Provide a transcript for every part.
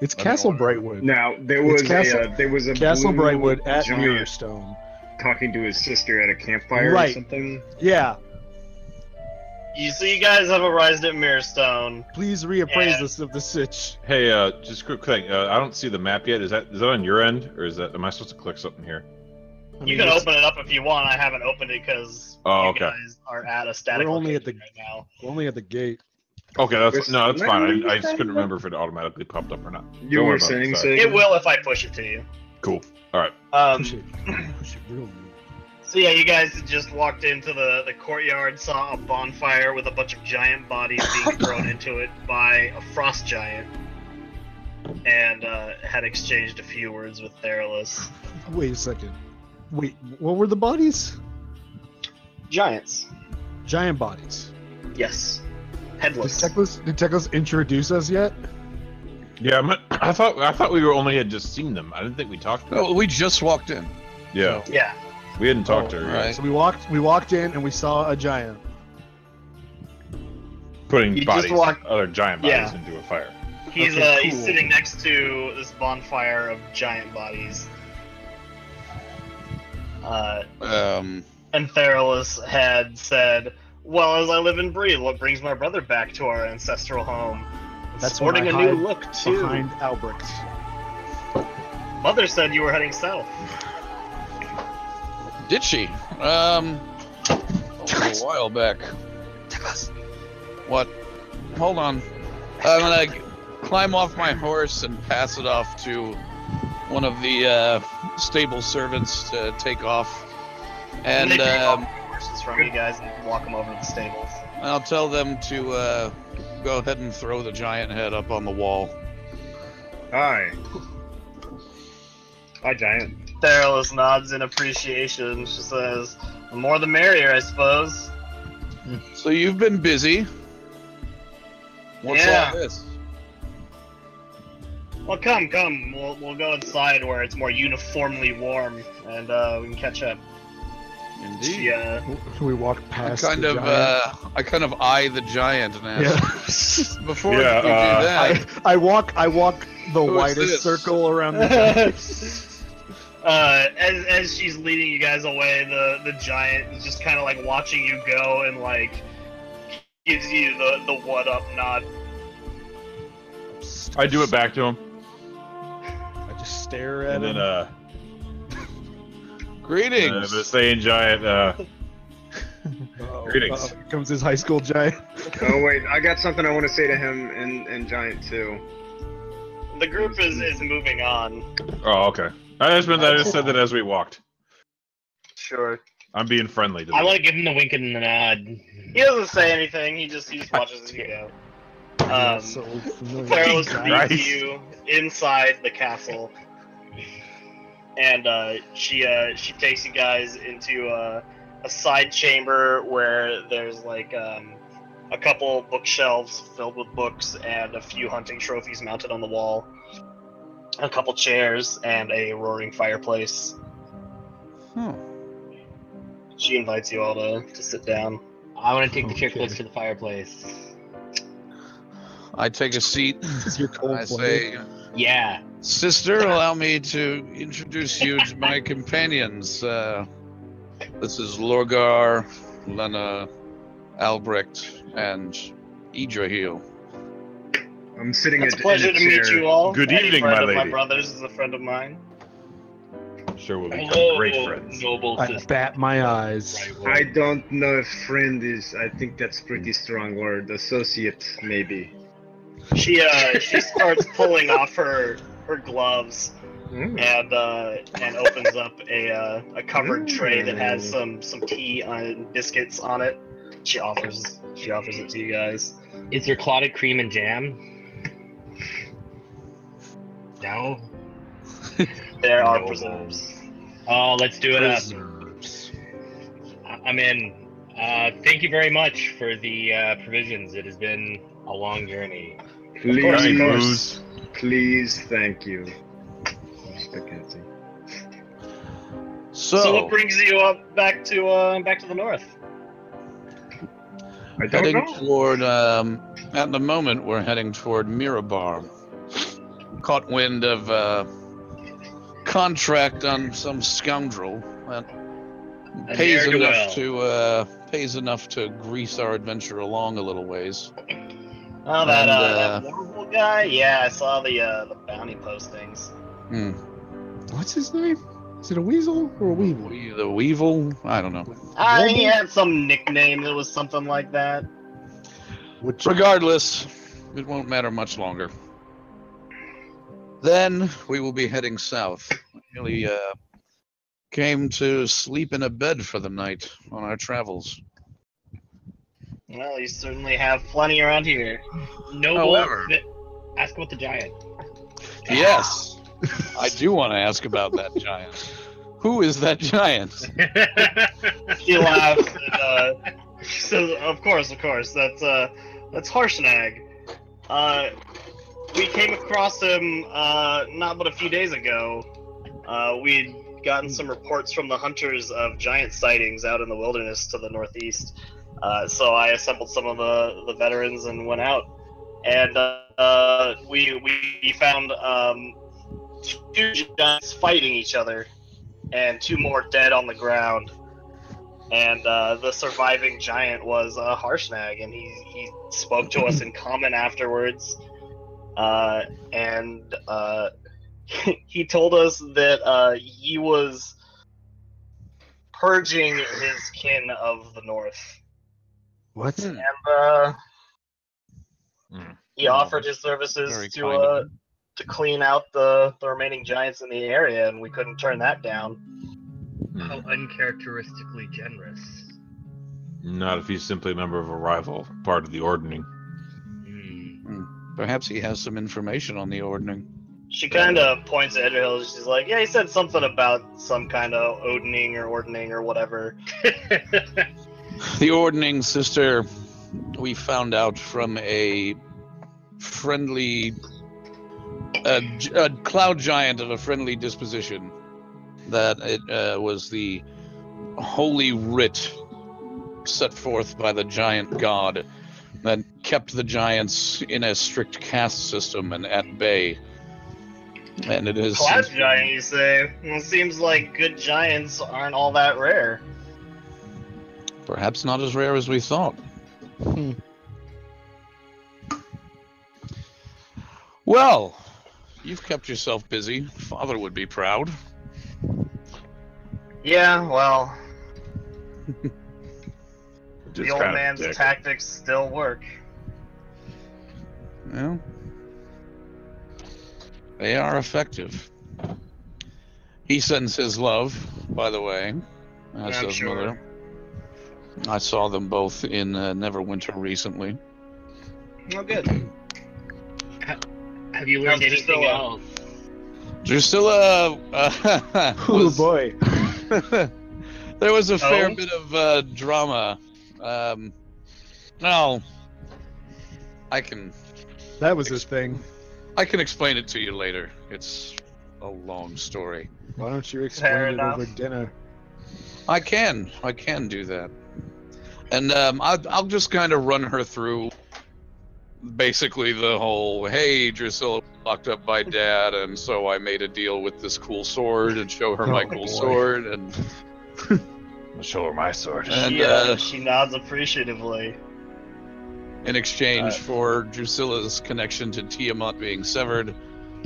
It's I Castle. Brightwood. Now there was Castle- a uh, there was a Castle Brightwood at Mirrorstone. talking to his sister at a campfire Right. or something. Yeah, You so you guys have arrived at Mirrorstone. please reappraise Yeah. us of the sitch. Hey, uh, just quick thing. Uh, I don't see the map yet. Is that is that on your end, or is that am I supposed to click something here? I you can it's- open it up if you want. I haven't opened it because Oh, you okay. guys are at a static We're only at the- right now. We're only at the gate. Okay, that's Chris, no, that's fine. I, I just couldn't remember if it automatically popped up or not. You Don't were about it, saying, It will if I push it to you. Cool. All right. Um, Push it. Push it real. So yeah, you guys just walked into the, the courtyard, saw a bonfire with a bunch of giant bodies being thrown into it by a frost giant, and uh, had exchanged a few words with Theralus. Wait a second. Wait, what were the bodies? Giants. Giant bodies. Yes. Did Headless. Teclis, did Teclis introduce us yet? Yeah, I'm, I thought I thought we were only had just seen them. I didn't think we talked. To No, them. we just walked in. Yeah, Yeah. we hadn't talked Oh, to her. yet. right. So we walked. We walked in and we saw a giant. Putting You bodies, walked- other giant bodies, Yeah. into a fire. He's Okay, uh he's sitting next to this bonfire of giant bodies. Uh, Um, and Theralus had said, "Well, as I live and breathe, what brings my brother back to our ancestral home? That's Sporting a new look too. Behind Albrecht. Mother said you were heading south. did she? Um, a while back. What? Hold on. I'm gonna climb off my horse and pass it off to one of the uh, stable servants to take off, and um, off the horses from you guys and walk them over to the stables. I'll tell them to uh, go ahead and throw the giant head up on the wall. Hi. Hi, giant. Theralus nods in appreciation. She says, "The more the merrier, I suppose." So you've been busy. What's Yeah. all this? Well, come, come. We'll we'll go inside where it's more uniformly warm, and uh, we can catch up. Indeed. She, uh, We walked I kind the of, giant. uh, I kind of eye the giant and ask, Yeah. before Yeah, you do uh, that, I, I walk. I walk the Who is widest circle around the giant. uh, as as she's leading you guys away, the the giant is just kind of like watching you go and like gives you the the what up nod. I do it back to him, I just stare at and him. then uh, greetings. uh, the saying giant. Uh, Uh-oh, greetings. uh-oh, here comes his high school giant. Oh wait, I got something I want to say to him and and giant too. The group is is moving on. oh, okay. I just meant that. I just said that as we walked. Sure. I'm being friendly to I want to give him the wink and the nod. He doesn't say anything. He just he just watches as you go. Um, so familiar. Pharaoh's Nice. leads you inside the castle, and uh, she uh, she takes you guys into uh, a side chamber where there's like um, a couple bookshelves filled with books and a few hunting trophies mounted on the wall, a couple chairs and a roaring fireplace. Hmm. She invites you all to, to sit down. I want to take the chair Okay. close to the fireplace. I take a seat. Is your cold I say, Yeah. Sister, allow me to introduce you to my companions. Uh, this is Lorgar, Lena, Albrecht, and Idrahil. I'm sitting It's at a pleasure in a to meet you all. Good Any evening, friend my of My lady. brother's is a friend of mine. Sure, we'll become Hello, great friends. noble I sister. bat my eyes. I don't know if friend is. I think that's pretty strong word. Associate, maybe. She uh she starts pulling off her her gloves Mm. and uh and opens up a uh, a covered tray that has Mm. some some tea and biscuits on it. She offers she offers it to you guys. Is there clotted cream and jam? No. There are No. preserves. Oh, let's do it up. Preserves. I- I'm in. Uh, thank you very much for the uh, provisions. It has been a long journey. Please, course, of course. Booze. please, thank you. Spaghetti. So, So, what brings you up back to uh back to the north? I don't heading know. toward, um, at the moment, we're heading toward Mirabar. caught wind of a contract on some scoundrel that A pays ne'er-do-well. enough to uh, pays enough to grease our adventure along a little ways. Oh, that And, uh, uh, that Warble guy. Yeah, I saw the uh, the bounty postings. Hmm. What's his name? Is it a weasel or a weevil? We, the Weevil? I don't know. Uh, he had some nickname that was something like that. Which Regardless, it won't matter much longer. Then we will be heading south. Really uh, came to sleep in a bed for the night on our travels. Well, you certainly have plenty around here. Noble. However- th- ask about the giant. Yes, I do want to ask about that giant. Who is that giant? He laughs. and, uh, he says, "Of course, of course. That's uh, that's Harshnag. Uh, we came across him uh, not but a few days ago. Uh, we'd gotten some reports from the hunters of giant sightings out in the wilderness to the northeast. Uh, so I assembled some of the, the veterans and went out, and uh, uh, we we found um, two giants fighting each other, and two more dead on the ground. And uh, the surviving giant was uh, Harshnag, and he, he spoke to us in common afterwards, uh, and uh, he told us that uh, he was purging his kin of the north, what? Hmm. and uh, Hmm. he offered his services Very to uh, to clean out the, the remaining giants in the area, and we couldn't turn that down. Hmm. How uncharacteristically generous. Not if he's simply a member of a rival part of the Ordning. Hmm. Perhaps he has some information on the ordning. She kind of points at Edgerhill. She's like, "Yeah, he said something about some kind of Odining or Ordening or whatever." The ordning, sister, we found out from a friendly, a, a cloud giant of a friendly disposition that it uh, was the holy writ set forth by the giant god that kept the giants in a strict caste system and at bay. And it is Cloud giant, you say? Well, it seems like good giants aren't all that rare. Perhaps not as rare as we thought. Hmm. Well, you've kept yourself busy. Father would be proud. Yeah, well, the old man's dick. tactics still work. Well, they are effective. He sends his love, by the way. As I'm does sure. Mother. I saw them both in uh, Neverwinter recently. Oh, good. Have you learned How's anything Drusilla? else? Drusilla uh, Oh boy. there was a fair Oh? bit of uh, drama. Um, no, I can That was his thing. I can explain it to you later. It's a long story. Why don't you Fair explain it enough. over dinner? I can. I can do that. And um, I'll, I'll just kind of run her through basically the whole hey, Drusilla locked up by dad, and so I made a deal with this cool sword and show her my Oh, cool boy. sword. And, I'll show her my sword. And, she, uh, uh, she nods appreciatively. in exchange Uh, for Drusilla's connection to Tiamat being severed,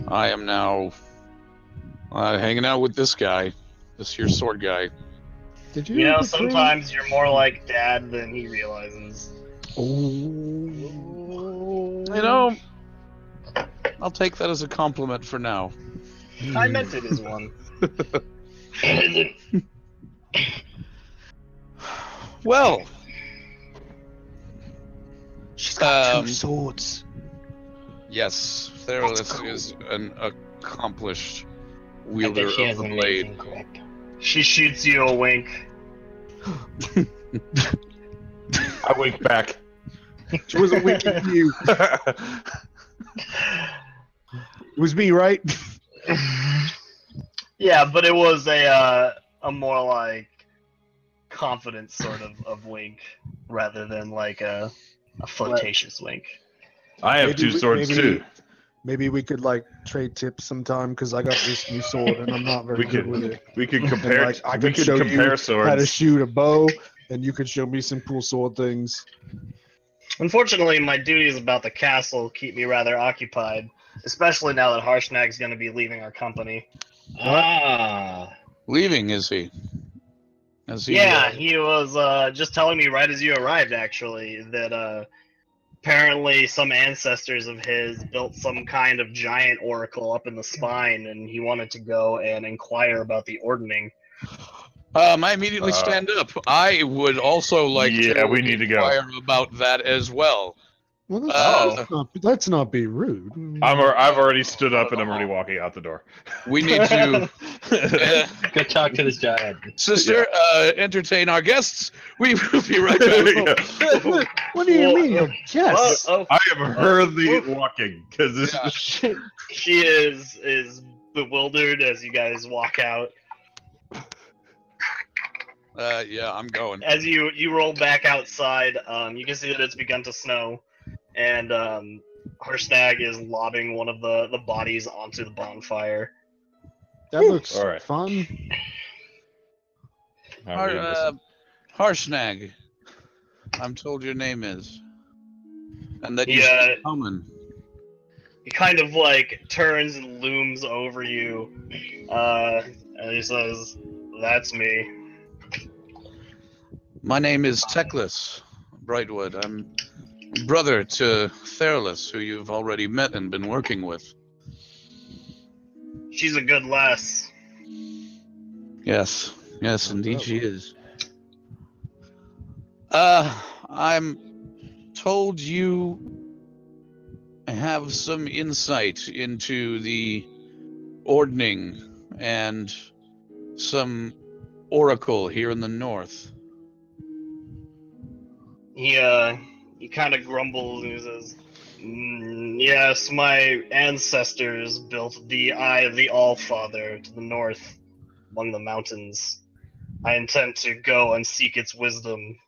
I am now uh, hanging out with this guy, this here sword guy. Did you? You know, ever sometimes you're more like dad than he realizes. bring- Oh. You know, I'll take that as a compliment for now. I meant it as one. Well, She's got Um, two swords. yes, Theralith is an accomplished wielder of the an blade. Amazing grip. She shoots you a wink. I wink back. She wasn't winking at you. It was me, right? yeah, but it was a uh, a more like confident sort of, of wink rather than like a, a flirtatious wink. I have Maybe two swords maybe- too. Maybe we could like trade tips sometime because I got this new sword and I'm not very We good could with it. we could And, compare like, I we could could show compare you how to swords. shoot a bow, and you could show me some cool sword things. Unfortunately, my duties about the castle keep me rather occupied, especially now that Harshnag's going to be leaving our company. Ah. Leaving, is he? Is he Yeah, he was uh, just telling me right as you arrived, actually, that uh, apparently some ancestors of his built some kind of giant oracle up in the spine, and he wanted to go and inquire about the ordning. Um, I immediately Uh, stand up. I would also like Yeah, to we need to go. inquire about that as well. Well, that's, Oh. let's, not, let's not be rude. I'm. I've already stood up and I'm already walking out the door. We need to, uh, Go talk to this giant. sister, uh, entertain our guests. We will be right back. Yeah. what do you Well, mean? You're yes. Oh, I am hurriedly walking because this Yeah. is she is is bewildered as you guys walk out. Uh, yeah, I'm going. as you you roll back outside, um, you can see that it's begun to snow, and um, Harshnag is lobbing one of the the bodies onto the bonfire. That looks All right. fun. I'm Har- reading uh, Harshnag, I'm told your name is, and that you Yeah. speak common. He kind of like turns and looms over you, uh, and he says, "That's me." My name is Teclis Brightwood. I'm brother to Therlus, who you've already met and been working with. She's a good lass. Yes, yes, indeed she is. Uh, I'm told you have some insight into the ordning and some oracle here in the north. He uh, he kind of grumbles and he says, "Mm, "Yes, my ancestors built the Eye of the All-Father to the north, among the mountains. I intend to go and seek its wisdom."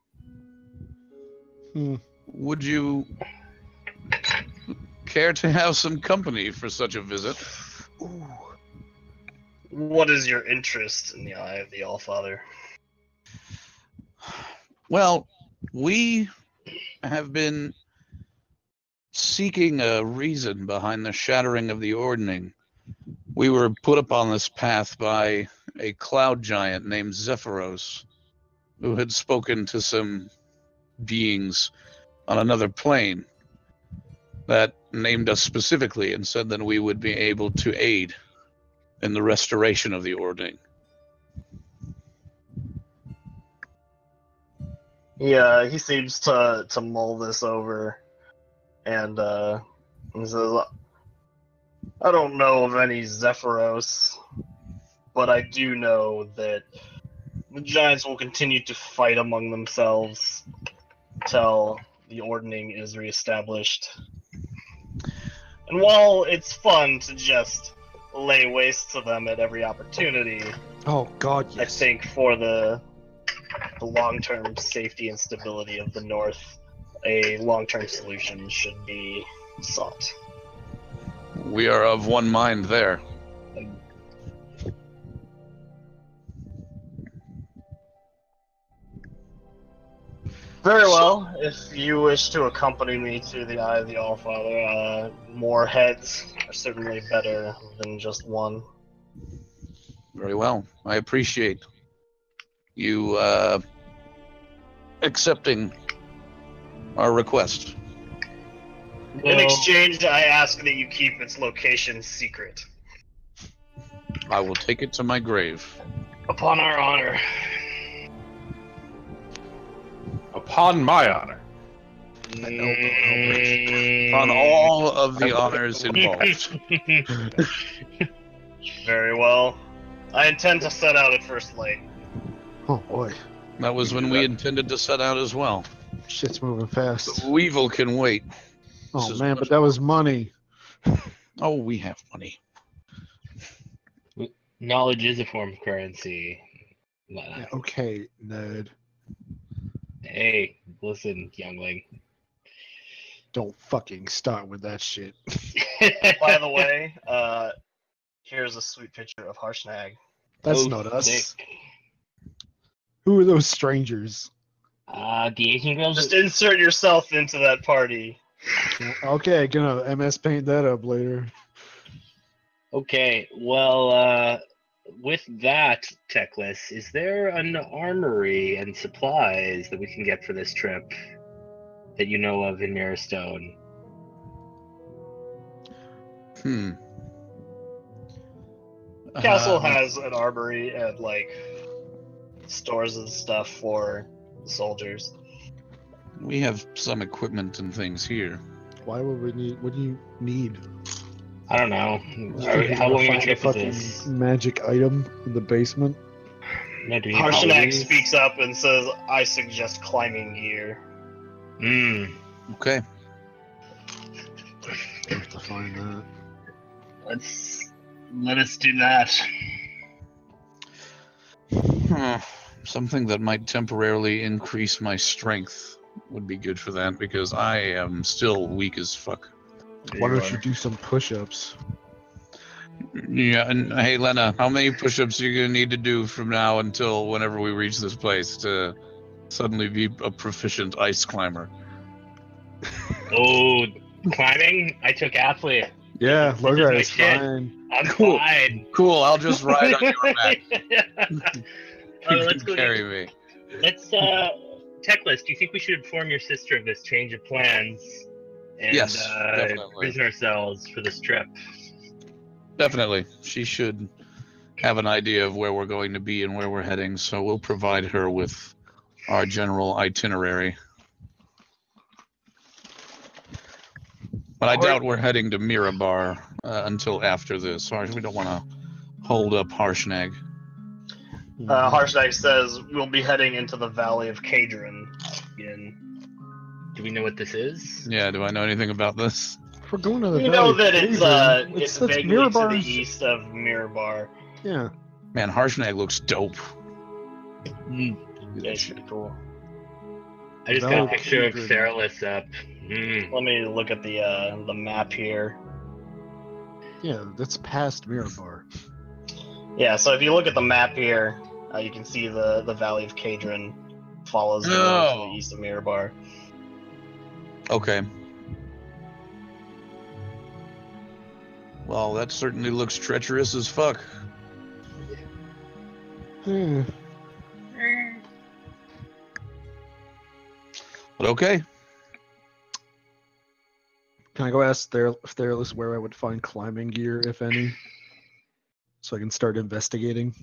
Hmm. Would you care to have some company for such a visit? What is your interest in the Eye of the All-Father? Well, we have been seeking a reason behind the shattering of the ordning. We were put upon this path by a cloud giant named Zephyros, who had spoken to some beings on another plane that named us specifically and said that we would be able to aid in the restoration of the ordning. Yeah, he seems to to mull this over, and uh, he says, "I don't know of any Zephyros, but I do know that the giants will continue to fight among themselves till the ordning is reestablished. And while it's fun to just lay waste to them at every opportunity, Oh God, I think for the the long-term safety and stability of the North, a long-term solution should be sought. We are of one mind there. Very well. If you wish to accompany me to the Eye of the Allfather, uh, more heads are certainly better than just one. Very well. I appreciate you uh, accepting our request. In exchange, I ask that you keep its location secret. I will take it to my grave. upon our honor. upon my honor. On all of the honors involved. Very well. I intend to set out at first light. Oh boy, That was when we intended to set out as well. shit's moving fast. Weevil can wait. Oh man, but that was money. Oh, we have money. Knowledge is a form of currency. Yeah, okay, nerd. Hey, listen, youngling. Don't fucking start with that shit. By the way, uh, here's a sweet picture of Harshnag. That's Oh, not us. sick. Who are those strangers? Uh, the Asian girls. Just insert yourself into that party. Okay, gonna MS paint that up later. Okay, well, uh, with that, Teclis, is there an armory and supplies that we can get for this trip that you know of in Mirrorstone? Hmm. Castle Uh, has an armory and like stores and stuff for the soldiers. We have some equipment and things here. Why would we need? What do you need? I don't know. Are- how you're long are we find a for fucking this? magic item in the basement? No, do Harshnag speaks up and says, "I suggest climbing gear." Mm. Okay. I have to find that. Let's let us do that. Hmm. Something that might temporarily increase my strength would be good for that because I am still weak as fuck. Why don't you do some push-ups? Yeah, and hey, Lena, how many push-ups are you gonna need to do from now until whenever we reach this place to suddenly be a proficient ice climber? Oh, climbing? I took athlete. Yeah, Lorgar is fine. I'm Cool. fine. Cool, I'll just ride on your back. You let's can go. carry me. Let's uh, Teclis. Do you think we should inform your sister of this change of plans? And, Yes, uh, definitely. Provision ourselves for this trip. Definitely, she should have an idea of where we're going to be and where we're heading. So we'll provide her with our general itinerary. But I Alright. doubt we're heading to Mirabar uh, until after this. So we don't want to hold up Harshnag. Uh, Harshnag says we'll be heading into the Valley of Khedrun again. Do we know what this is? Yeah, do I know anything about this? We're going to the You know Valley that of it's Haven, uh, it's that's vaguely to the east of Mirabar. Yeah. Man, Harshnag looks dope. Mm, Yeah, it should cool. I just got a picture of Kindred. Up. Mm. Let me look at the uh, the map here. Yeah, that's past Mirabar. Yeah, so if you look at the map here, uh, you can see the the Valley of Khedrun follows the to Oh. the east of Mirabar. Okay. Well, that certainly looks treacherous as fuck. Hmm. But okay. Can I go ask Ther- Theralus where I would find climbing gear, if any? So I can start investigating.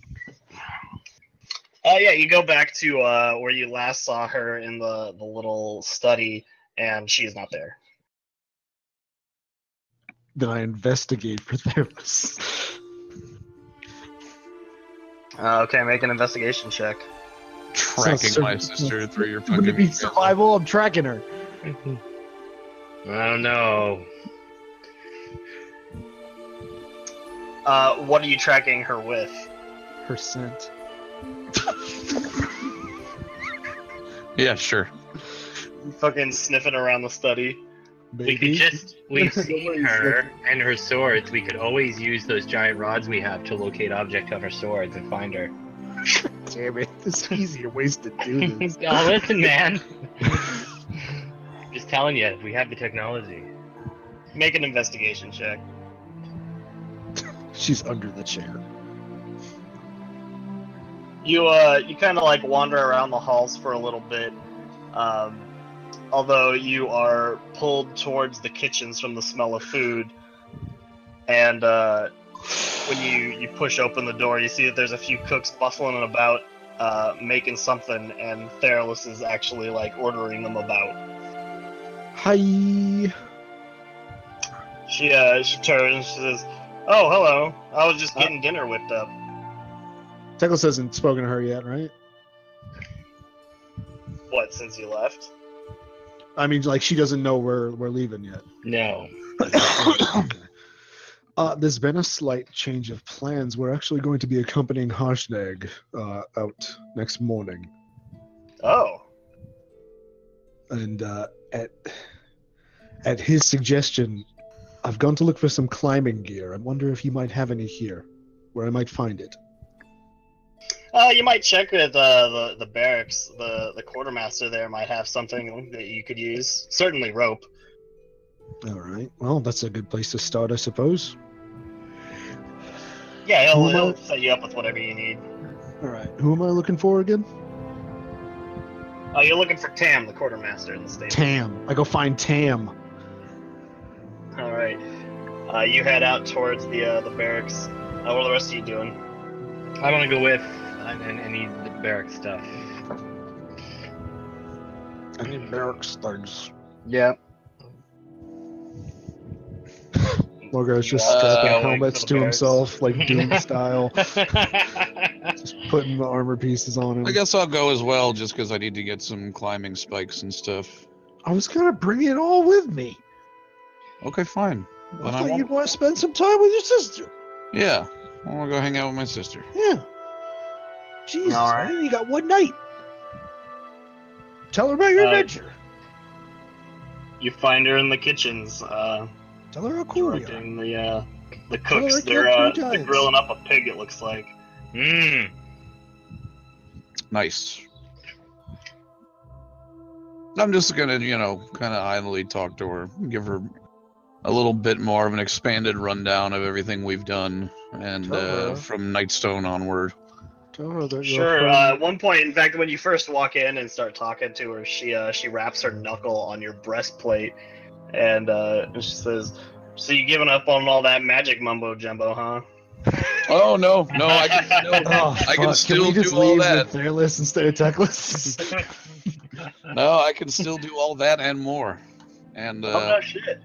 Oh yeah, you go back to uh, where you last saw her in the the little study, and she is not there. Then I investigate for Theralus. Uh, okay, make an investigation check. Tracking my Sounds- sister through your Would it fucking. be survival? I'm tracking her. I don't know. Uh, what are you tracking her with? Her scent. Yeah, sure. Fucking sniffing around the study. We could Maybe. just we've seen her and her swords. We could always use those giant rods we have to locate object on her swords and find her. Damn it. It's easier ways to do this. oh, listen, man. Just telling you, we have the technology. Make an investigation check. She's under the chair. You uh, you kind of like wander around the halls for a little bit, um, although you are pulled towards the kitchens from the smell of food. And uh, when you you push open the door, you see that there's a few cooks bustling about, uh, making something, and Theralus is actually like ordering them about. Hi. She uh she turns and she says, "Oh, hello. I was just Uh, getting dinner whipped up." Teclis hasn't spoken to her yet, right? What since you left? I mean, like she doesn't know we're we're leaving yet. No. Uh, there's been a slight change of plans. We're actually going to be accompanying Harshnag uh, out next morning, Oh, and uh, at At his suggestion, I've gone to look for some climbing gear. I wonder if you might have any here, where I might find it. Uh, you might check with uh, the the barracks. The the quartermaster there might have something that you could use. Certainly rope. All right. Well, that's a good place to start, I suppose. Yeah, he'll, Who am I- he'll set you up with whatever you need. All right. Who am I looking for again? Oh, you're looking for Tam, the quartermaster in the station. Tam. I go find Tam. All right. Uh, you head out towards the uh, the barracks. Uh, what are the rest of you doing? I want to go with and, and, and need the barrack stuff. I need barracks things. Yeah. Lorgar's just Uh, strapping helmets to barracks. himself, like Doom style, just putting the armor pieces on him. I guess I'll go as well, just because I need to get some climbing spikes and stuff. I was gonna bring it all with me. Okay, fine. I Then I thought won't. you'd want to spend some time with your sister. Yeah, I want to go hang out with my sister. Yeah. Jesus, All right. man, you got one night. Tell her about your Uh, adventure. You find her in the kitchens, uh, Tell her how cool you are. the uh, the cooks, they're, uh, they're grilling up a pig. It looks like. Mmm. Nice. I'm just gonna, you know, kind of idly talk to her, give her a little bit more of an expanded rundown of everything we've done, and uh, from Nightstone onward. Tell her that your Sure. Uh, at one point, in fact, when you first walk in and start talking to her, she uh, she wraps her knuckle on your breastplate, and uh, and she says, "So you giving up on all that magic mumbo jumbo, huh?" Oh no, no, I can still, Oh, I can fuck, still we just do all leave that. with Fearless instead of Techless? no, I can still do all that and more. And oh uh, no shit.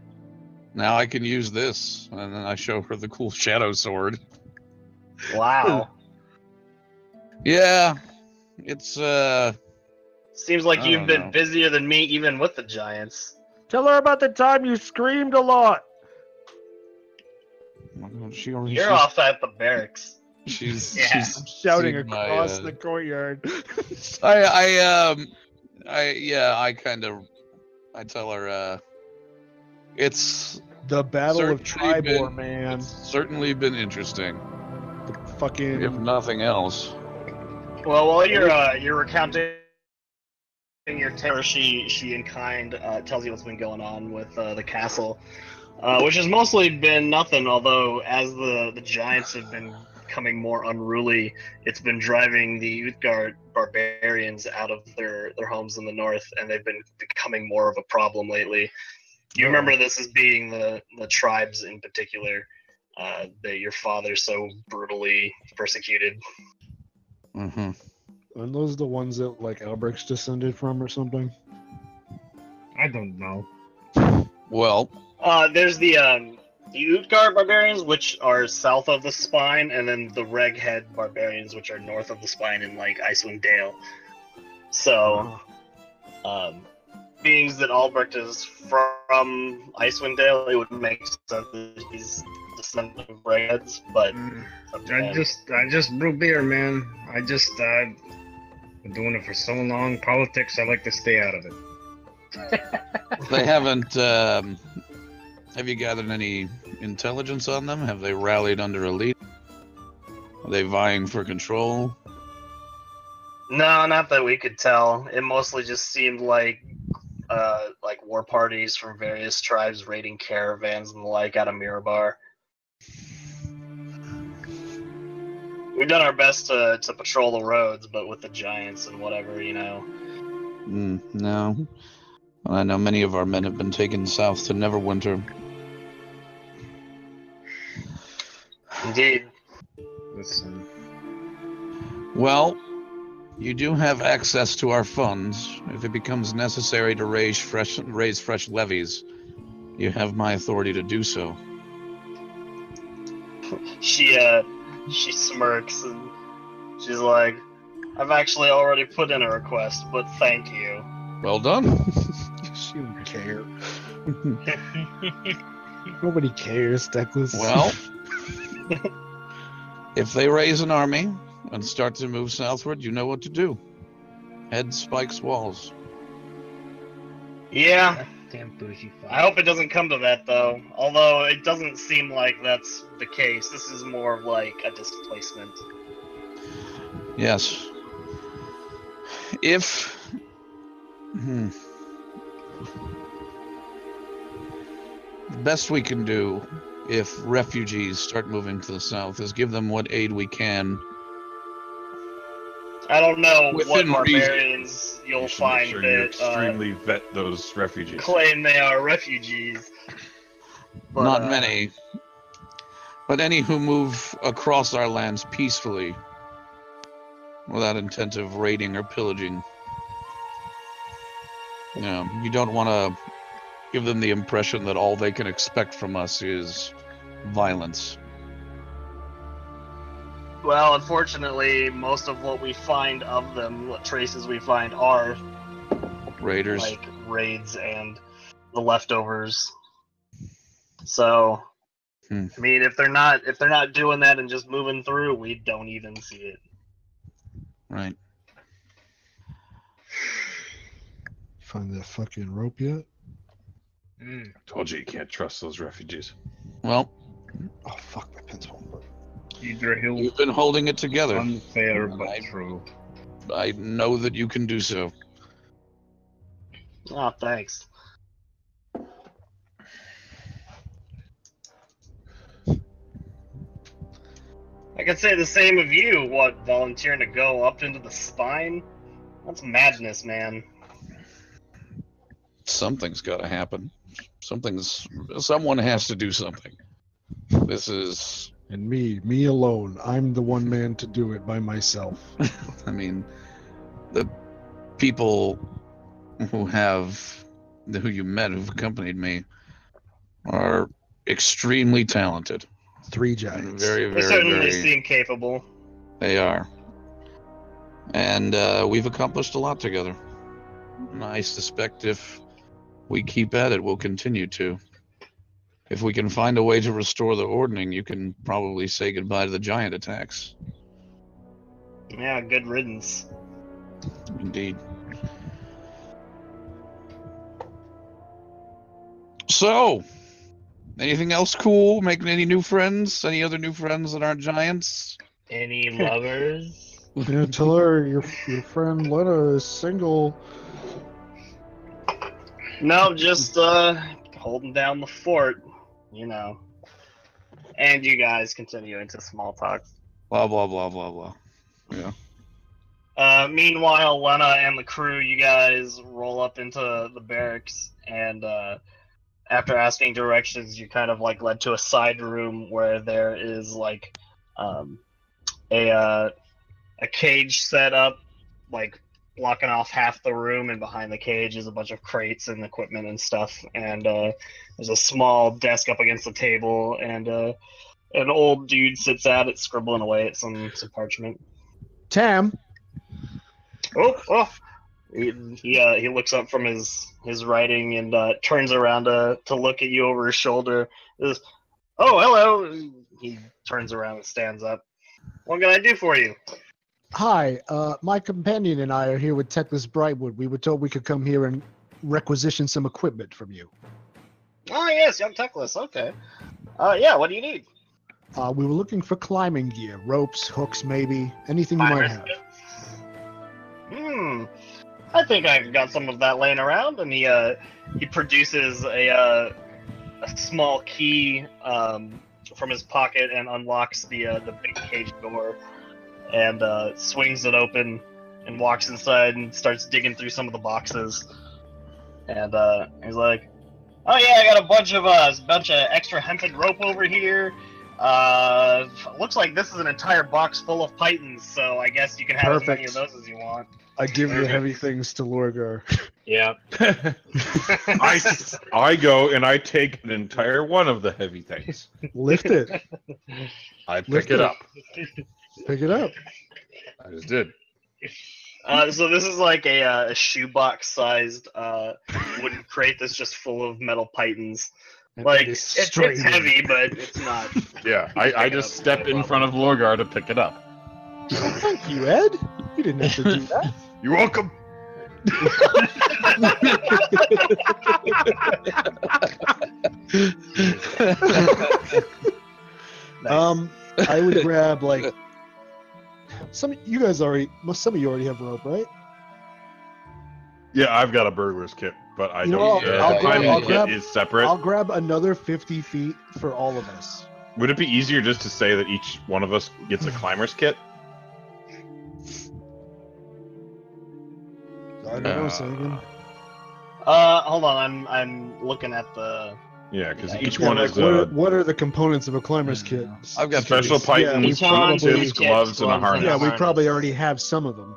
now I can use this, and then I show her the cool shadow sword. Wow. Yeah, it's uh, Seems like I you've been know. busier than me, even with the giants. Tell her about the time you screamed a lot. She already You're she's, off at the barracks. She's, Yeah. she's I'm shouting seen my, across uh, the courtyard. I I um I yeah I kind of I tell her uh it's the Battle of Triboar, been- man. it's certainly been interesting The fucking if nothing else. Well, while you're uh, you're recounting your terror, she she in kind uh, tells you what's been going on with uh, the castle, uh, which has mostly been nothing. Although as the the giants have been becoming more unruly, it's been driving the Uthgardt barbarians out of their their homes in the north, and they've been becoming more of a problem lately. You remember this as being the the tribes in particular uh, that your father so brutally persecuted. Mm-hmm. Aren't those the ones that like Albrecht's descended from or something? I don't know. Well, Uh, there's the um, the Uthgardt barbarians, which are south of the spine, and then the Reghed barbarians, which are north of the spine in like Icewind Dale. So, um, being that Albrecht is from Icewind Dale, it would make sense that he's descendant of Regheds, but I just, I just brew beer, man. I just, uh, been doing it for so long. Politics, I like to stay out of it. they haven't. Um, have you gathered any intelligence on them? Have they rallied under a lead? Are they vying for control? No, not that we could tell. It mostly just seemed like uh like war parties from various tribes raiding caravans and the like out of Mirabar. We've done our best to, to patrol the roads, but with the giants and whatever, you know. Mm, no. I know many of our men have been taken south to Neverwinter. Indeed. Listen, Well, you do have access to our funds. If it becomes necessary to raise fresh raise fresh levies, you have my authority to do so. She uh she smirks and she's like, I've actually already put in a request, but thank you. Well done. she don't care. Nobody cares, Declan. well, if they raise an army and start to move southward, you know what to do. Head spikes walls. Yeah, Damn bougie fuck. I hope it doesn't come to that though. Although it doesn't seem like that's the case. This is more of like a displacement. Yes. If. Hmm. The best we can do if refugees start moving to the south is give them what aid we can. I don't know what Within reason. barbarians you'll You should make find sure you that uh, extremely vet those refugees. claim they are refugees. But, Not uh, many. But any who move across our lands peacefully, without intent of raiding or pillaging. You know, you don't want to give them the impression that all they can expect from us is violence. Well, unfortunately, most of what we find of them, what traces we find, are Raiders. like raids and the leftovers. So, Hmm. I mean, if they're not if they're not doing that and just moving through, we don't even see it. Right. Find that fucking rope yet? Mm. Told you you can't trust those refugees. Well, Oh fuck, my pen's won't work. Yggdrasil, you've been holding it together. unfair but I- true. I know that you can do so. Oh, thanks. I could say the same of you. What, volunteering to go up into the spine? That's madness, man. Something's got to happen. Something's. Someone has to do something. This is. And me, me alone. I'm the one man to do it by myself. I mean, the people who have, who you met, who've accompanied me, are extremely talented. Three giants. very, They very, certainly very. seem capable. They are. And uh, we've accomplished a lot together. And I suspect if we keep at it, we'll continue to. If we can find a way to restore the ordning, you can probably say goodbye to the giant attacks. Yeah, good riddance. Indeed. So, anything else cool? Making any new friends? Any other new friends that aren't giants? Any lovers? Yeah, tell her your your friend Lena is single. No, just uh holding down the fort, you know. And you guys continue into small talk. Blah blah blah blah blah. Yeah. Uh, meanwhile, Lena and the crew, you guys roll up into the barracks, and uh, after asking directions, you kind of like led to a side room where there is like um, a uh, a cage set up, like blocking off half the room, and behind the cage is a bunch of crates and equipment and stuff. And uh, there's a small desk up against the table, and uh, an old dude sits at it, scribbling away at some some parchment. Tam, Oh, oh. He he, uh, he looks up from his his writing and uh, turns around to to look at you over his shoulder. Says, "Oh, hello." He turns around and stands up. What can I do for you? Hi. Uh, my companion and I are here with Teclis Brightwood. We were told we could come here and requisition some equipment from you. Oh yes, young Teclis. Okay. Uh, yeah. What do you need? Uh, we were looking for climbing gear, ropes, hooks, maybe anything you might have. Hmm. I think I've got some of that laying around, and he uh he produces a uh, a small key um from his pocket and unlocks the uh, the big cage door, and uh, swings it open and walks inside and starts digging through some of the boxes, and uh, he's like, "Oh yeah, I got a bunch of uh bunch of extra hempen rope over here." Uh, looks like this is an entire box full of pitons, so I guess you can have as many of those as you want. I give you heavy things to Lorgar. Yeah. I, I go and I take an entire one of the heavy things. Lift it. I pick Lift it it up. Pick it up. I just did. Uh, so this is like a, uh, a shoebox-sized uh, wooden crate that's just full of metal pitons. And Like it is it's, it's heavy, but it's not. Yeah, I, I just step in front of Lorgar to pick it up. Oh, thank you, Ed. You didn't have to do that. You're welcome. Um, I would grab like some. You guys already. Most some of you already have rope, right? Yeah, I've got a burglar's kit, but I You know, don't. I'll- the I'll grab- climbing I'll kit grab- is separate. I'll grab another fifty feet for all of us. Would it be easier just to say that each one of us gets a climber's kit? I don't know, Uh, Sagan. Uh, hold on. I'm I'm looking at the. Yeah, because Yeah, each Yeah, one like, is what, are, uh, what are the components of a climber's kit? I've got special fifty. Yeah, pitons, we probably- tips, gloves, and a gloves, harness. Yeah, we probably already have some of them.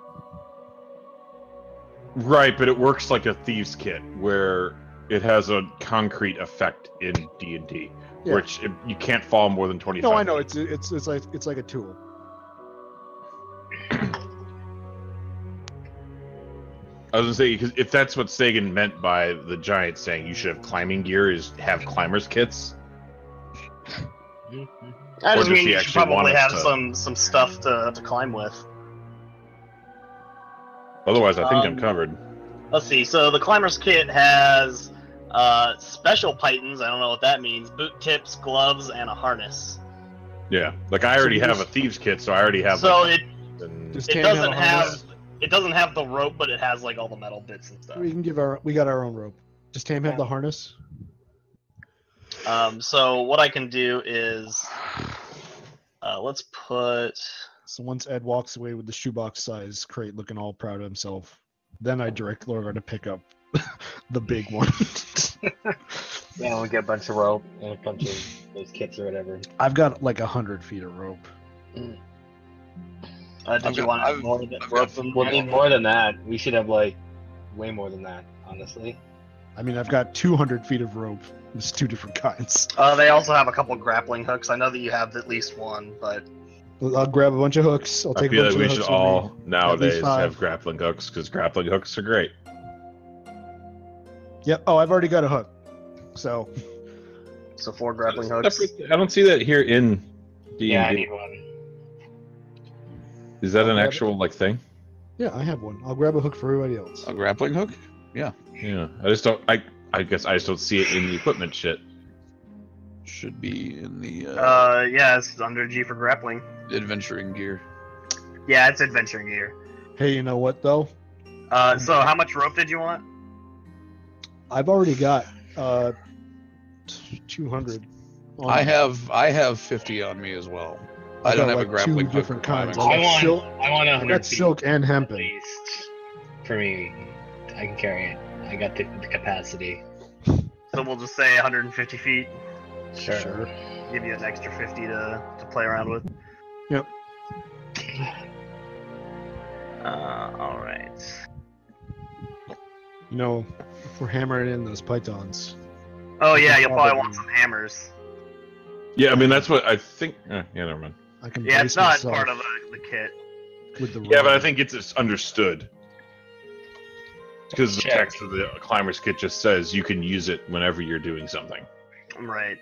Right, but it works like a thieves' kit, where it has a concrete effect in D and D, which it, you can't fall more than twenty. No, I know it's it's it's like it's like a tool. I was gonna say because if that's what Sagan meant by the giant saying you should have climbing gear, is have climbers kits. I just mean you should probably have to- some some stuff to to climb with. Otherwise, I think I'm Um, covered. Let's see. So the climber's kit has uh, special pitons. I don't know what that means. Boot tips, gloves, and a harness. Yeah, like I already so have a thieves' kit, so I already have. So like, it and- it doesn't a have harness. It doesn't have the rope, but it has like all the metal bits and stuff. We can give our we got our own rope. Does Tam have Yeah. the harness? Um, so what I can do is uh, let's put So once Ed walks away with the shoebox size crate, looking all proud of himself, then I direct Lorgar to pick up the big one. Yeah, we get a bunch of rope and a bunch of those kits or whatever. I've got like a hundred feet of rope. Uh, did I've you got- want I've- more than I've got- than We'll need more than that. We should have like way more than that, honestly. I mean, I've got 200 feet of rope. It's two different kinds. Uh, they also have a couple grappling hooks. I know that you have at least one, but I'll grab a bunch of hooks. I'll I take a feel bunch like we of should hooks with all me. nowadays five. have grappling hooks because grappling hooks are great. Yep. Oh, I've already got a hook. So so four grappling hooks. I don't see that here in D&D. Yeah, I and D. need one. Is that I'll an grab actual like thing? yeah, I have one. I'll grab a hook for everybody else. A grappling hook? Yeah, Yeah. I just don't. I I guess I just don't see it in the equipment shit. Should be in the uh, Uh, yeah, it's under G for grappling. adventuring gear. Yeah, it's adventuring gear. Hey, you know what though? Uh, so how much rope did you want? I've already got uh 200. I have I have fifty on me as well. I I've don't got, have a like, grappling two hook different kinds. climbing. I I want silk- I want a I hundred got feet silk and at hempen. least for me. I can carry it. I got the, the capacity. So we'll just say 150 feet. Sure. Sure. Give you an extra 50 to, to play around with. Yep. Uh, all right. You know, if we're hammering in those pitons. Oh yeah, you'll probably Probably. want some hammers. Yeah, I mean that's what I think. Eh, yeah, never mind. I can Yeah, it's not part of the, the kit. with the Yeah, but I think it's it's understood because the text of the climber's kit just says you can use it whenever you're doing something. Right.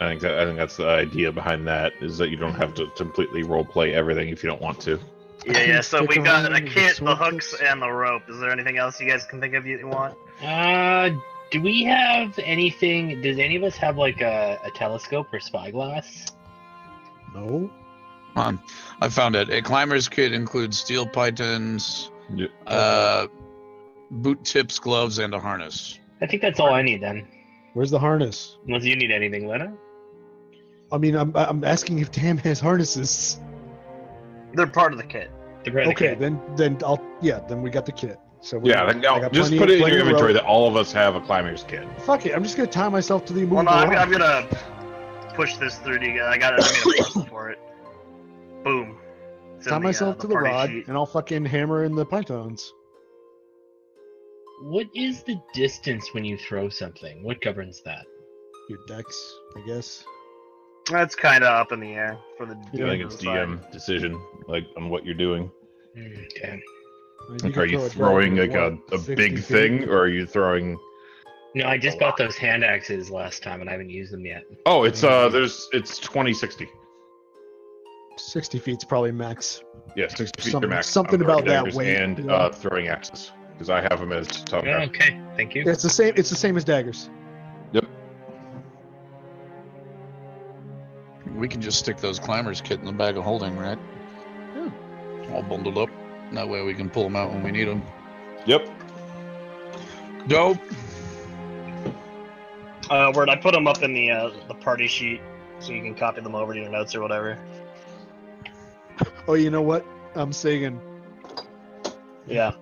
I think that I think that's the idea behind that is that you don't have to completely role play everything if you don't want to. Yeah, yeah. So we got a with the kit, the hooks, and the rope. Is there anything else you guys can think of you want? Uh, do we have anything? Does any of us have like a, a telescope or spyglass? No. Come on. I found it. A climber's kit includes steel pitons, Yeah. uh, boot tips, gloves, and a harness. I think that's all I need then. Where's the harness? Unless you need anything, Lena. I mean, I'm I'm asking if Tam has harnesses. They're part of the kit. The bread Okay, kit. then then I'll yeah, then we got the kit. So we Yeah, then, no, I got just plenty- put it in plenty your inventory rope. that all of us have a climber's kit. Fuck it, I'm just gonna tie myself to the Well, no, I'm. I'm gonna push this through to you. guys. I got to get a parcel for it. Boom. It's in tie the, myself uh, to the rod, sheet. and I'll fucking hammer in the pitons. What is the distance when you throw something? What governs that? Your Dex, I guess. That's kind of up in the air for the. Yeah, I think it's side. DM decision, like on what you're doing. Hmm, Okay. Like, can are you throw a dart throwing like a, what, a big feet? thing, or are you throwing? No, I just bought those hand axes last time and I haven't used them yet. Oh, it's uh, there's it's twenty sixty. 60. 60 feet's probably max. Yeah, 60 feet Some- max. something about that daggers weight, and yeah. uh, throwing axes. because I have them as tough. Oh, okay, thank you. It's the same. It's the same as daggers. Yep. We can just stick those climbers kit in the bag of holding, right? Yeah. All bundled up. That way we can pull them out when we need them. Yep. Dope. Uh, word, I put them up in the uh, the party sheet so you can copy them over to your notes or whatever. Oh, you know what? I'm saying Yeah.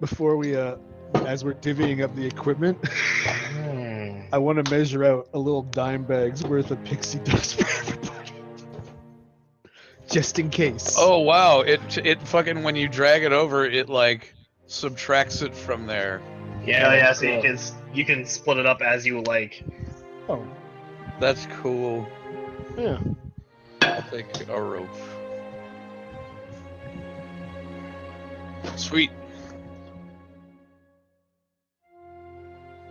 before we, uh, as we're divvying up the equipment, Hmm. I want to measure out a little dime bag's worth of pixie dust for everybody, just in case. Oh wow! It it fucking when you drag it over, it like subtracts it from there. Yeah, Yeah, yeah. that's So you can you can split it up as you like. Oh, That's cool. yeah. I'll take a rope. Sweet.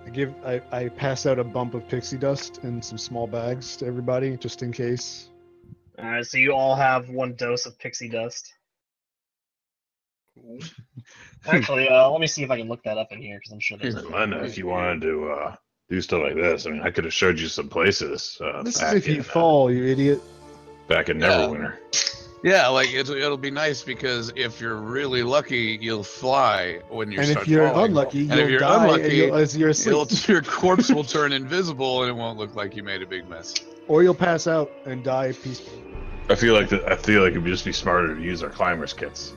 I give I, I pass out a bump of pixie dust in some small bags to everybody just in case. Alright, so you all have one dose of pixie dust. Actually, uh, let me see if I can look that up in here because I'm sure there's. a- Lena, if you wanted to uh, do stuff like this, I mean, I could have showed you some places. Uh, This is back if you in, uh, fall, you idiot. back in Neverwinter. Yeah, like it'll, it'll be nice because if you're really lucky, you'll fly when you And start if you're falling. unlucky, And you'll if you're die unlucky, you'll, as you're It'll, asleep, your corpse will turn invisible and it won't look like you made a big mess. or you'll pass out and die peacefully. I feel like that. I feel like it would just be smarter to use our climbers kits.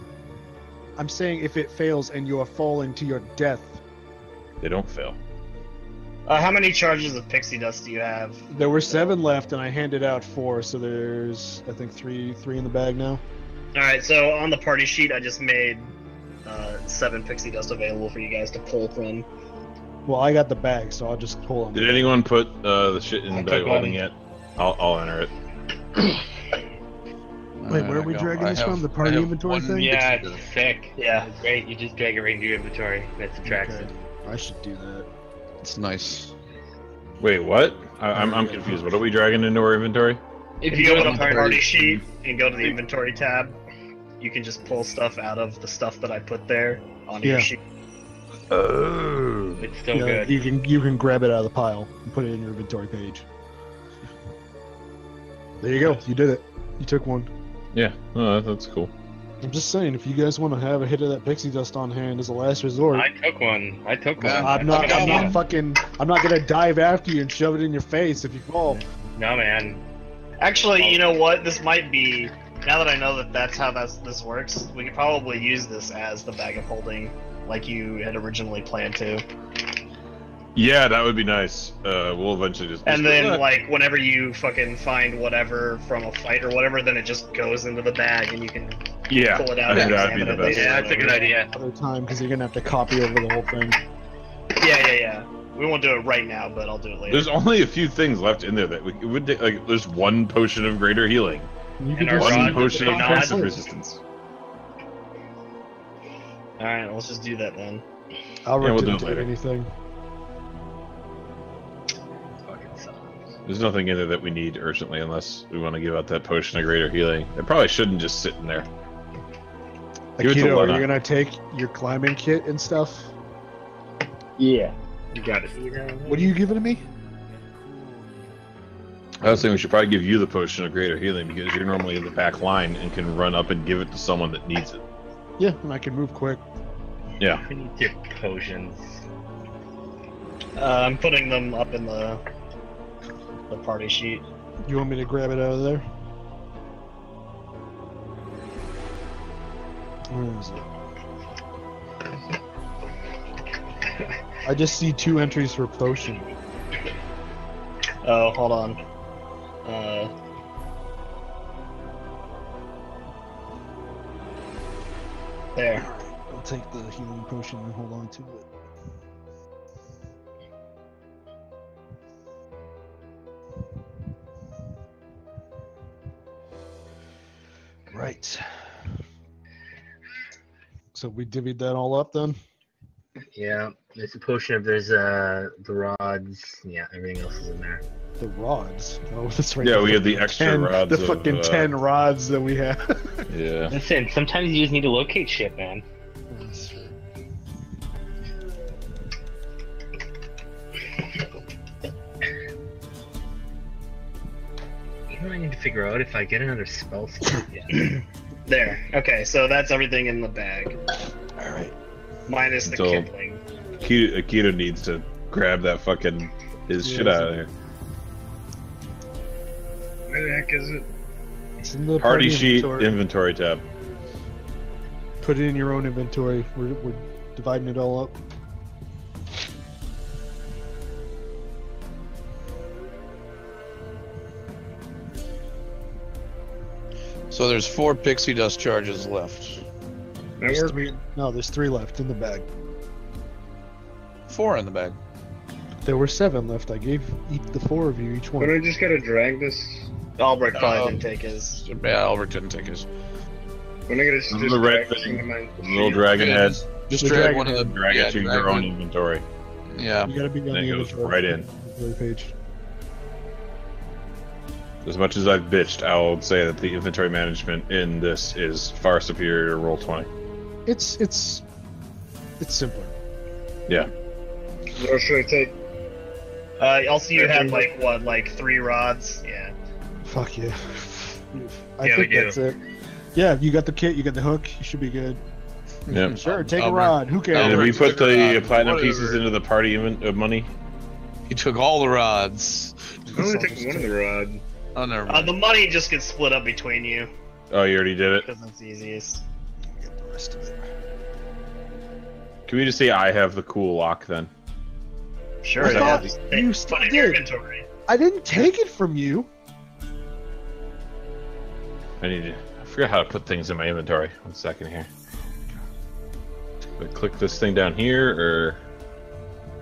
I'm saying if it fails and you are falling to your death, They don't fail. Uh, how many charges of pixie dust do you have? there were seven left, and I handed out four, so there's I think three three in the bag now. All right, so on the party sheet, I just made uh, seven pixie dust available for you guys to pull from. Well, I got the bag, so I'll just pull them. Did anyone put uh, the shit in I the bag holding one. yet? I'll, I'll enter it. Wait, where are we dragging this from? The party inventory one thing? Yeah, it's dust. sick. Yeah. It's great. You just drag it right into your inventory. That subtracts Okay. it. I should do that. It's nice. Wait, what? I, I'm, I'm confused. What are we dragging into our inventory? If you open go up the on party sheet and go to the inventory tab, you can just pull stuff out of the stuff that I put there onto your Yeah. sheet. Oh. It's still Yeah, good. You can you can grab it out of the pile and put it in your inventory page. There you go. You did it. You took one. Yeah, oh, that's cool. I'm just saying, if you guys want to have a hit of that pixie dust on hand as a last resort, I took one. I took one. I I'm not. I'm one. not fucking. I'm not gonna dive after you and shove it in your face if you fall. No, man. Actually, you know what? This might be. Now that I know that that's how that's, this works, we could probably use this as the bag of holding, like you had originally planned to. Yeah, that would be nice. Uh, we'll eventually just. And just- then, like, whenever you fucking find whatever from a fight or whatever, then it just goes into the bag and you can yeah, pull it out think and that'd be examine the it best. later. Yeah, that's a good idea. Other time because you're gonna have to copy over the whole thing. Yeah, yeah, yeah. We won't do it right now, but I'll do it later. There's only a few things left in there that we, it would take, like. There's one potion of greater healing, You And can our just rods one potion of not- passive resistance. Alright, let's just do that then. I'll Yeah, we'll do do it later. anything. There's nothing in there that we need urgently unless we want to give out that potion of greater healing. It probably shouldn't just sit in there. Give Akito, are you gonna take your climbing kit and stuff? Yeah. You got it. What are you giving to me? I was saying we should probably give you the potion of greater healing because you're normally in the back line and can run up and give it to someone that needs it. Yeah, and I can move quick. Yeah. We need your potions. Uh, I'm putting them up in the the party sheet. You want me to grab it out of there? Where is it? I just see two entries for potion. Oh, hold on. Uh, there. I'll take the healing potion and hold on to it. Right. So we divvied that all up then? Yeah. There's a potion of there's uh the rods. Yeah, everything else is in there. The rods. Oh, that's right. Yeah, we had the extra 10 rods The of, fucking uh, 10 rods that we have. Yeah. Listen, sometimes you just need to locate shit, man. That's I need to figure out if I get another spell slot yet. There. Okay, so that's everything in the bag, All right. minus the Until- Kipling. Akita, Akita needs to grab that fucking his Yeah, shit out of here. Where the heck is it? It's in the Party sheet inventory. inventory tab. Put it in your own inventory. We're, we're dividing it all up. So there's four pixie dust charges left. That There's work? three, no, there's three left in the bag. Four in the bag. There were seven left. I gave each, the four of you each But one. I just gotta drag this. Albrecht uh, probably Oh. didn't take his. Yeah, Albert didn't take his. When I get just, The red drag thing. my The little dragon Yeah, head. Just, just The drag dragon one of the Drag yeah, it to drag your own one. inventory. Yeah. You gotta be on And the it goes right in. Inventory page. As much as I've bitched, I will say that the inventory management in this is far superior to roll twenty. It's it's it's simpler. Yeah. What should I take? Uh, also, you had like what, like three rods? Yeah. Fuck yeah. I Yeah, think that's it. Yeah, you got the kit, you got the hook, you should be good. Yep. Sure, take Albert. a rod. Who cares? And we put the out platinum whatever. pieces into the party inven- uh, money, He took all the rods. I only took one of the rod. Oh, never Uh, mind. the money just gets split up between you oh, you already did it. because it's easiest. Get the rest of it. Can we just say I have the cool lock then? Sure. I yeah, thought just you still put it in your did. inventory. I didn't take it from you. I need to. I forgot how to put things in my inventory. One second here. Do I click this thing down here, or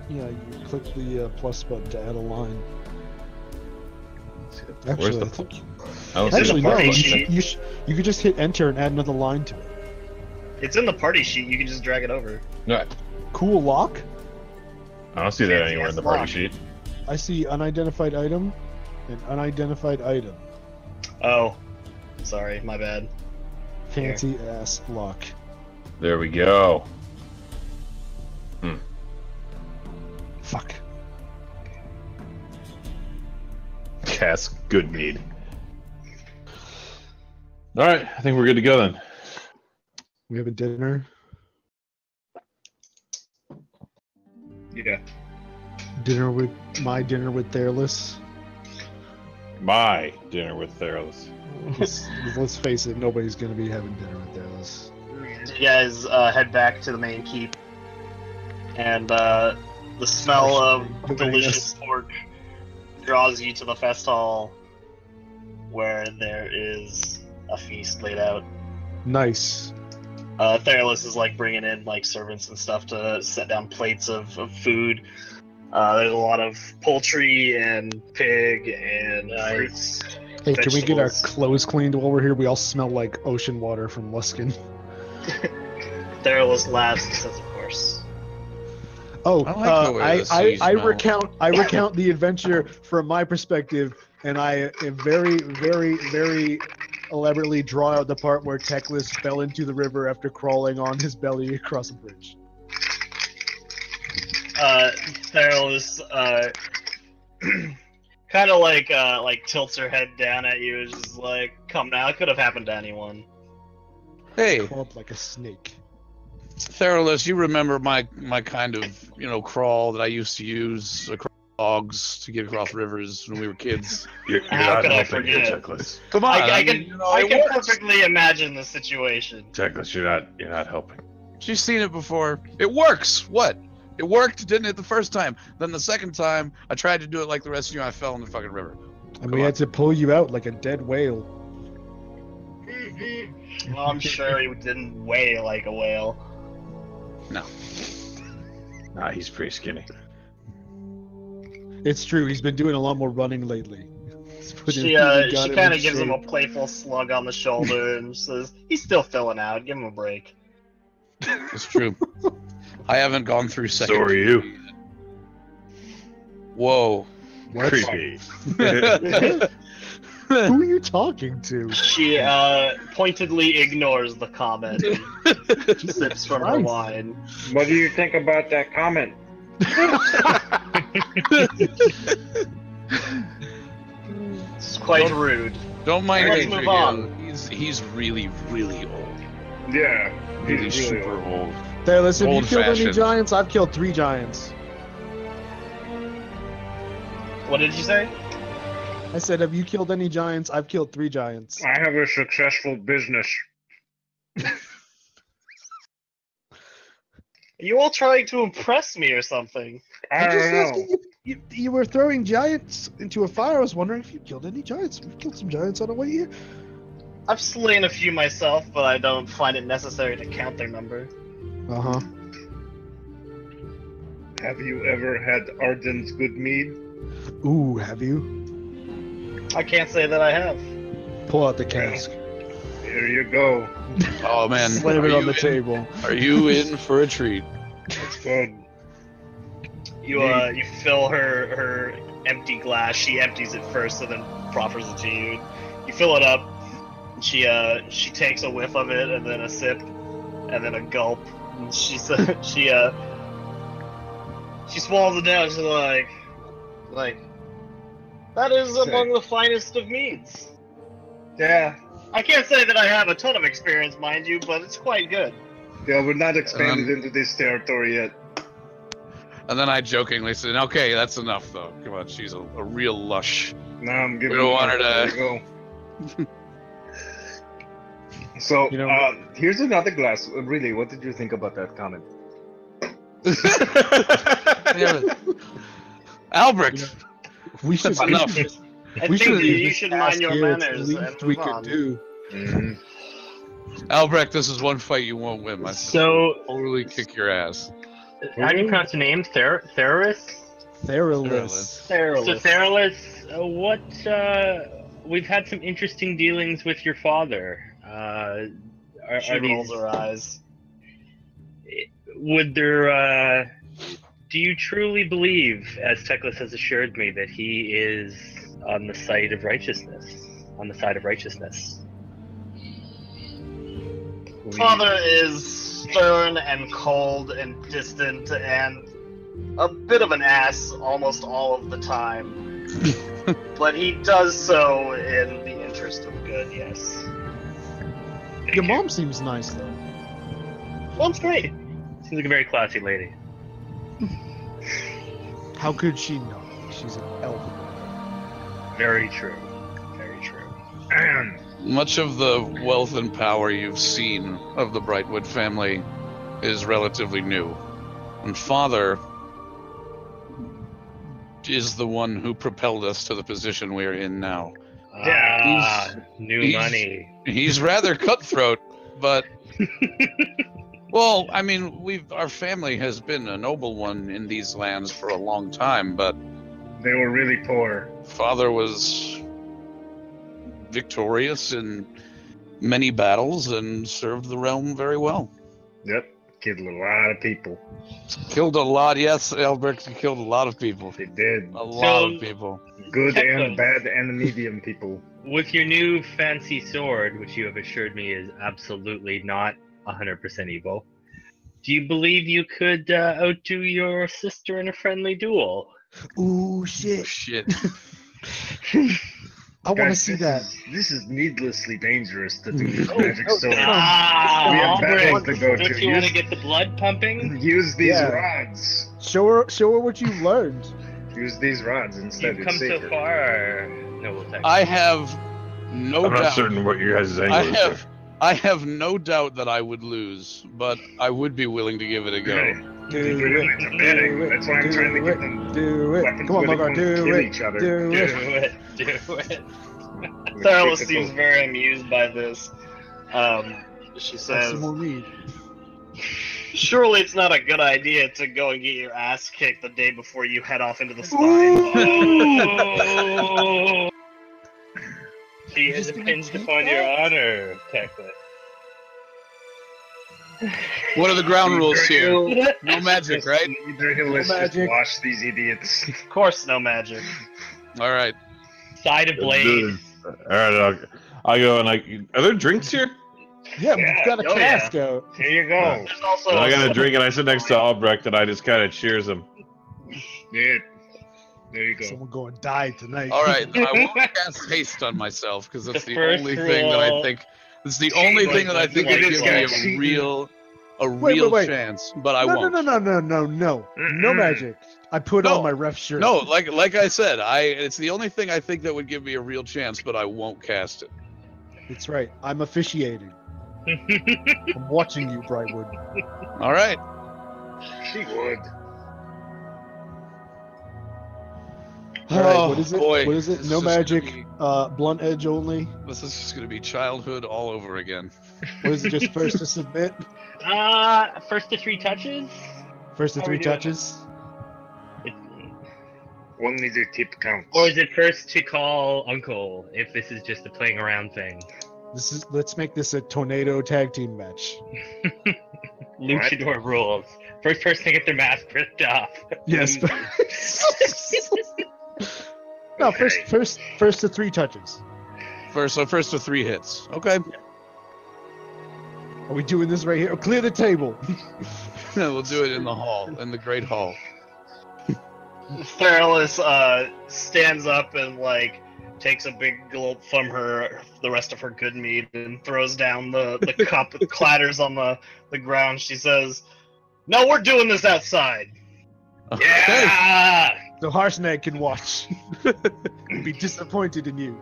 Yeah, you click the uh, plus button to add a line. Where's the? I think I actually the no. party You, sheet. you, sh- you could just hit enter and add another line to it. It's in the party sheet. You can just drag it over. No, Cool lock. I don't see that Fancy anywhere in the party lock. sheet. I see unidentified item and unidentified item. Oh, sorry, my bad. Fancy ass lock. There we go. Cask good mead. All right, I think we're good to go then. We have a dinner. Yeah. Dinner with my dinner with Thairless. My dinner with Theralus. let's, let's face it, nobody's gonna be having dinner with Thairless. You guys uh, head back to the main keep, and uh, the smell of delicious pork draws you to the fest hall, where there is a feast laid out. Nice. Uh, Theralus is like bringing in like servants and stuff to set down plates of, of food. Uh, there's a lot of poultry and pig and fruits. Hey, can we get our clothes cleaned while we're here? We all smell like ocean water from Luskan. Theralus laughs and says, "Of course." Oh, I like uh, I, I, I recount I recount the adventure from my perspective, and I am very, very, very elaborately draw out the part where Teclis fell into the river after crawling on his belly across a bridge. uh, Theralus uh, kind of like uh, like tilts her head down at you, is just like, "Come now, it could have happened to anyone." Hey, Crawled like a snake. Theralus, you remember my my kind of you know crawl that I used to use across logs to get across rivers when we were kids. You're, you're How could I forget? Come on, I, I, mean, can you know, I can works. perfectly imagine the situation. Teclis, you're not you're not helping. She's seen it before. It works. What? It worked, didn't it, the first time? Then the second time, I tried to do it like the rest of you. I fell in the fucking river. And Come we on. had to pull you out like a dead whale. Mm-hmm. Well, I'm sure he didn't weigh like a whale. Nah, he's pretty skinny. It's true. He's been doing a lot more running lately. He's put in- She uh, she kind of gives him a playful slug on the shoulder and says, "He's still filling out. Give him a break." It's true. I haven't gone through second. So are you. Whoa. What? Creepy. Who are you talking to? She uh, pointedly ignores the comment. sips from her wine. What do you think about that comment? It's quite rude. Don't mind Let's Adrian. move on. He's he's really really old. Yeah. Really he's really super old. old. Hey, listen, you killed any giants? I've killed three giants. What did you say? I said, have you killed any giants? I've killed three giants. I have a successful business. Are you all trying to impress me or something? I I'm just don't know. you, you. You were throwing giants into a fire. I was wondering if you killed any giants. We've killed some giants on the way here. I've slain a few myself, but I don't find it necessary to count their number. Uh huh. Have you ever had Arden's good mead? Ooh, have you? I can't say that I have. Pull out the cask. Here you go. Oh man, Slam are it on you the in- table. Are you in for a treat? It's good. You uh, you fill her her empty glass. She empties it first, and then proffers it to you. You fill it up. She uh she takes a whiff of it, and then a sip, and then a gulp. And she said she uh she swallows it down. She's like like that is among the finest of meads. Yeah. I can't say that I have a ton of experience, mind you, but it's quite good. Yeah, we're not expanded Um, into this territory yet. And then I jokingly said, "Okay, that's enough, though. Come on, she's a, a real lush." Now I'm giving don't you want her there to- go. so, You know- uh, here's another glass. Uh, Really, what did you think about that comment? Albrecht, We should. That's enough. I We think should that you should mind your here. The manners least we move could on. do. Albrecht, this is one fight you won't win. My So, will totally kick your ass. how do you pronounce the name? Ther- Theris? Theralis. So, Theralis. Uh, what, uh, we've had some interesting dealings with your father. Uh, are, She are rolls these, her eyes. would there, uh, do you truly believe, as Teclis has assured me, that he is on the side of righteousness? On the side of righteousness? Father is stern and cold and distant and a bit of an ass almost all of the time. but he does so in the interest of good, yes. Your mom seems nice though. Mom's great. Seems like a very classy lady. How could she not? She's an elf. Very true. Very true. And Much of the wealth and power you've seen of the Brightwood family is relatively new. And father is the one who propelled us to the position we're in now. Ah, new he's- money. He's rather cutthroat, but well, I mean, we've our family has been a noble one in these lands for a long time, but They were really poor. father was victorious in many battles and served the realm very well. Yep. Killed a lot of people. Killed a lot, yes, Albrecht killed a lot of people. He did. A lot So- of people. Good and bad and medium people. With your new fancy sword, which you have assured me is absolutely not 100% evil, do you believe you could uh, outdo your sister in a friendly duel? Ooh Oh, shit! shit. I want to see this that. Is, this is needlessly dangerous to do this Oh, magic oh, sword. Ah, We have Albrecht, battles to go don't to. you want to get the blood pumping? Use these Yeah. rods. Show her, show her what you've learned. Use these rods instead. You've come so safer. far, Noble Tech. I have no I'm not certain what you guys' I angle is. have I have no doubt that I would lose, but I would be willing to give it a go. Do Keep it in, it's a betting. That's why I'm trying to get them Do it. weapons Come on, where they Lorgar, won't do kill it. each other. Do do it. it, do it. Theralis Typical. seems very amused by this. Um, she Have says, some more mead. Surely it's not a good idea to go and get your ass kicked the day before you head off into the spine. She has Just gonna impinged upon your honor, Teclis. What are the ground rules here? Neither No magic, right? Neither he'll let's just magic. wash these idiots. of course, no magic. All right. Side of blade. All right, I'll, I'll go and like. Are there drinks here? Yeah, Yeah, we've got a oh, yeah. cask out. Here you go. There's also And I got a drink, and I sit next to Albrecht, and I just kind of cheers him. Yeah. There you go. Someone going to die tonight. All right, I won't cast haste on myself because that's The the, first only thing that I think. It's the only thing that I think would this give me a real, a Wait, real wait, wait. chance. But I no, won't. no, no, no, no, no, no, no magic. I put No. on my ref shirt. No, like like I said, I it's the only thing I think that would give me a real chance, but I won't cast it. it's right. I'm officiating. I'm watching you, Brightwood. All right. she would. All right, Oh, what is it? boy. What is it? No magic. be- Uh, blunt edge only. This is just gonna be childhood all over again. What is it? Just first to submit. Uh, first to three touches. First to How three touches. One leader tip counts. Or is it first to call Uncle if this is just a playing around thing? This is. Let's make this a tornado tag team match. Luchador rules. First person to get their mask ripped off. Yes. loses. no, first, Okay. first, first to three touches. First, so first to three hits. Okay. Are we doing this right here? Oh, clear the table. we'll do it in the hall, in the great hall. Theralus uh, stands up and like takes a big gulp from her the rest of her good meat and throws down the, the cup it clatters on the, the ground. She says, No, we're doing this outside. yeah. So Harshnag can watch. and Be disappointed in you.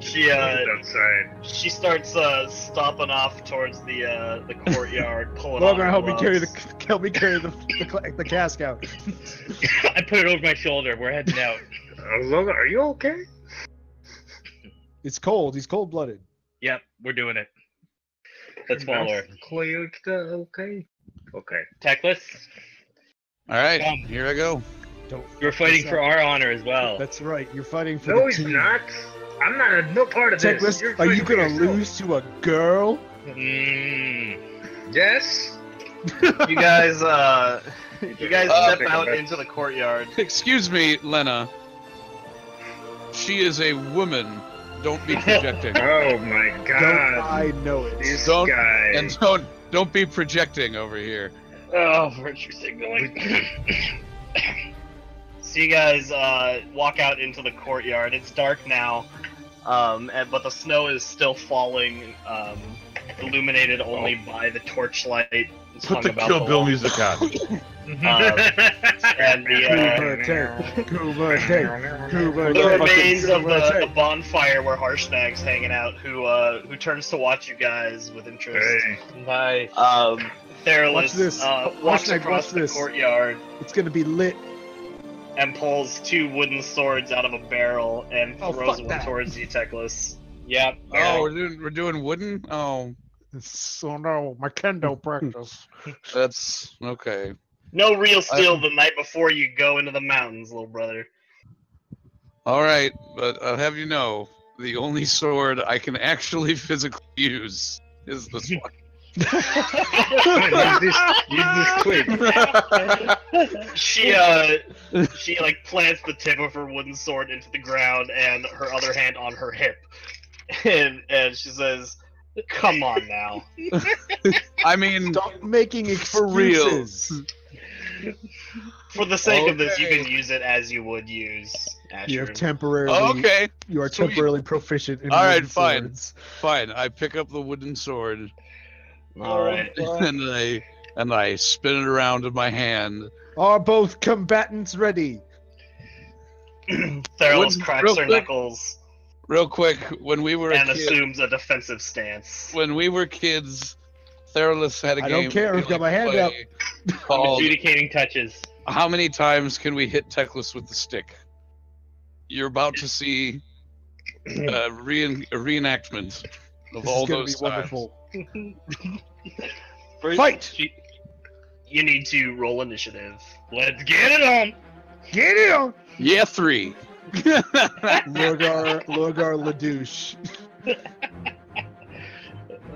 She uh, outside. she starts uh, stomping off towards the uh, the courtyard, pulling Well, on gonna her help me carry the help me carry the the, the cask out. I put it over my shoulder. We're heading out. Uh, Logan, are you okay? It's cold. He's cold blooded. Yep, we're doing it. Let's follow her. Chloe, okay. Okay. Teclis, All right, Come. here I go. Don't. you're fighting for our honor as well. That's right. You're fighting for No, the he's team. not. I'm not a no part of this. You're are you gonna lose to a girl? Mm. Yes. You guys uh, you guys Uh, step out into the courtyard. Excuse me, Lena. She is a woman. Don't be projecting. Oh my Don't god. I know it? This Don't- guy. and don't don't be projecting over here. Oh, virtue signaling. So you guys uh, walk out into the courtyard. It's dark now, um, and, but the snow is still falling, um, illuminated only by the torchlight that's Put the about Kill the Bill wall. music on. and the, uh, the remains of the, the bonfire where Harshnag's hanging out, who uh, who turns to watch you guys with interest. Hey. nice. Um, Theralus Watch this. Uh, walks that, across watch the this. courtyard It's gonna be lit. And pulls two wooden swords out of a barrel and Oh, throws fuck one that. towards you, Teclis. Yep. Oh, we're doing we're doing wooden. Oh, So no, my kendo practice. that's okay. No real steel the night before you go into the mountains, little brother. All right, but I'll have you know, the only sword I can actually physically use is this one. Use this, use this quick. She uh she like plants the tip of her wooden sword into the ground and her other hand on her hip. And and she says, Come on now. I mean, Stop making it For real. excuses. For the sake of this, you can use it as you would use You Asher. have temporarily. oh, okay, You are Sweet. temporarily proficient in All right, fine. swords. fine. I pick up the wooden sword All oh, right. and I and I spin it around in my hand. Are both combatants ready? Theralus cracks real her quick. knuckles Real quick, when we were a and kid, assumes a defensive stance. when we were kids, Theralus had a I game. I don't care, I've got my hand play I'm Called adjudicating touches. How many times can we hit Teclis with the stick? You're about to see a, re- a reenactment of This all is gonna those be times. wonderful. First, Fight! You, you need to roll initiative. Let's get it on. Get it on! Yeah, three. Lorgar, Lorgar Ladouche.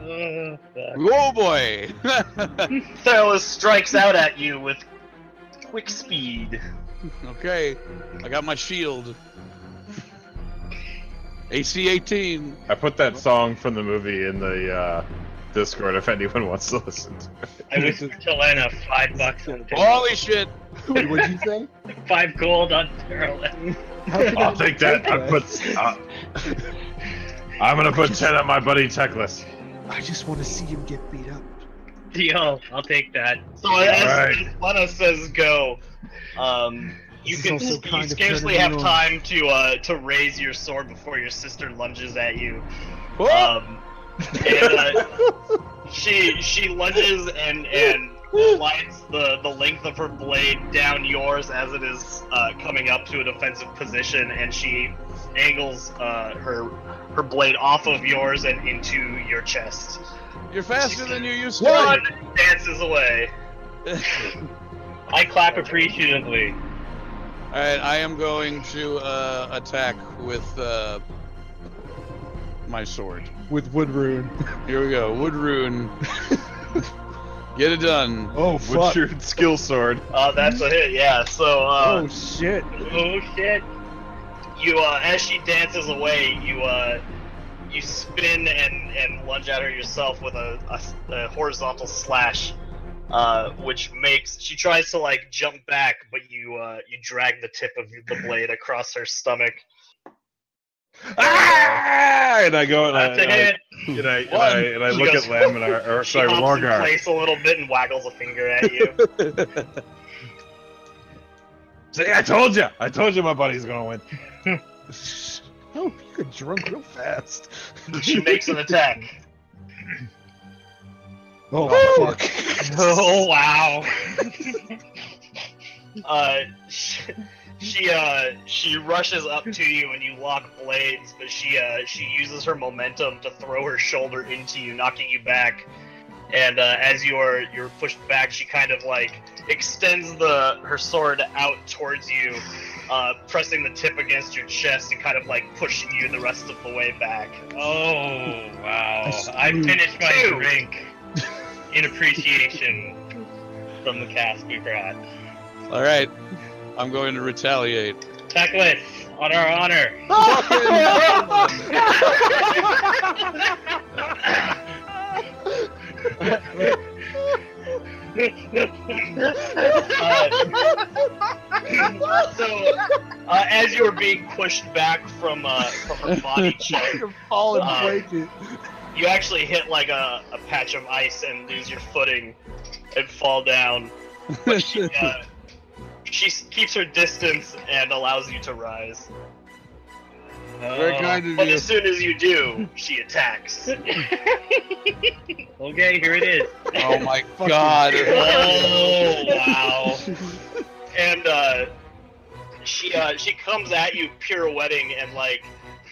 Uh, oh boy! Theralus strikes out at you with quick speed. okay, I got my shield. AC 18. I put that song from the movie in the uh, Discord if anyone wants to listen. To it. I whispered to Lena five bucks on Tinder. Holy shit! Wait, what'd you say? Five gold on Terralin. How could I'll take that. I put. Uh, I'm gonna put ten on my buddy Teclis. I just want to see him get beat up. Deal. I'll take that. So as, Alright. as Lena says go, um, you can also you scarcely have time to uh, to raise your sword before your sister lunges at you. Whoa! Um, and uh, she she lunges and and slides the the length of her blade down yours as it is uh, coming up to a defensive position, and she angles uh, her her blade off of yours and into your chest. You're faster than you used to. One dances away. I clap appreciatively. All right, I am going to uh, attack with uh, my sword. With wood rune. Here we go, wood rune. Get it done. Oh What's fuck! your skill sword? Uh, that's a hit, yeah. So uh, oh shit! Oh shit. you uh, as she dances away, you uh, you spin and and lunge at her yourself with a, a, a horizontal slash, uh, which makes she tries to like jump back, but you uh, you drag the tip of the blade across her stomach. Ah! And I go and I, That's a and I, and I, and. I, and I look goes- at Laminar, or sorry, in place a little bit and waggles a finger at you. Say, I told you, I told you, my buddy's gonna win. Oh, you get drunk real fast. she makes an attack. Oh fuck! Oh wow. uh, she, she uh she rushes up to you and you lock blades, but she uh she uses her momentum to throw her shoulder into you, knocking you back. And uh, as you're you're pushed back, she kind of like extends the her sword out towards you, uh, pressing the tip against your chest and kind of like pushing you the rest of the way back. Oh wow. I finished my Two. drink in appreciation from the cast we brought. All right, I'm going to retaliate. Teclis, on our honor. Uh, so, uh, as you're being pushed back from uh, from her body check, You're Uh, you actually hit like a, a patch of ice and lose your footing and fall down. But she, uh, she keeps her distance and allows you to rise. Very kind of But you. as soon as you do, she attacks. okay, here it is. Oh my god. Oh wow. And uh, she uh, she comes at you pirouetting and like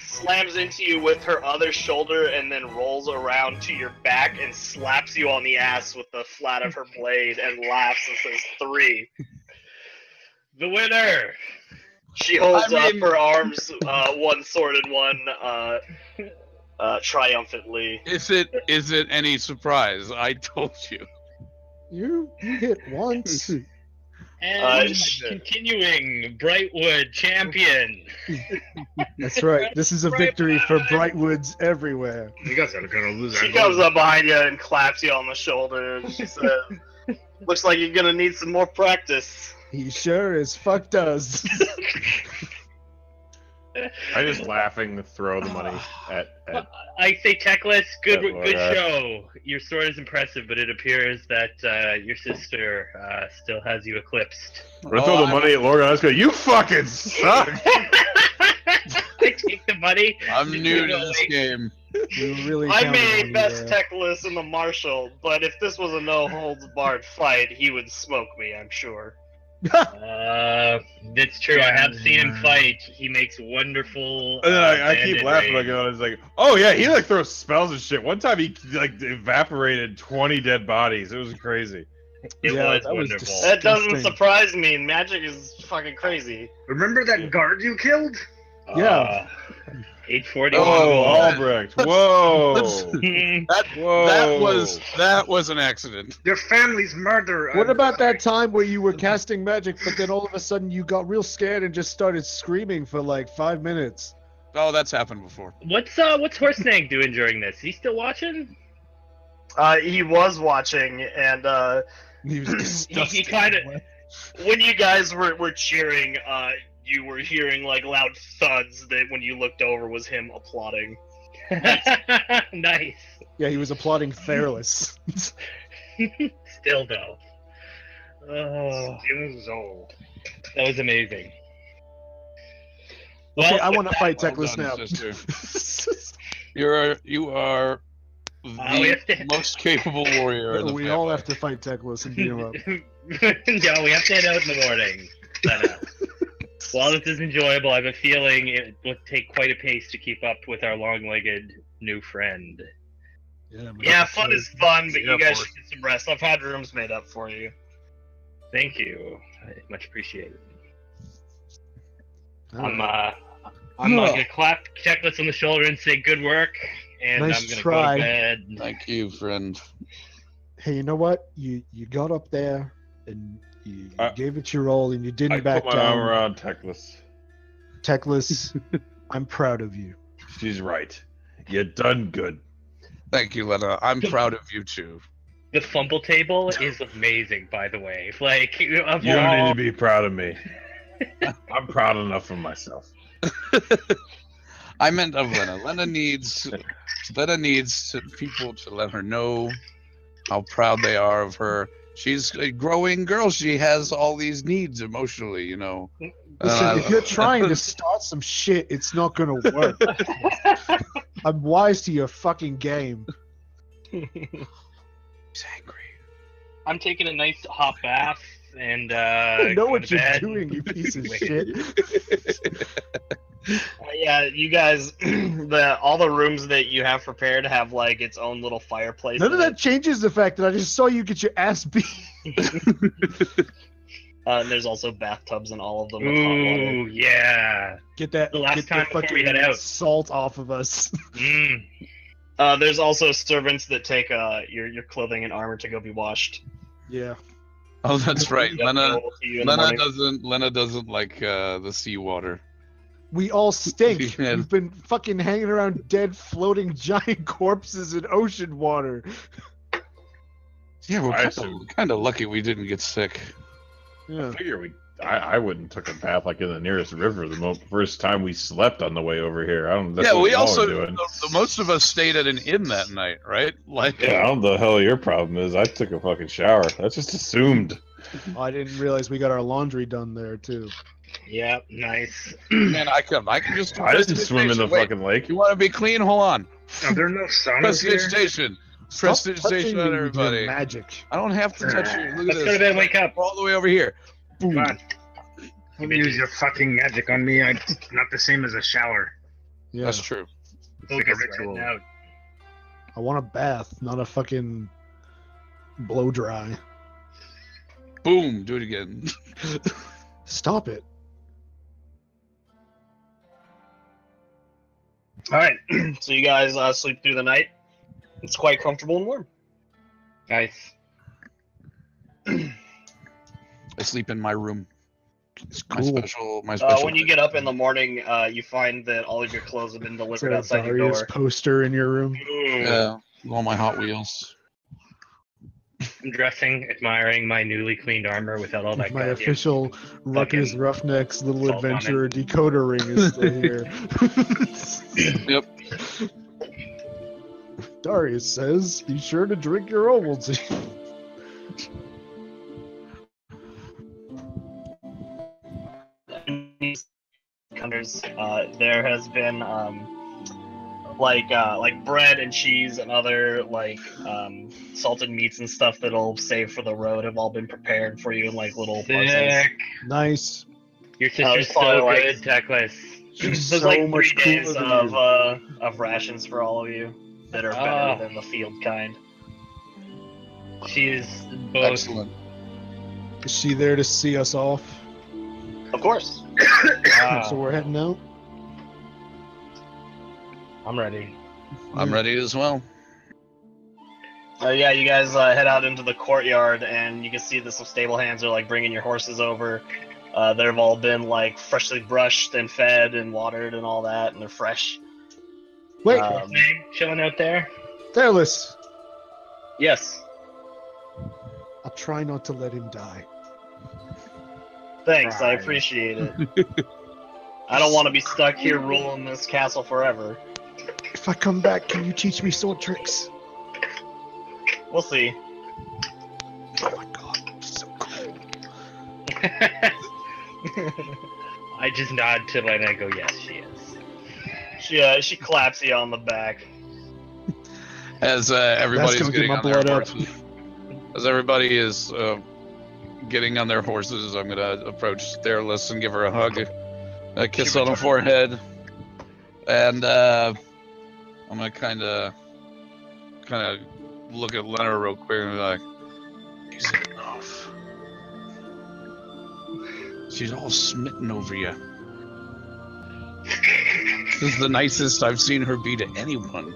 slams into you with her other shoulder and then rolls around to your back and slaps you on the ass with the flat of her blade and laughs and says three. The winner. She holds I mean- up her arms, uh, one sword and one uh, uh, triumphantly. Is it is it any surprise? I told you. You you hit once. And Uh, continuing, Brightwood champion. That's right. This is a victory for Brightwoods everywhere. You guys are gonna lose. She comes up behind you and claps you on the shoulder and she says, "Looks like you're gonna need some more practice." He sure as fuck does. I just laughing to throw the money at, at I say Teclis, good good show. Your sword is impressive, but it appears that uh, your sister uh, still has you eclipsed. I'm Oh, throw the I'm- money at Lorgar. Let's go. You fucking suck. I take the money. I'm new to this game. Really I counted on made best there. tech in the marshal, but if this was a no holds barred fight, he would smoke me. I'm sure. Uh, that's true. I have seen him fight. He makes wonderful. And then uh, I, I keep bandit laughing. I raids. go, it's like, oh yeah, he like throws spells and shit. One time he like evaporated twenty dead bodies. It was crazy. It Yeah, was that wonderful. just- That doesn't surprise me. Magic is fucking crazy. Remember that guard you killed? Yeah. Uh, 841. Oh, Albrecht. Whoa. That Whoa. that was that was an accident. Your family's murder. What I'm about sorry. that time where you were casting magic, but then all of a sudden you got real scared and just started screaming for like five minutes? Oh, that's happened before. What's uh what's Harshnag doing during this? Is he still watching? Uh, he was watching, and uh, He was He- he disgusted. kinda- when you guys were, were cheering, uh, you were hearing like loud thuds that when you looked over was him applauding. nice. Yeah, he was applauding Thairless. Still though. Oh, Zo. that was amazing. okay, Well, I want to that- fight well Teclis done, now. You're you are the Uh, to- most capable warrior. in the we all have to fight Teclis and beat him up. no, we have to head out in the morning. But, while this is enjoyable, I have a feeling it will take quite a pace to keep up with our long-legged new friend. Yeah. Yeah, fun is fun, but Yeah, you guys should get some rest. I've had rooms made up for you. Thank you. I much appreciated. Oh, I'm uh, I'm gonna clap checklist on the shoulder and say good work, and Nice I'm gonna try. go to bed. Thank you, friend. hey, you know what? You you got up there and you, you I- gave it your all, and you didn't I back put my down. arm around Teclis. Teclis, I'm proud of you. She's right. You done good. Thank you, Lena. I'm proud of you too. The fumble table is amazing, by the way. Like of You don't all- need to be proud of me. I'm proud enough of myself. I meant of Lena. Lena needs Lena needs to, people to let her know how proud they are of her. She's a growing girl. She has all these needs emotionally, you know. Listen, Uh, if you're trying to start some shit, it's not gonna work. I'm wise to your fucking game. He's angry. I'm taking a nice hot bath and uh, I know what you're bed. doing, you piece of shit. Uh, yeah, you guys, the all the rooms that you have prepared have like its own little fireplace. None of in that changes the fact that I just saw you get your ass beat. Uh, and there's also bathtubs in all of them. with. Ooh, yeah. Get that The last get time the before we fucking head out. salt off of us. Mm. Uh, there's also servants that take uh, your your clothing and armor to go be washed. yeah. Oh, that's right. Lena available to you in the Lena doesn't Lena doesn't like uh, the seawater. We all stink. Yeah. We've been fucking hanging around dead, floating giant corpses in ocean water. Yeah, we're I kind of, kind of lucky we didn't get sick. Yeah. I figure we. I, I wouldn't took a bath like in the nearest river the mo- first time we slept on the way over here. I don't. That's yeah, what we also doing. the, the most of us stayed at an inn that night, right? Like, Yeah, I don't know the hell your problem is. I took a fucking shower. That's just assumed. I didn't realize we got our laundry done there too. Yep, nice. man, I can I can just. I didn't swim in the Wait, fucking lake. You want to be clean? Hold on. Are there no saunas Prestige here? station. Stop Prestidigitation on everybody. Magic. I don't have to touch you. Look at Let's this. go to bed wake up. All the way over here. Boom. Come on. Don't use your fucking magic on me. I'm not the same as a shower. Yeah. That's true. It's like a Focus ritual. right. I want a bath, not a fucking blow dry. Boom. Do it again. Stop it. All right, so you guys uh, sleep through the night. It's quite comfortable and warm. Nice. I sleep in my room. It's My special. My Uh, special. when you get up in the morning, uh, you find that all of your clothes have been delivered there a outside your Darius door. poster in your room? yeah, all my Hot Wheels. I'm dressing, admiring my newly cleaned armor without all that My official Ruckus Roughnecks Little salt. Adventurer decoder ring is still here. Yep. Darius says, be sure to drink your Ovaltine. Counters, uh, there has been um, like uh, like bread and cheese and other like um, salted meats and stuff that'll save for the road have all been prepared for you in like little parcels. Nice. Your sister's probably so good, Teclis. She's There's so like much three days than of you. uh, of rations for all of you that are better Ah. than the field kind. She's both. Excellent. Is she there to see us off? Of course. Ah, So we're heading out. I'm ready. I'm ready as well. Uh, yeah, you guys uh, head out into the courtyard, and you can see that some stable hands are like bringing your horses over. Uh, they've all been like freshly brushed and fed and watered and all that, and they're fresh. Wait, Um, chilling out there. Theralus, Yes. I'll try not to let him die. Thanks, I appreciate it. I don't want to be stuck here ruling this castle forever. If I come back, can you teach me sword tricks? We'll see. Oh my god, so cool. I just nod to Lena and go, yes, she is. She uh, she claps you on the back. As uh, everybody's getting on their horses, as everybody is uh, getting on their horses, I'm gonna approach Theralus and give her a hug, a kiss She on the forehead, and uh, I'm gonna kind of, kind of look at Leonard real quick and be like, "Is it She's all smitten over you. This is the nicest I've seen her be to anyone.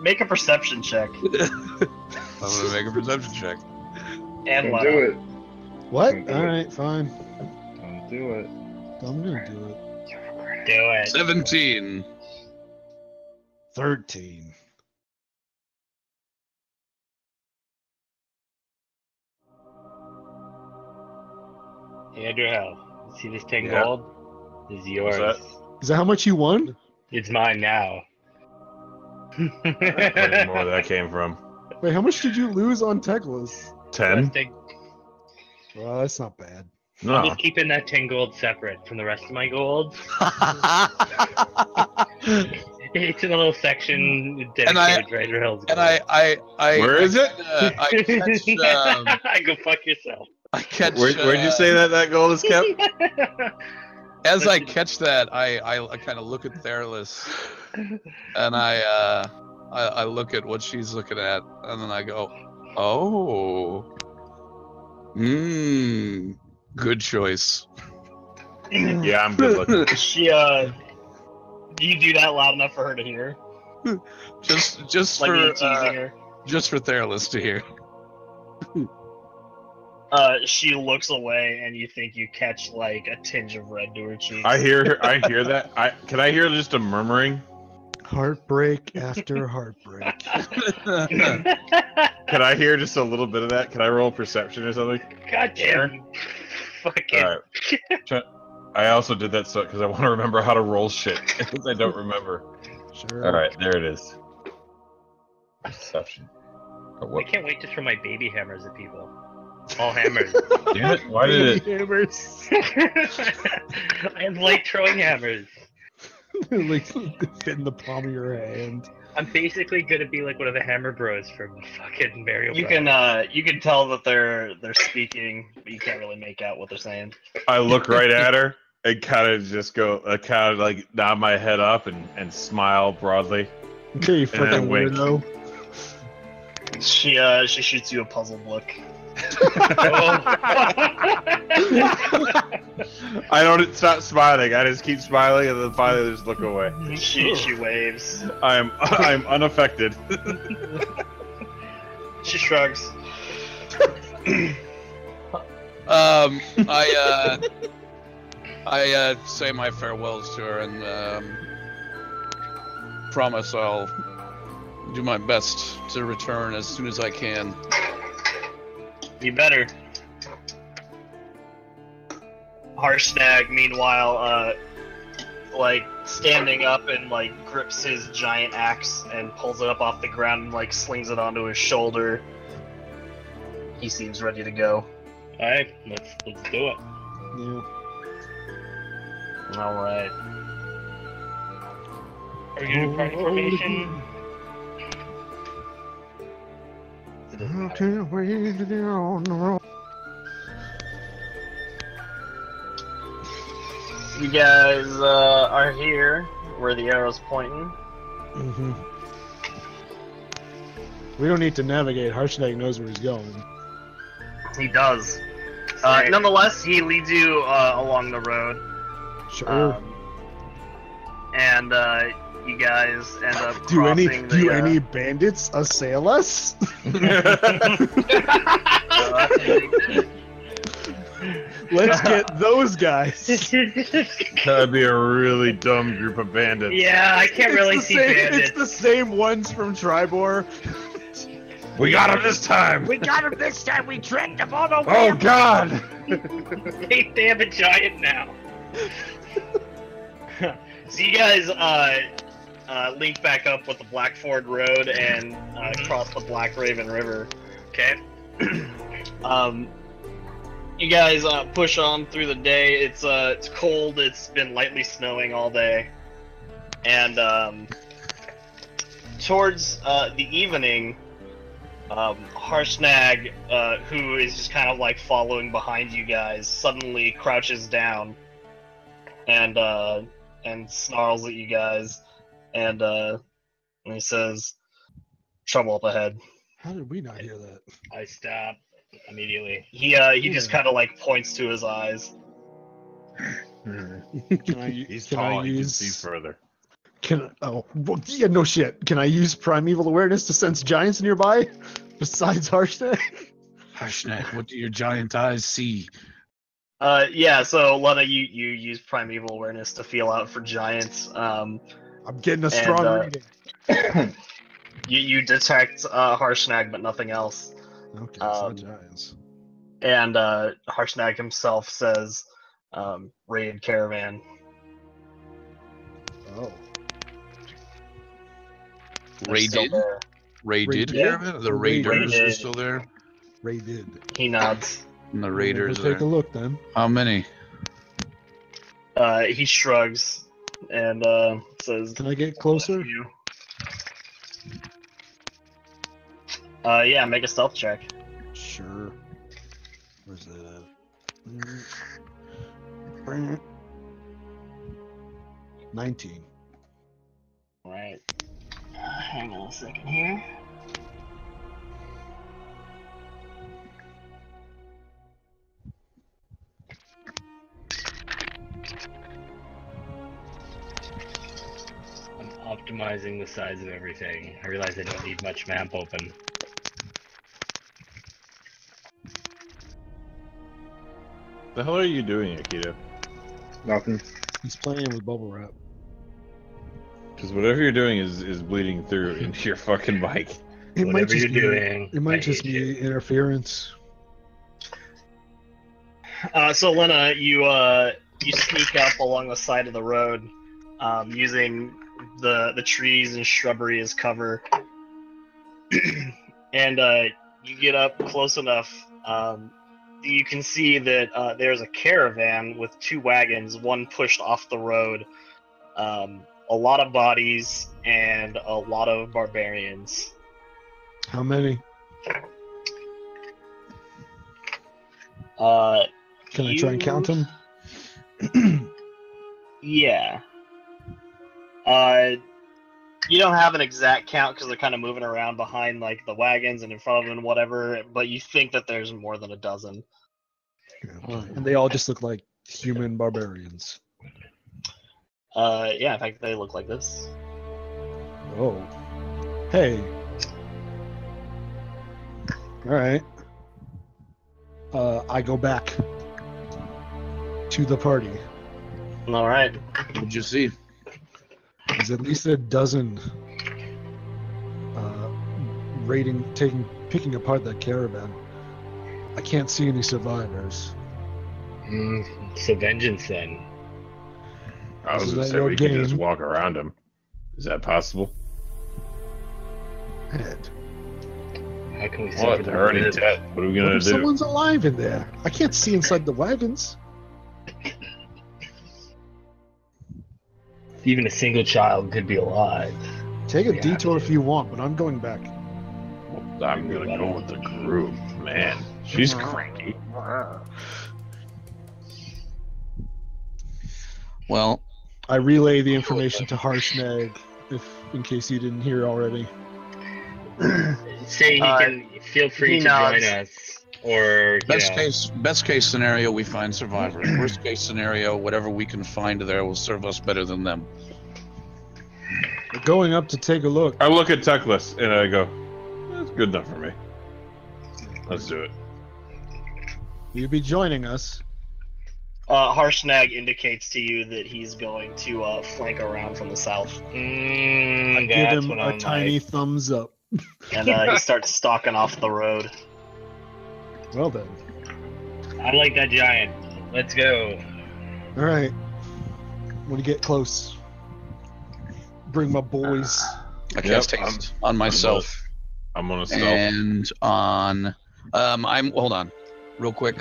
Make a perception check. I'm gonna make a perception check. And Don't do it. What? Don't do it. Alright, fine. Don't do it. I'm gonna do it. Do it. 17. 13. Andrew Hell. See this 10 Yeah. gold? This is yours. that? Is that how much you won? It's mine now. Where more that came from. Wait, how much did you lose on Teclis? Ten? Well, that's not bad. No. I'm just keeping that 10 gold separate from the rest of my gold. It's in a little section dedicated And I- to Raider Hills. And I, I, I. Where is it? Uh, I catch. Um, Go fuck yourself. I catch. Where, where'd you uh, say that that goal is kept? As I catch that, I, I, I kind of look at Theralus, and I, uh, I, I look at what she's looking at, and then I go, "Oh, mmm, good choice." yeah, I'm good looking. She uh, do you do that loud enough for her to hear? Just, just Like for, you uh, her. just for Theralus to hear. Uh, she looks away, and you think you catch like a tinge of red to her cheek. I hear her. I hear that. I can I hear just a murmuring? Heartbreak after heartbreak. Can I hear just a little bit of that? Can I roll perception or something? God damn. Fucking. All right. Try- I also did that so because I want to remember how to roll shit because I don't remember. Sure. All right, there it is. Perception. I can't wait to throw my baby hammers at people. All hammers. Damn it! Why did it? Hammers. I like throwing hammers. like fit in the palm of your hand. I'm basically gonna be like one of the hammer bros from fucking Mario. You Bros. can uh, you can tell that they're they're speaking, but you can't really make out what they're saying. I look right at her and kind of just go, I kind of like nod my head up and and smile broadly. Okay, you And freaking weirdo. She uh, she shoots you a puzzled look. I don't stop smiling. I just keep smiling and then finally just look away. She she waves. I am I'm unaffected. She shrugs. Um, I, uh, I uh, say my farewells to her and um, promise I'll do my best to return as soon as I can. You better. Harshnag, meanwhile, uh, like standing up and like grips his giant axe and pulls it up off the ground and like slings it onto his shoulder. He seems ready to go. Alright, let's let's do it. Yeah. All right. Are you do party formation? It doesn't matter. can't wait to get on the road. You guys uh, are here where the arrow's pointing. hmm We don't need to navigate. Harshnag knows where he's going. He does. Uh, nonetheless, he leads you uh, along the road. Sure. Um, and uh, you guys end up do any crossing do uh, any bandits assail us? Let's get those guys. That'd be a really dumb group of bandits. yeah, I can't really it's the see same, bandits. It's the same ones from Triboar. We got him this time. We got him this time. We tricked him all the way. Oh God! They, they have a giant now. So you guys uh, uh, link back up with the Blackford Road and uh, cross the Black Raven River. Okay. um, you guys uh, push on through the day. It's uh, it's cold. It's been lightly snowing all day, and um, towards uh, the evening, um, Harshnag, uh, who is just kind of like following behind you guys, suddenly crouches down and uh, and snarls at you guys, and uh, and he says, "Trouble up ahead." How did we not hear that? I stop immediately. He uh, he just kind of like points to his eyes. Can I, He's can tall. I He can see further. Can oh well, yeah no shit. Can I use primeval awareness to sense giants nearby? Besides Harshnag? Harshnag, what do your giant eyes see? Uh, yeah. So Lena, you you use primeval awareness to feel out for giants. Um, I'm getting a And, strong uh, reading. you you detect uh, Harshnag, but nothing else. Okay, um, giants. And uh, Harshnag himself says, um, "Raid caravan." Oh, They're Raided? Raided Raided? caravan? The Raided. Raiders are still there? Ray did. He nods. And the We'll Raiders take a look then. How many? Uh, he shrugs and uh, says, Can I get closer? You. Uh, yeah, make a stealth check. Sure. Where's that at? Nineteen. Right. Uh, hang on a second here. Optimizing the size of everything. I realize I don't need much map open. The hell are you doing, Akito? Nothing. He's playing with bubble wrap. Because whatever you're doing is is bleeding through into your fucking mic. It might just you're be, doing, It might I just be you. interference. Uh, so Lena, you uh, you sneak up along the side of the road, um, using the the trees and shrubbery as cover, and uh, you get up close enough. Um, you can see that uh, there's a caravan with two wagons, one pushed off the road, um, a lot of bodies, and a lot of barbarians. How many? Uh, Can I try and count them? Yeah. Uh, you don't have an exact count because they're kind of moving around behind like the wagons and in front of them and whatever, but you think that there's more than a dozen. And they all just look like human barbarians. Uh, yeah, in fact, they look like this. Oh. Hey. Alright. Uh, I go back to the party. All right. What'd you see? There's at least a dozen uh, raiding, taking, picking apart that caravan. I can't see any survivors. Mm, it's a vengeance then. I was This gonna is say your we could just walk around them. Is that possible? Head. How can we What? sever They're them already with- dead. What are we gonna if do? someone's alive in there? I can't see inside the wagons. Even a single child could be alive. Take a Yeah. detour if you want, but I'm going back. I'm gonna go with the group, man. She's cranky. Well, I relay the information to Harshnag, if in case you didn't hear already. Say he Uh, can feel free he to join us, or best know, case best case scenario we find survivors. Worst case scenario, whatever we can find there will serve us better than them. We're going up to take a look. I look at Teclis and I go, "That's good enough for me." Let's do it. Will you be joining us? Uh, Harshnag indicates to you that he's going to uh, flank around from the south, Mm, I give him what a I'm tiny like. thumbs up. and uh, he starts stalking off the road. Well then. I like that giant. Let's go. All right. When you get close, bring my boys. I cast Yep, haste on myself I'm gonna stealth. and on. Um, I'm hold on, real quick.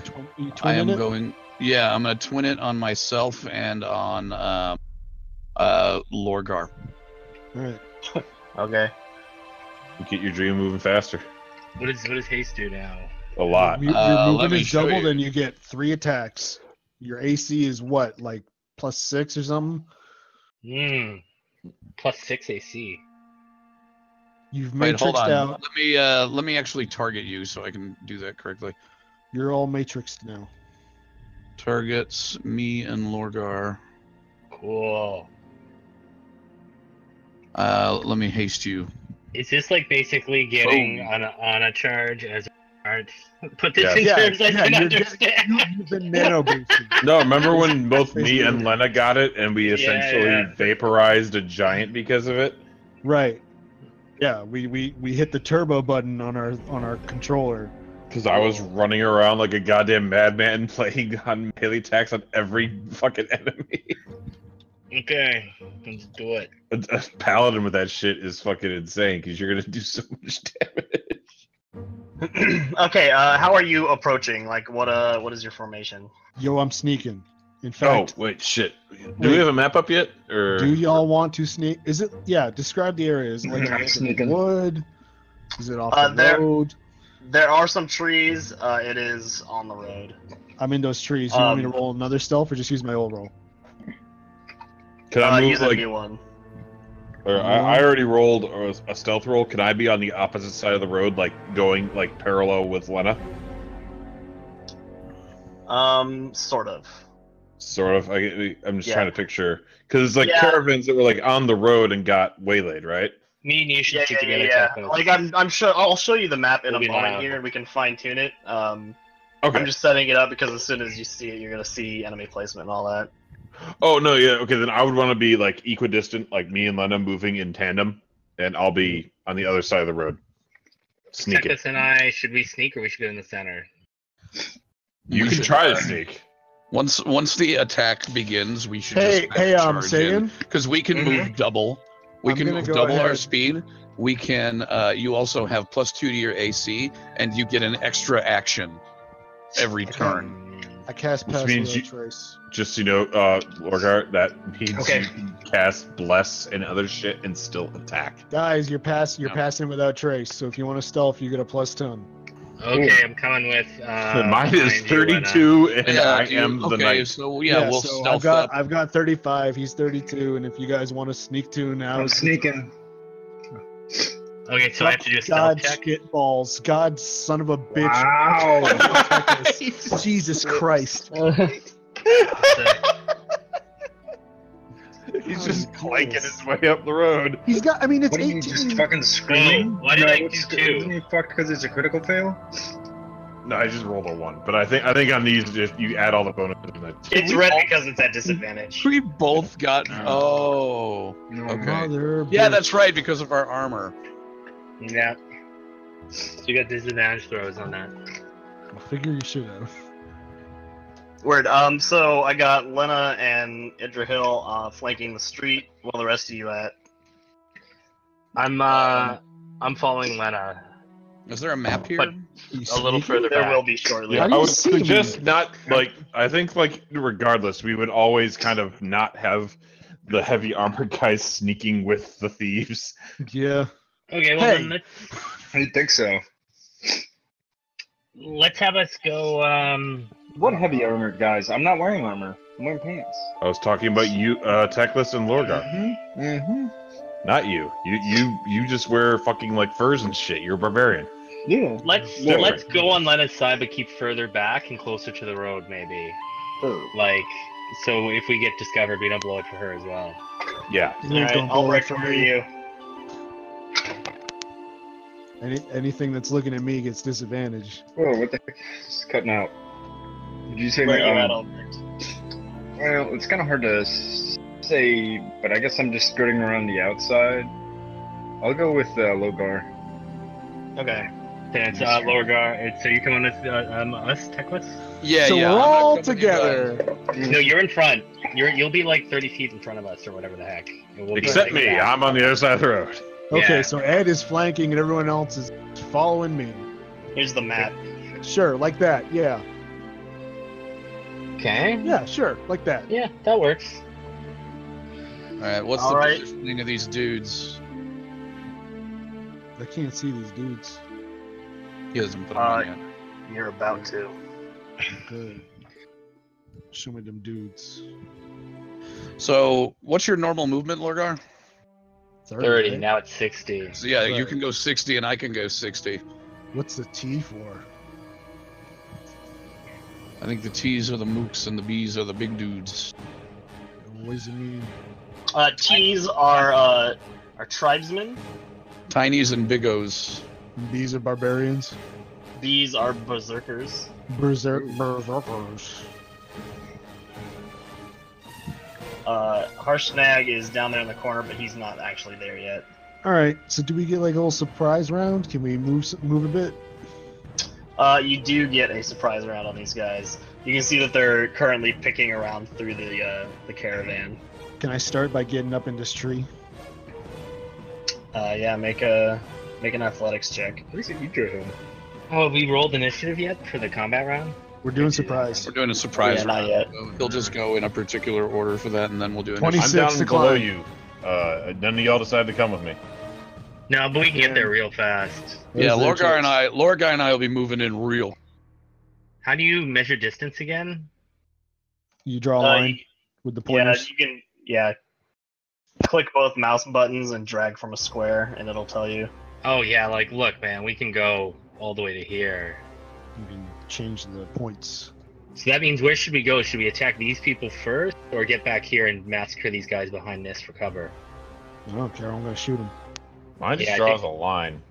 I am twinning it? going. Yeah, I'm gonna twin it on myself and on um, uh, Lorgar. All right. Okay. You get your dream moving faster. What does what does haste do now? A lot. Your, your Uh, movement me is doubled, you. and you get three attacks. Your AC is what, like plus six or something? Hmm. Plus six AC. You've Wait, hold matrixed on. out. Let me uh, let me actually target you so I can do that correctly. You're all matrixed now. Targets me and Lorgar. Cool. Uh, let me haste you. Is this like basically getting Boom. on a, on a charge as a art? Put this Yeah. in Yeah, terms I yeah, can you're getting- understand. You, you've been nano boosted. No, remember when both me and Lena got it and we Yeah, essentially yeah. vaporized a giant because of it? Right. Yeah, we, we, we hit the turbo button on our on our controller. Because I was running around like a goddamn madman playing on melee attacks on every fucking enemy. okay, let's do it. A, a paladin with that shit is fucking insane because you're gonna do so much damage. okay. Uh, how are you approaching? Like, what uh, what is your formation? Yo, I'm sneaking. In fact, Oh wait, shit. Do we have a map up yet? Or do y'all want to sneak? Is it? Yeah. Describe the area. Is it like I'm sneaking. wood? Is it off Uh, the there- road? There are some trees. Uh, it is on the road. I'm in those trees. You want me to Um, roll another stealth or just use my old roll? can Uh, I move use a like? new one. Or I, I already rolled a, a stealth roll. Can I be on the opposite side of the road, like going like parallel with Lena? Um, sort of. Sort of. I, I'm just Yeah. trying to picture because it's like Yeah. caravans that were like on the road and got waylaid, right? Me and you should Yeah, stick yeah, together. yeah. Taco. Like I'm, I'm sure I'll show you the map in We'll a be moment loud. here, and we can fine tune it. Um, Okay. I'm just setting it up because as soon as you see it, you're gonna see enemy placement and all that. Oh no, yeah. Okay, then I would want to be like equidistant, like me and Lena moving in tandem, and I'll be on the other side of the road, sneaking. Teclis and I, should we sneak or we should go in the center? You We can should, try to sneak. Once once the attack begins, we should Hey, just hey, um, charge Sagan. because we can move double. We I'm can gonna move go double our ahead. speed. We can. Uh, you also have plus two to your AC, and you get an extra action every turn. I cast Which pass means without you- trace. Just so you know, uh, Lorgar, that means Okay. you cast bless and other shit and still attack. Guys, you're pass. You're No. passing without trace. So if you want to stealth, you get a plus ten. Okay, I'm coming with. Uh, Mine is behind you, Lena. 32, and Yeah, I do you- am the okay, knight. so yeah, we'll so I've got up. I've got 35. He's 32, and if you guys want to sneak two now, I'm sneaking. Okay, so I have to do a stealth God check. shit balls. God son of a bitch. Wow. Jesus Christ. He's just clanking his way up the road. He's got. I mean, it's What are you 18. just fucking screaming? why did I do what's- two? Isn't he fucked because it's a critical fail? No, I just rolled a one, but I think I think on these, if you add all the bonuses, like, It's we red all- because it's at disadvantage. We both got. Oh, oh No. Okay. Mother yeah, bitch. that's right because of our armor. Yeah. So you got disadvantage throws on that. I figure you should have. Word. Um. So I got Lena and Idrahil uh, flanking the street. While the rest of you at? I'm uh, I'm following Lena. Is there a map here? But- A little sneaky? further There back. will be shortly. How do I you would see me? not like I think like regardless, we would always kind of not have the heavy armored guys sneaking with the thieves. Yeah. Okay, well Hey. then let's I think so. let's have us go. Um, What heavy armored guys? I'm not wearing armor. I'm wearing pants. I was talking about you, uh, Teclis and Lorgar, Mm-hmm. Mm-hmm. not you. You you you just wear fucking like furs and shit. You're a barbarian. Yeah. let's Yeah. let's go on Lena's side, but keep further back and closer to the road, maybe. Oh. Like, so if we get discovered, we don't blow it for her as well. Yeah. You All right, I'll blow break for for you. Any, anything that's looking at me gets disadvantage. Whoa, what the heck? It's cutting out. Did you say Where my, are you at, um, Albrecht? Well, it's kind of hard to say, but I guess I'm just skirting around the outside. I'll go with uh, Lorgar. Okay. Then it's uh, Lorgar. It's, so you coming with uh, um, us, Teclis? Yeah, so yeah. we're all come with you guys. together. No, you're in front. You're you'll be like 30 feet in front of us or whatever the heck. We'll Except me, back. I'm on the other side of the road. Okay, Yeah. so Ed is flanking and everyone else is following me. Here's the map. Sure, like that. Yeah. Okay. Yeah, sure, like that. Yeah, that works. All right, what's All the right. positioning of these dudes? I can't see these dudes. He hasn't put them Uh, on yet. You're about to. Good. Show me them dudes. So, what's your normal movement, Lorgar? 30. right? Now it's 60. So yeah, you can go 60 and I can go 60. What's the T for? I think the T's are the mooks and the B's are the big dudes. What does it mean? Uh, T's are uh, are tribesmen. Tinies and bigos. B's are barbarians. B's are berserkers. Berserk berserkers. Uh, Harshnag is down there in the corner, but he's not actually there yet. All right. So do we get like a little surprise round? Can we move move a bit? Uh, you do get a surprise round on these guys. You can see that they're currently picking around through the uh, the caravan. Can I start by getting up in this tree? Uh, yeah, make a make an athletics check. Where's the Idrahil? Oh, have we rolled initiative yet for the combat round? We're doing surprise. We're doing a surprise Yeah, not yet. So He'll just go in a particular order for that, and then we'll do it. 20 I'm 26 down to below climb. you. Uh, none of y'all decide to come with me. No, but we can get there real fast. Yeah, Where's their Lorgar and choice? I, Lorgar and I will be moving in real. How do you measure distance again? You draw a Uh, line with the points. yeah, pointers. you can yeah. Click both mouse buttons and drag from a square, and it'll tell you. Oh yeah, like look, man, we can go all the way to here. You can change the points. So that means where should we go? Should we attack these people first, or get back here and massacre these guys behind this for cover? I don't care. I'm gonna shoot them. Mine just Yeah, draws think- a line.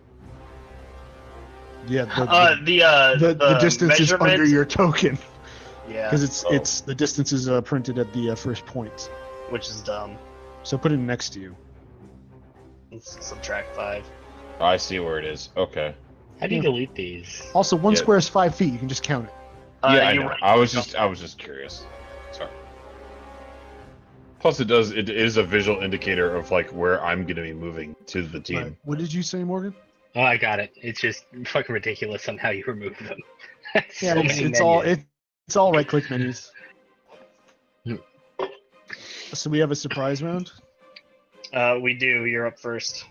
Yeah, the, Uh, the uh, the, the, distance is under your token yeah, because it's Oh. it's the distance is uh, printed at the uh, first point. which is dumb. So put it next to you. Let's subtract five. I see where it is. Okay. How do you Yeah. delete these? Also, one Yeah. square is five feet. You can just count it. Uh, yeah, I know. right- I was just I was just curious. Sorry. Plus, it does it is a visual indicator of like where I'm going to be moving to the team. Right. What did you say, Morgan? Oh, I got it. It's just fucking ridiculous on how you remove them. Yeah, it's, it's all it, it's all right click menus. So we have a surprise round. Uh, we do. You're up first.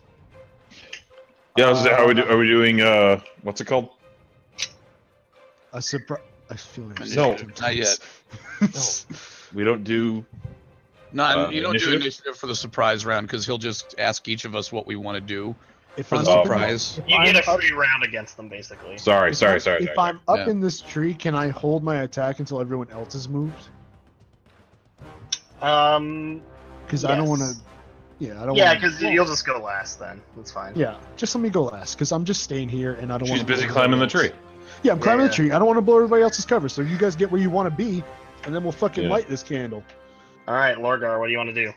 Yeah, I was, how are we do, are we doing? Uh, what's it called? A surprise. I feel like No, not yet. sometimes. We don't do. No, Uh, you don't initiative? do initiative for the surprise round because he'll just ask each of us what we want to do if for I'm the surprise. if You I'm get a up- free round against them, basically. Sorry, if sorry, I'm- sorry. If sorry. I'm up Yeah. in this tree, can I hold my attack until everyone else has moved? Um, Because I don't want to. Yes. Yeah, I don't. yeah, wanna- because you'll just go last then. That's fine. Yeah, just let me go last because I'm just staying here and I don't want. To. She's busy climbing the tree. Yeah, I'm climbing Yeah. the tree. I don't want to blow everybody else's cover. So you guys get where you want to be, and then we'll fucking Yeah. light this candle. All right, Lorgar, what do you want to do?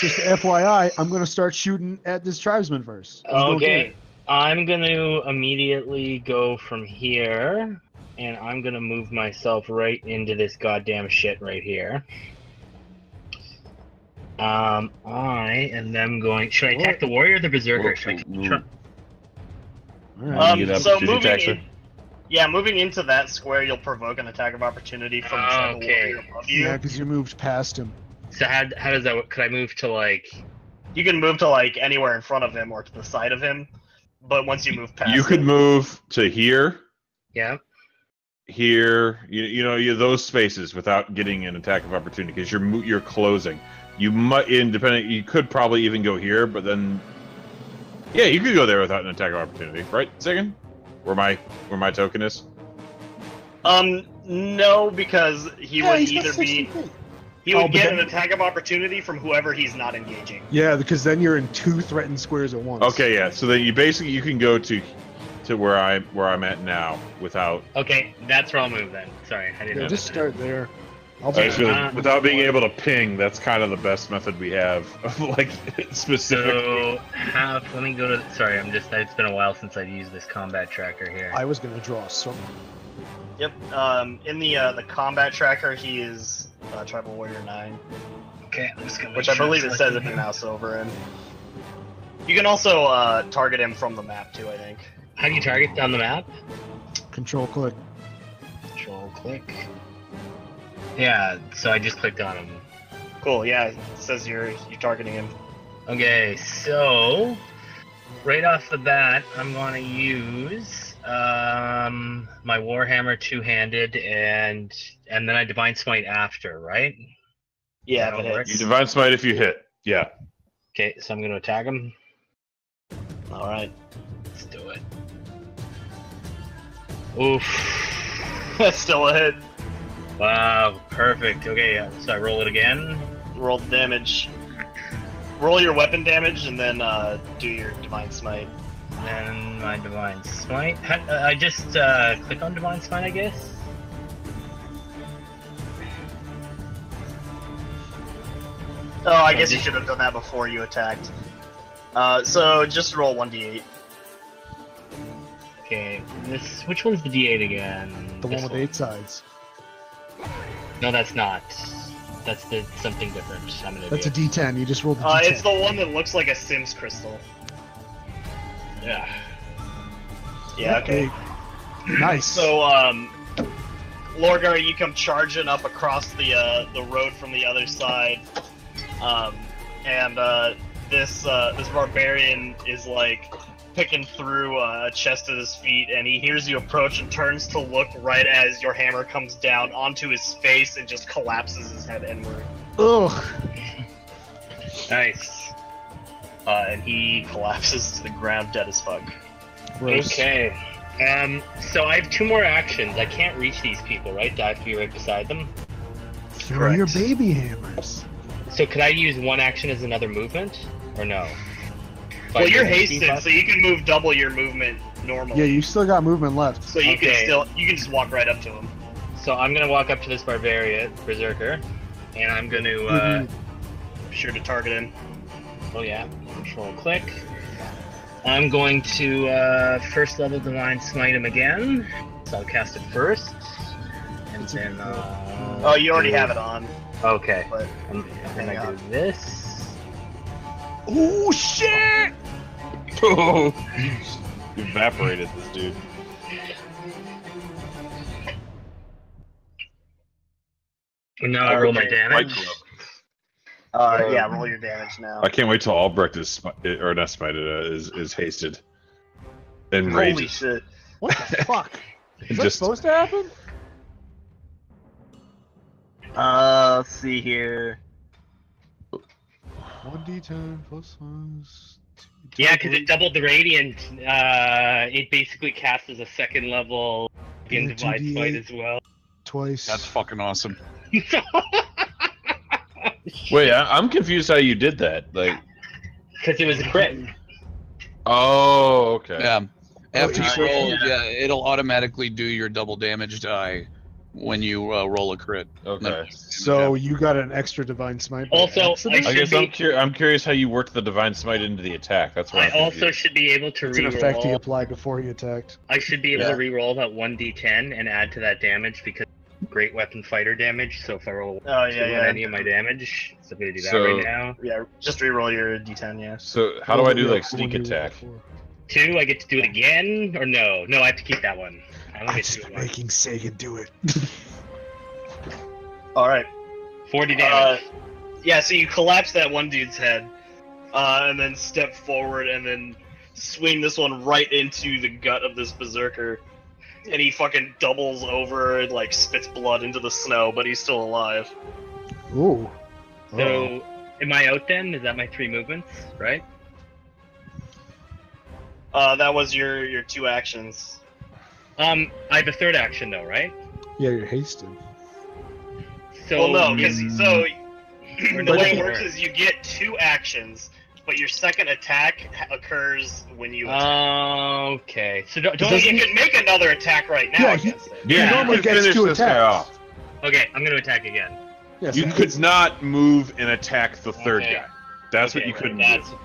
Just FYI, I'm gonna start shooting at this tribesman first. Let's go Okay, it. I'm gonna immediately go from here, and I'm gonna move myself right into this goddamn shit right here. Um, I and them going. Should I attack the warrior or the berserker? Should I try- All right. Um, you get up, so moving in, yeah, moving into that square, you'll provoke an attack of opportunity from the Okay. warrior above you. yeah, because you moved past him. So how, how does that? work? Could I move to like? You can move to like anywhere in front of him or to the side of him, but once you move past, You could him, move to here, Yeah. here. You, you know, you, those spaces without getting an attack of opportunity because you're you're closing. You might, independent. You could probably even go here, but then, yeah, you could go there without an attack of opportunity, right? Second, where my where my token is. Um, no, because he Yeah, would either be he Oh, would but get then- an attack of opportunity from whoever he's not engaging. Yeah, because then you're in two threatened squares at once. Okay, yeah. So then you basically you can go to to where I where I'm at now without. Okay, that's where I'll move then. Sorry, I didn't Yeah, know. just that. start there. I'll I feel without being able to ping, that's kind of the best method we have of like specific. So have let me go to. Sorry, I'm just. It's been a while since I've used this combat tracker here. I was gonna draw a sword. Yep. Um, in the uh, the combat tracker, he is uh, Tribal Warrior Nine, Okay, I'm just gonna. which I believe it says if you mouse over him. You can also uh, target him from the map too. I think. How do you target on the map? Control click. Control click. Yeah, so I just clicked on him. Cool. Yeah, it says you're you're targeting him. Okay, so right off the bat, I'm gonna use um, my Warhammer two-handed and and then I divine smite after, right? Yeah, That'll but work. You divine smite if you hit. Yeah. Okay, so I'm gonna attack him. all right. Let's do it. Oof. That's still a hit. Wow, perfect. Okay, yeah, so I roll it again. Roll the damage. Roll your weapon damage and then uh, do your divine smite. Then my divine smite. Uh, I just uh, click on divine smite, I guess. Oh, I guess you should have done that before you attacked. Uh, so just roll one d8. Okay, this. Which one's the D8 again? The This one with eight sides. No, that's not. That's the something different. I'm an That's a idiot. D10. You just rolled the Uh, D10. it's the one that looks like a Sims crystal. Yeah. Yeah. Okay. Hey, Nice. So, um, Lorgar, you come charging up across the uh, the road from the other side, um, and uh, this uh, this barbarian is like picking through uh, a chest at his feet, and he hears you approach and turns to look right as your hammer comes down onto his face and just collapses his head inward. Ugh. Nice. Uh, and he collapses to the ground dead as fuck. Gross. Okay. Um. So I have two more actions. I can't reach these people, right? Do I have to be right beside them? Throw your baby hammers. So could I use one action as another movement, or no? If Well, you're do hasted, bump- so you can move double your movement normally. Yeah, you still got movement left. So you can still you can just walk right up to him. So I'm gonna walk up to this barbarian berserker, and I'm gonna. Uh, Be sure to target him. oh yeah, control click. I'm going to uh, first level divine smite him again. So I'll cast it first, and then. Uh, Oh, you already have it on, Okay. but And then Hang I on. do this. Oh shit! Oh, you evaporated this dude. And now I roll my damage. uh, yeah, roll your damage now. I can't wait till Albrecht is smi- or not smited uh, is is hasted. And Holy rages. shit! What the fuck? Is that Just supposed to happen? Uh, let's see here. One D10 plus one. is Yeah, because it doubled the radiant. Uh, it basically casts as a second level in Yeah, divine 2d8. as well. twice. That's fucking awesome. wait, I, I'm confused how you did that. Like, Because it was a crit. oh, okay. Yeah. After yeah. you roll, yeah, it'll automatically do your double damage die when you uh, roll a crit. Okay. so you got an extra divine smite. Also. I I guess should I'm, cur- I'm curious how you worked the divine smite into the attack. That's why I I'm also confused. should be able to it's an effect he applied before he attacked. I should be able Yeah. to reroll that one d10 and add to that damage because great weapon fighter damage. So if I roll Oh two yeah, yeah, any of my damage, so I'm gonna do that So- right now. yeah. Just re-roll your d10. Yeah. So how do I do like sneak one you rolled attack? Two, I get to do it again, or no? No, I have to keep that one. I only I'm get to just do it once. making Sagan do it. All right. 40 Uh, damage. yeah. So you collapse that one dude's head, uh, and then step forward, and then swing this one right into the gut of this berserker. And he fucking doubles over and like spits blood into the snow, but he's still alive. Ooh. so, am I out then? Is that my three movements, right? Uh, that was your your two actions. Um, I have a third action though, right? yeah, you're hasted. So, well, no, because so Or the way it it works works. is you get two actions, but your second attack occurs when you. Uh, attack. Okay. So don't, don't you get can make another attack right now Yeah, he- against it. He Yeah, normally you can gets two attacks. off. Okay, I'm gonna attack again. Yes, You could gets- not move and attack the third Okay. guy. That's what Okay, you couldn't that's, do.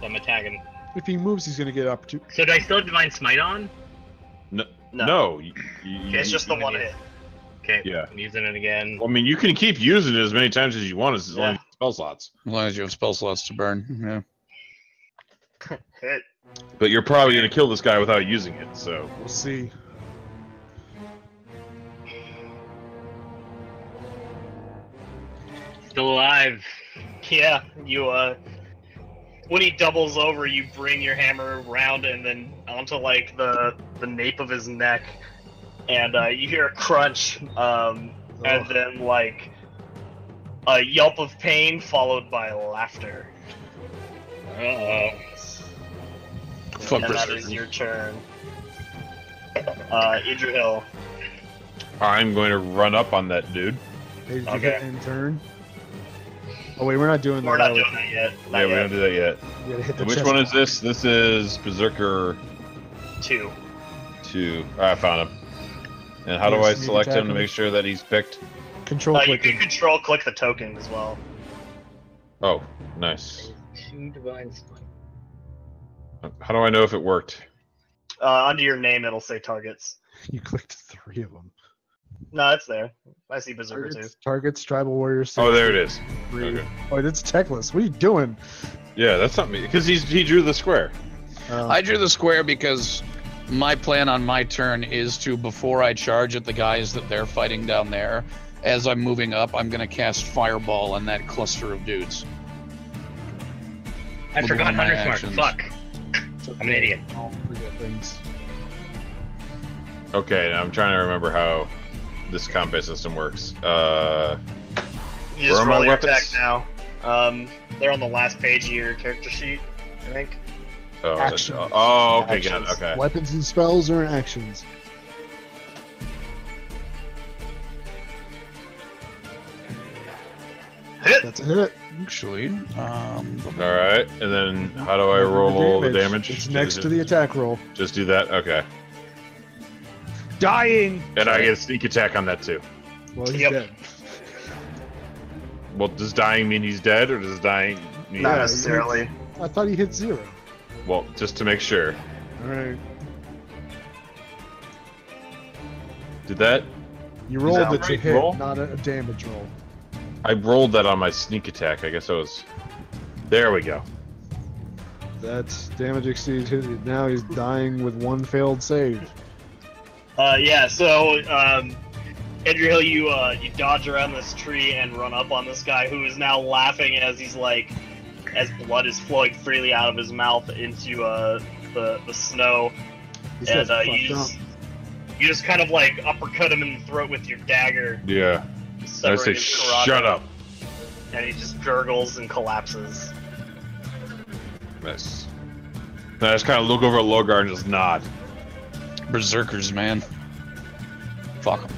So I'm attacking. If he moves, he's gonna get opportunity. So do I still have divine smite on? No. No. No. you- you- Okay, it's just the one hit. Okay. Yeah. I'm using it again. I mean, you can keep using it as many times as you want as long as you have spell slots. As long as you have spell slots to burn. Yeah. Hit. But you're probably going to kill this guy without using it, so. We'll see. Still alive. Yeah, you uh when he doubles over, you bring your hammer around and then onto like the the nape of his neck, and uh, you hear a crunch, um, and then like a yelp of pain followed by laughter. Uh oh. Fuck and that Berserker. is your turn. Uh, Idrahil. I'm going to run up on that dude. Hey, did you Okay. hit end turn? Oh wait, we're not doing that. We're not are we? doing that yet. Not Yeah, we yet. don't do that yet. You gotta hit the Which one is this? This is Berserker Two. 2. I found him. And how do I select him to make sure that he's picked? Control Uh, you can control click the token as well. Oh, nice. Two divine smite. How do I know if it worked? Uh, under your name, it'll say targets. You clicked three of them. No, it's there. I see Berserker too. Targets, targets, tribal warriors. Oh, there it is. Three. Okay. Oh, it's Teclis. What are you doing? Yeah, that's not me. Because he's he drew the square. Uh, I drew the square because my plan on my turn is to, before I charge at the guys that they're fighting down there, as I'm moving up, I'm going to cast Fireball on that cluster of dudes. I Will forgot one of my Hunter's Mark. actions. Fuck. I'm an idiot. I'll forget things. Okay, now I'm trying to remember how this combat system works. Uh, You just roll your weapons? attack now. Um, they're on the last page of your character sheet, I think. oh, Actions. oh, okay, got it. Okay. Weapons and spells or actions. Hit. That's a hit. Actually, um, All right, and then how do I roll the damage? It's next to the attack roll. Just do that. Okay, Dying. and I get a sneak attack on that too. Well, he's Yep. dead. Well, does dying mean he's dead, or does dying mean? Not Yeah, necessarily. I thought he hit zero. Well, just to make sure. All right. Did that? You rolled that it to right hit, roll? not a, a damage roll. I rolled that on my sneak attack. I guess I was. There we go. That's damage exceeds his. Now he's dying with one failed save. Uh, yeah. So, um, Idrahil, you uh, you dodge around this tree and run up on this guy who is now laughing as he's like, as blood is flowing freely out of his mouth into uh the the snow, This and uh, you just you just kind of like uppercut him in the throat with your dagger, Yeah. I say, shut up. and he just gurgles and collapses. Nice. And I just kind of look over at Lorgar and just nod. Berserkers, man. Fuck 'em.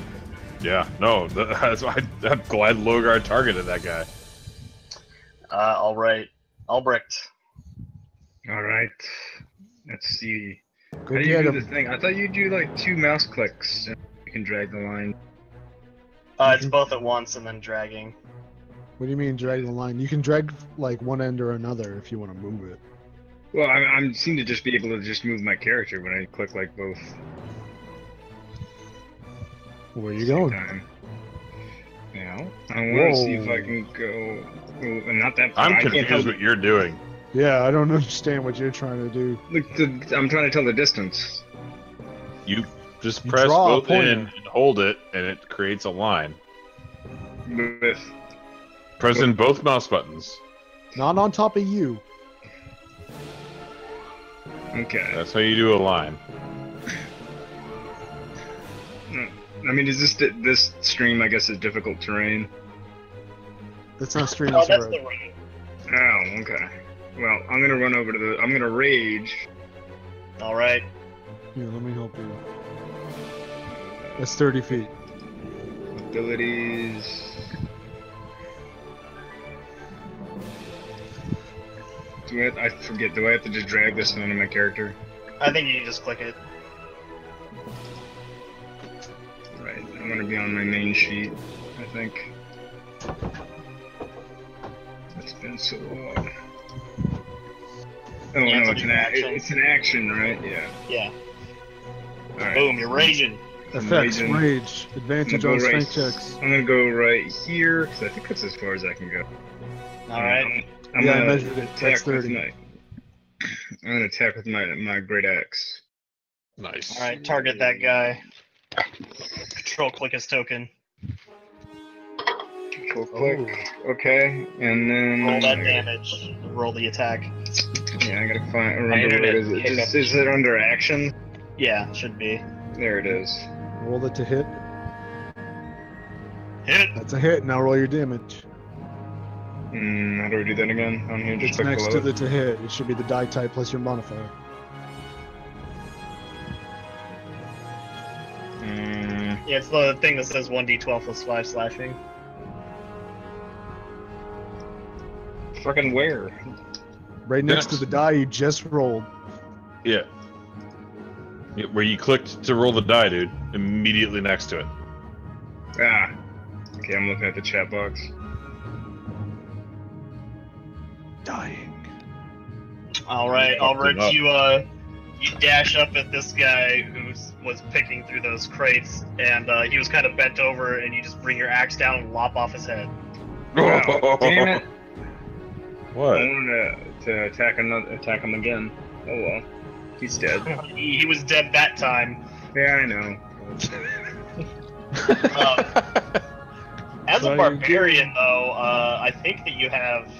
Yeah. No, that's why I, I'm glad Lorgar targeted that guy. Uh, all right, Albrecht. All right. Let's see. Go How do you do him. this thing? I thought you do like two mouse clicks. And you can drag the line. Uh, it's both at once and then dragging. What do you mean drag the line? You can drag like one end or another if you want to move it. Well, I, I seem to just be able to just move my character when I click like both. Where are you at the same going? Time. Now, I want to see if I can go. Well, not that far. I'm I can't confused what you're doing. Yeah, I don't understand what you're trying to do. Look, the, I'm trying to tell the distance. You just You press both in and hold it, and it creates a line. With Press in both mouse buttons. Not on top of you. Okay. That's how you do a line. Hmm. I mean, is this this stream? I guess is difficult terrain. That's not stream Oh, that's zero. the right. Oh, okay. Well, I'm gonna run over to the. I'm gonna rage. All right. Here, let me help you. That's 30 feet. Abilities. Do I, have- I forget? Do I have to just drag this into my character? I think you can just click it. Right. I'm I'm gonna be on my main sheet, I think. It's been so long. Oh Yeah, no, it's it's an an, a- action. it's an action, right? Yeah. Yeah. Alright. Boom, you're raging. Effects, Raging. rage, advantage gonna, on go right, strength checks. I'm gonna go right here, because I think that's as far as I can go. All right. Um, I'm, I'm Yeah, I gonna measured it. That's attack with 30. my. I'm gonna attack with my my great axe. Nice. All right. Target that guy. Control click his token. Control oh. click. Okay, and then Roll that damage. Roll the attack. Yeah, I gotta find. I Remember entered what it. is it? Hiccup. Is, is it under action? Yeah, should be. There it is. Roll it to hit. Hit. That's a hit. Now roll your damage. Mm, how do we do that again? On here, just next below to it. the to hit. It should be the die type plus your modifier. Mm, Yeah, it's the thing that says 1d12 plus 5 slashing. fucking where? Right next to the die you just rolled. Yeah. Yeah, Where you clicked to roll the die, dude. Immediately next to it. Ah. Okay, I'm looking at the chat box. Dying. All right, Fucked him Albrecht, you uh, you dash up at this guy who was picking through those crates, and uh, he was kind of bent over, and you just bring your axe down and lop off his head. Wow, damn it! I What? wanted to, to attack another, attack him again. Oh well, he's dead. He, he was dead that time. Yeah, I know. Uh, as a barbarian, though, uh, I think that you have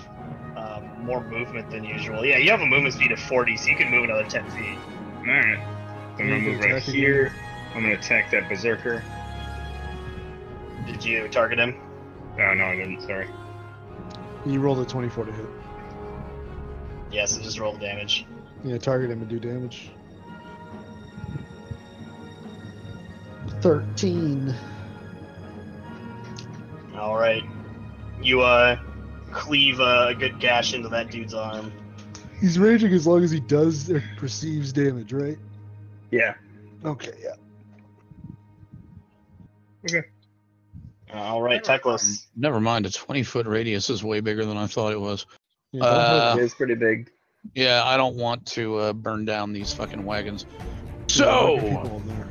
more movement than usual. Yeah, you have a movement speed of 40, so you can move another 10 feet. All right, I'm gonna move right attack again. here. I'm gonna attack that berserker. Did you target him? Oh no, I didn't. Sorry. You rolled a 24 to hit. Yes, and just roll the damage. Yeah, target him and do damage. 13. All right, you uh cleave uh, a good gash into that dude's arm. He's raging as long as he does or perceives damage, right? Yeah. Okay, yeah. Okay. All right, Teclis. Never mind, a 20 foot radius is way bigger than I thought it was. yeah Uh, It is pretty big. Yeah, I don't want to uh, burn down these fucking wagons. So, hurt people in there.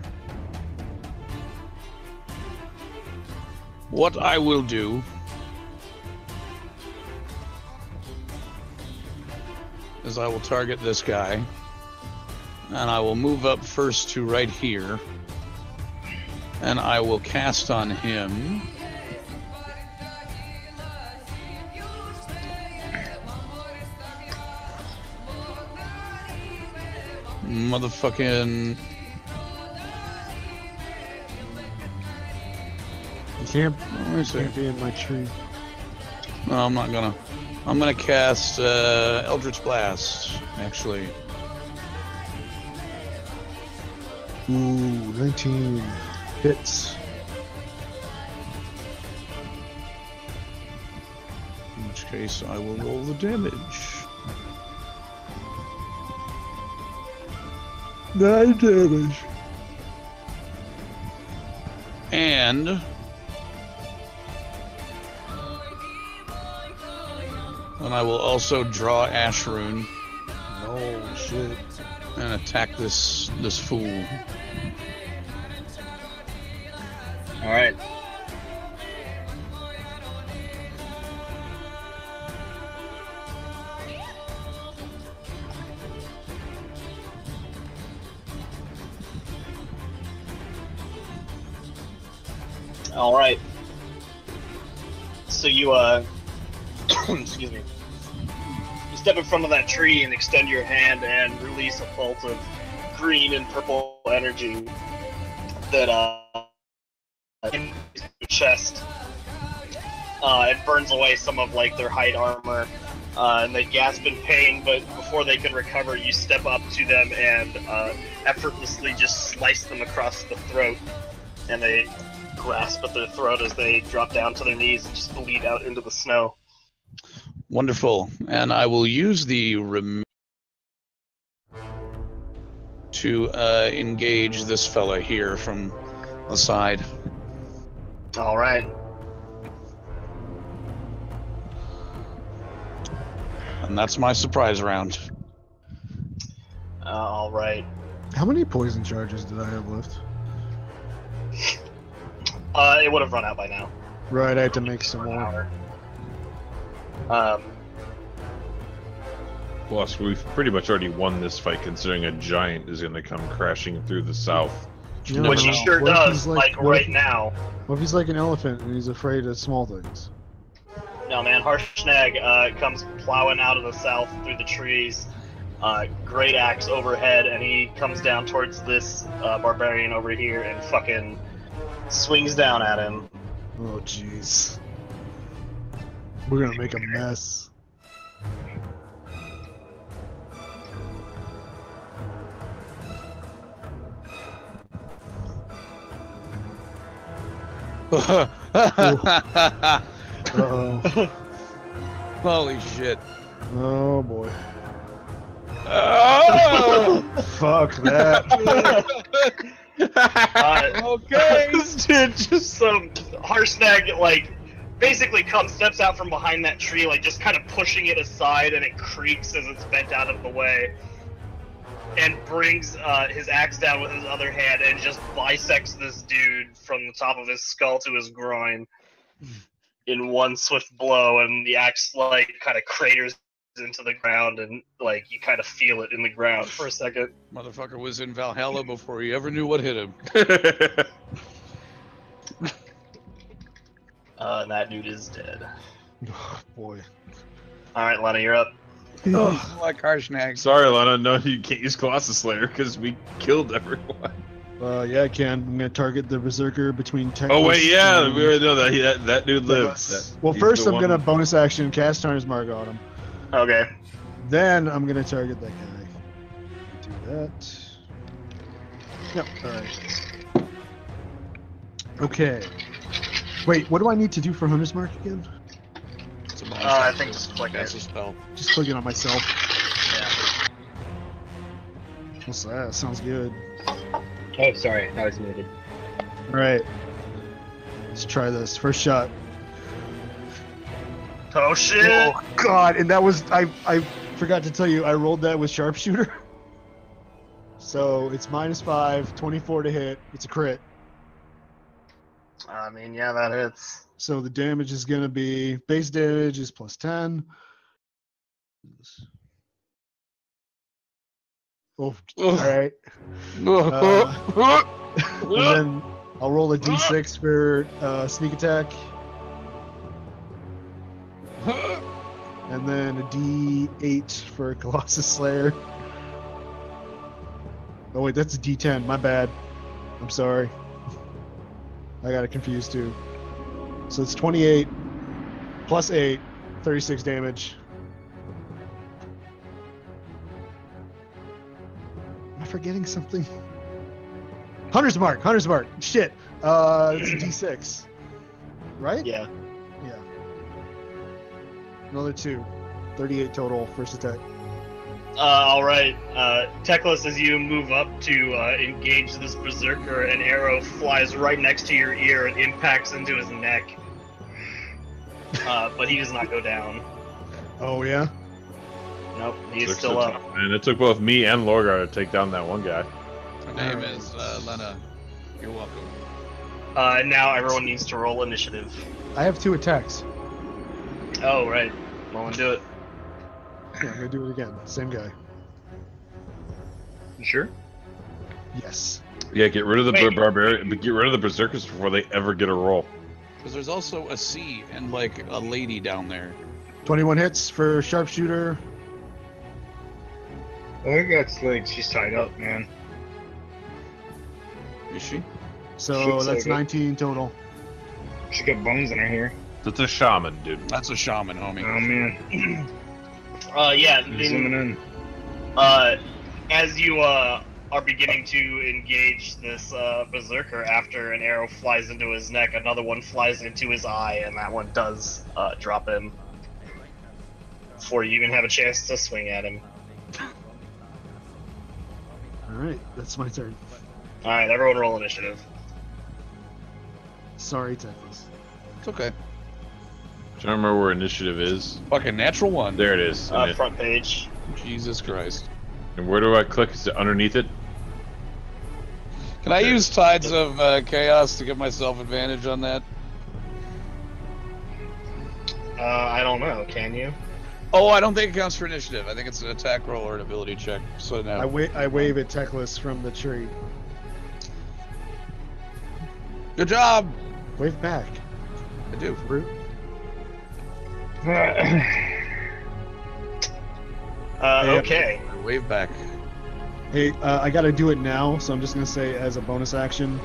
what I will do is I will target this guy, and I will move up first to right here, and I will cast on him. Motherfucking You can't, Let me see. can't be in my tree. No, I'm not gonna. I'm gonna cast uh, Eldritch Blast. Actually, Ooh, 19 hits. in which case I will roll the damage. Nine damage. And and I will also draw Ash Rune Oh shit. and attack this this fool. All front of that tree and extend your hand and release a bolt of green and purple energy that uh in your chest. Uh, it burns away some of like their hide armor, uh, and they gasp in pain. But before they can recover, you step up to them and uh, effortlessly just slice them across the throat, and they grasp at their throat as they drop down to their knees and just bleed out into the snow. Wonderful. And I will use the rem- to uh, engage this fella here from the side. All right. And that's my surprise round. Uh, all right. How many poison charges did I have left? Uh, it would have run out by now. Right, I had to make some An more. Hour. Um, Plus, we've pretty much already won this fight, considering a giant is going to come crashing through the south. You which he know. sure What does, he's like, right if- now. What if he's like an elephant and he's afraid of small things? No, man, Harshnag uh, comes plowing out of the south through the trees. Uh, great axe overhead, and he comes down towards this uh, barbarian over here and fucking swings down at him. Oh, jeez. We're gonna make a mess. Uh-oh. Holy shit. Oh boy. Oh! Fuck that. Uh, okay. dude, just some Harshnag, like, basically comes, steps out from behind that tree, like, just kind of pushing it aside, and it creaks as it's bent out of the way. And brings uh, his axe down with his other hand and just bisects this dude from the top of his skull to his groin in one swift blow, and the axe, like, kind of craters into the ground, and, like, you kind of feel it in the ground for a second. Motherfucker was in Valhalla before he ever knew what hit him. Uh, and that dude is dead. Oh, boy. Alright, Lena, you're up. like Harshnag. Sorry, Lana. No, you can't use Colossus Slayer because we killed everyone. Uh, yeah, I can. I'm gonna target the berserker between Teclis Oh wait, yeah, and- we already know that he, that, that dude lives. Teclis. That- well, he's first I'm one- gonna bonus action cast Hunter's Mark on him. Okay. Then I'm gonna target that guy. Do that. Yep. All right. Okay. Wait, what do I need to do for Hunter's Mark again? It's a bonus Uh, I think just click That's it. a spell. Just click it on myself. Yeah. What's that? Sounds good. Oh, sorry, I was muted. All right. Let's try this. First shot. Oh shit! Oh God! And that was I. I forgot to tell you. I rolled that with sharpshooter. So it's minus five, 24 to hit. It's a crit. I mean, yeah, that hits. So the damage is going to be base damage is plus 10. Oh, all right. Uh, and then I'll roll a d6 for uh, sneak attack, and then a d8 for Colossus Slayer. Oh wait, that's a d10. My bad. I'm sorry. I got it confused too. So it's 28 plus 8, 36 damage. Am I forgetting something? Hunter's mark, hunter's mark. Shit. Uh, it's a d6. Right? Yeah. Yeah. Another two. 38 total first attack. Uh, all right. Uh, Teclis, as you move up to uh, engage this berserker, an arrow flies right next to your ear and impacts into his neck. Uh, but he does not go down. Oh yeah. Nope, he's Took still up. And it took both me and Lorgar to take down that one guy. Her name is uh, Lena. You're welcome. Uh, now everyone needs to roll initiative. I have two attacks. Oh, right. Well, then do it. Yeah, I'm gonna do it again. Same guy. You sure? Yes. Yeah, get rid of the Wait. barbarian. Get rid of the berserkers before they ever get a roll. Because there's also a C and like a lady down there. 21 hits for sharpshooter. Oh, I think that's like she's tied up, man. Is she? So Looks that's like it. 19 total. She got bones in her hair. That's a shaman, dude. That's a shaman, homie. Oh man, Uh, yeah. He's zooming in. uh, as you uh, are beginning to engage this uh, berserker, after an arrow flies into his neck, another one flies into his eye, and that one does uh, drop him before you even have a chance to swing at him. All right, that's my turn. All right, everyone roll initiative. Sorry, Teclis. It's okay. Do you remember where initiative is? Fucking natural one. There it is. Uh, And, front page. Jesus Christ. and where do I click? Is it underneath it? Can I use Tides of uh, Chaos to give myself advantage on that? Uh, I don't know. Can you? Oh, I don't think it counts for initiative. I think it's an attack roll or an ability check. So now I, wa- I wave at Teclis from the tree. Good job. Wave back. I do. Brute. Uh, okay. Wave back. Hey, uh, I gotta do it now, so I'm just gonna say as a bonus action,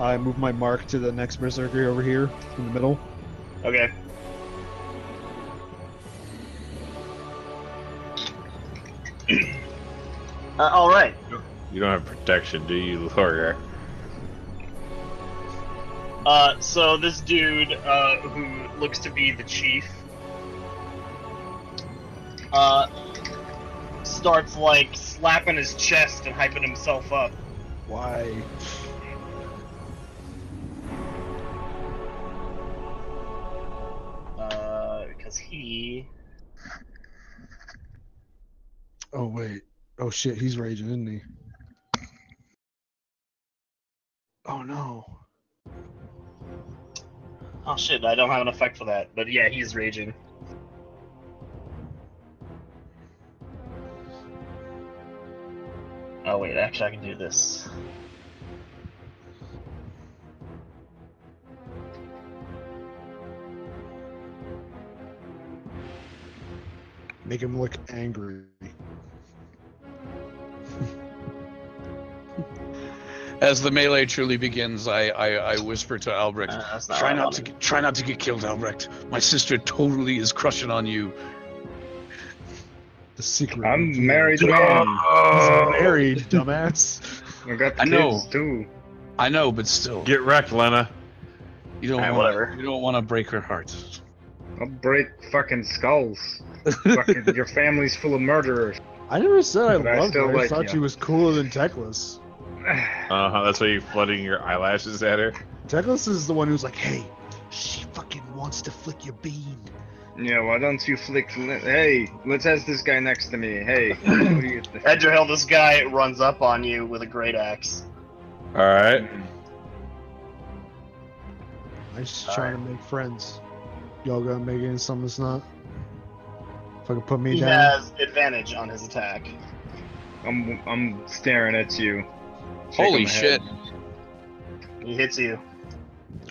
I move my mark to the next berserker over here in the middle. Okay. uh, all right. You don't have protection, do you, Lawyer? Uh, so this dude, uh, who looks to be the chief, uh, starts like slapping his chest and hyping himself up. Why? Uh, because he. Oh wait. Oh shit, he's raging, isn't he? Oh no. Oh shit, I don't have an effect for that. But yeah, he's raging. Oh wait, actually I can do this. Make him look angry. As the melee truly begins, I I, I whisper to Albrecht, Uh, not "Try not to get, try not to get killed, Albrecht. My sister totally is crushing on you." The secret. I'm reveal. married He's man. married, dumbass. I got I kids know. too. I know, but still, Get wrecked, Lena. you don't Alright, wanna, whatever. you don't want to break her heart. I'll break fucking skulls. fucking, your family's full of murderers. I never said I But I loved still her. I thought you. she was cooler than Teclis. Uh huh. That's why you're flooding your eyelashes at her. Teclis is the one who's like, hey, she fucking wants to flick your bean. Yeah, why don't you flick? Hey, let's ask this guy next to me. Hey, what do you think? Idrahil, this guy runs up on you with a great axe. All right. I'm just trying to make friends. Y'all gonna make it something that's not? Fucking put me He down. He has advantage on his attack. I'm I'm staring at you. Shaking Holy shit! He hits you.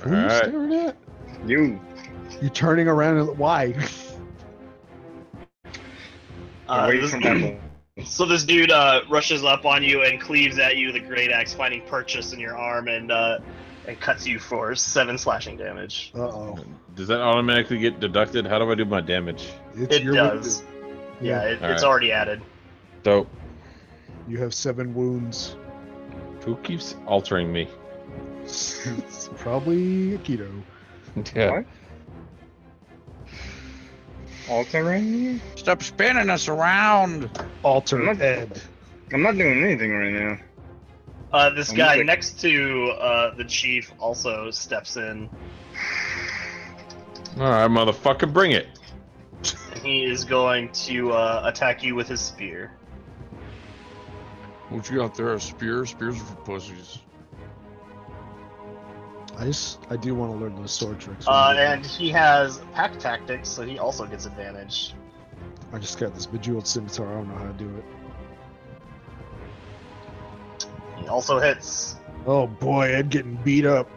Who are you Alright. staring at? You. You turning around and why? Uh, this- So this dude uh, rushes up on you and cleaves at you with a great axe, finding purchase in your arm, and uh, and cuts you for seven slashing damage. Uh oh. Does that automatically get deducted? How do I do my damage? It's It your does. wounded. Yeah, it, it's Alright. already added. Dope. You have seven wounds. Who keeps altering me? it's probably Akito. Yeah. What? Altering you? Stop spinning us around. Alter What? Ed. I'm not doing anything right now. Uh, this I'm guy sick. next to uh, the chief also steps in, All right, motherfucker, bring it. and he is going to uh, attack you with his spear. What you got there? A spear? Spears are for pussies. I just I do want to learn those sword tricks. Uh, and he has pack tactics, so he also gets advantage. I just got this bejeweled scimitar. I don't know how to do it. He also hits. Oh boy, Ed getting beat up.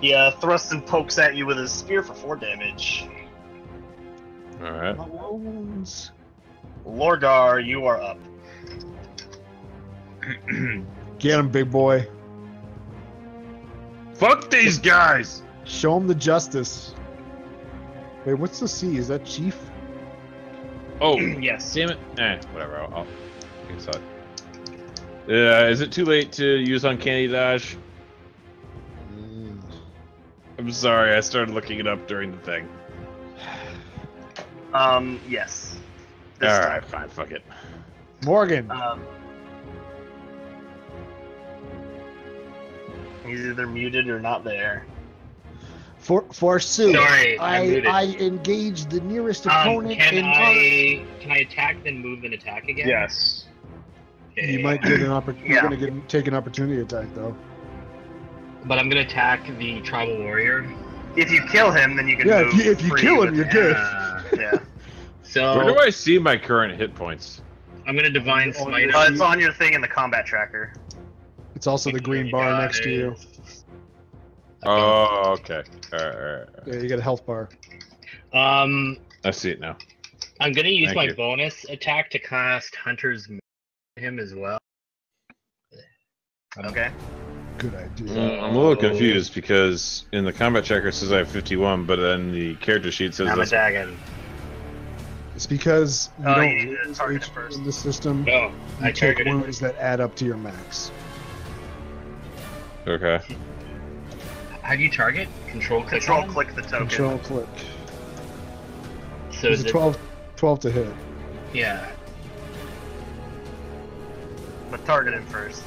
He uh, thrusts and pokes at you with his spear for four damage. All right. My wounds. Lorgar, you are up. Get him, big boy. Fuck these guys. Show him the justice. Wait, what's the C? Is that chief? Oh, yes. damn it. Eh, whatever. I'll. I'll I guess Uh, is it too late to use Uncanny Dodge? Mm. I'm sorry, I started looking it up during the thing. Um, yes. This All time. right, fine, fuck it. Morgan. Um, He's either muted or not there. For forsooth, Sorry, I I. I engage the nearest Um, opponent can in I can I attack then move and attack again? Yes. Okay. You might get an opportunity. Yeah. You're gonna get take an opportunity attack though. But I'm gonna attack the tribal warrior. If you kill him, then you can Yeah, move. if you, if you kill him, you're good. Uh, Yeah. so Where do I see my current hit points? I'm gonna divine On smite. your Uh, it's on your thing in the combat tracker. It's also the green bar Got next to you. Oh, okay. All right, all right. Yeah, you get a health bar. Um, I see it now. I'm gonna use Thank my you. bonus attack to cast Hunter's him as well. Okay. Good idea. Mm, I'm a little confused because in the combat checker it says I have 51, but then the character sheet says I'm that's attacking. It's because you Oh, don't you need to lose target HP first. in the system. No, You I take targeted. wounds that add up to your max. Okay. How do you target? Control click. Control on? click the token. Control click. So It's a the, 12, 12 to hit. yeah. But target him first.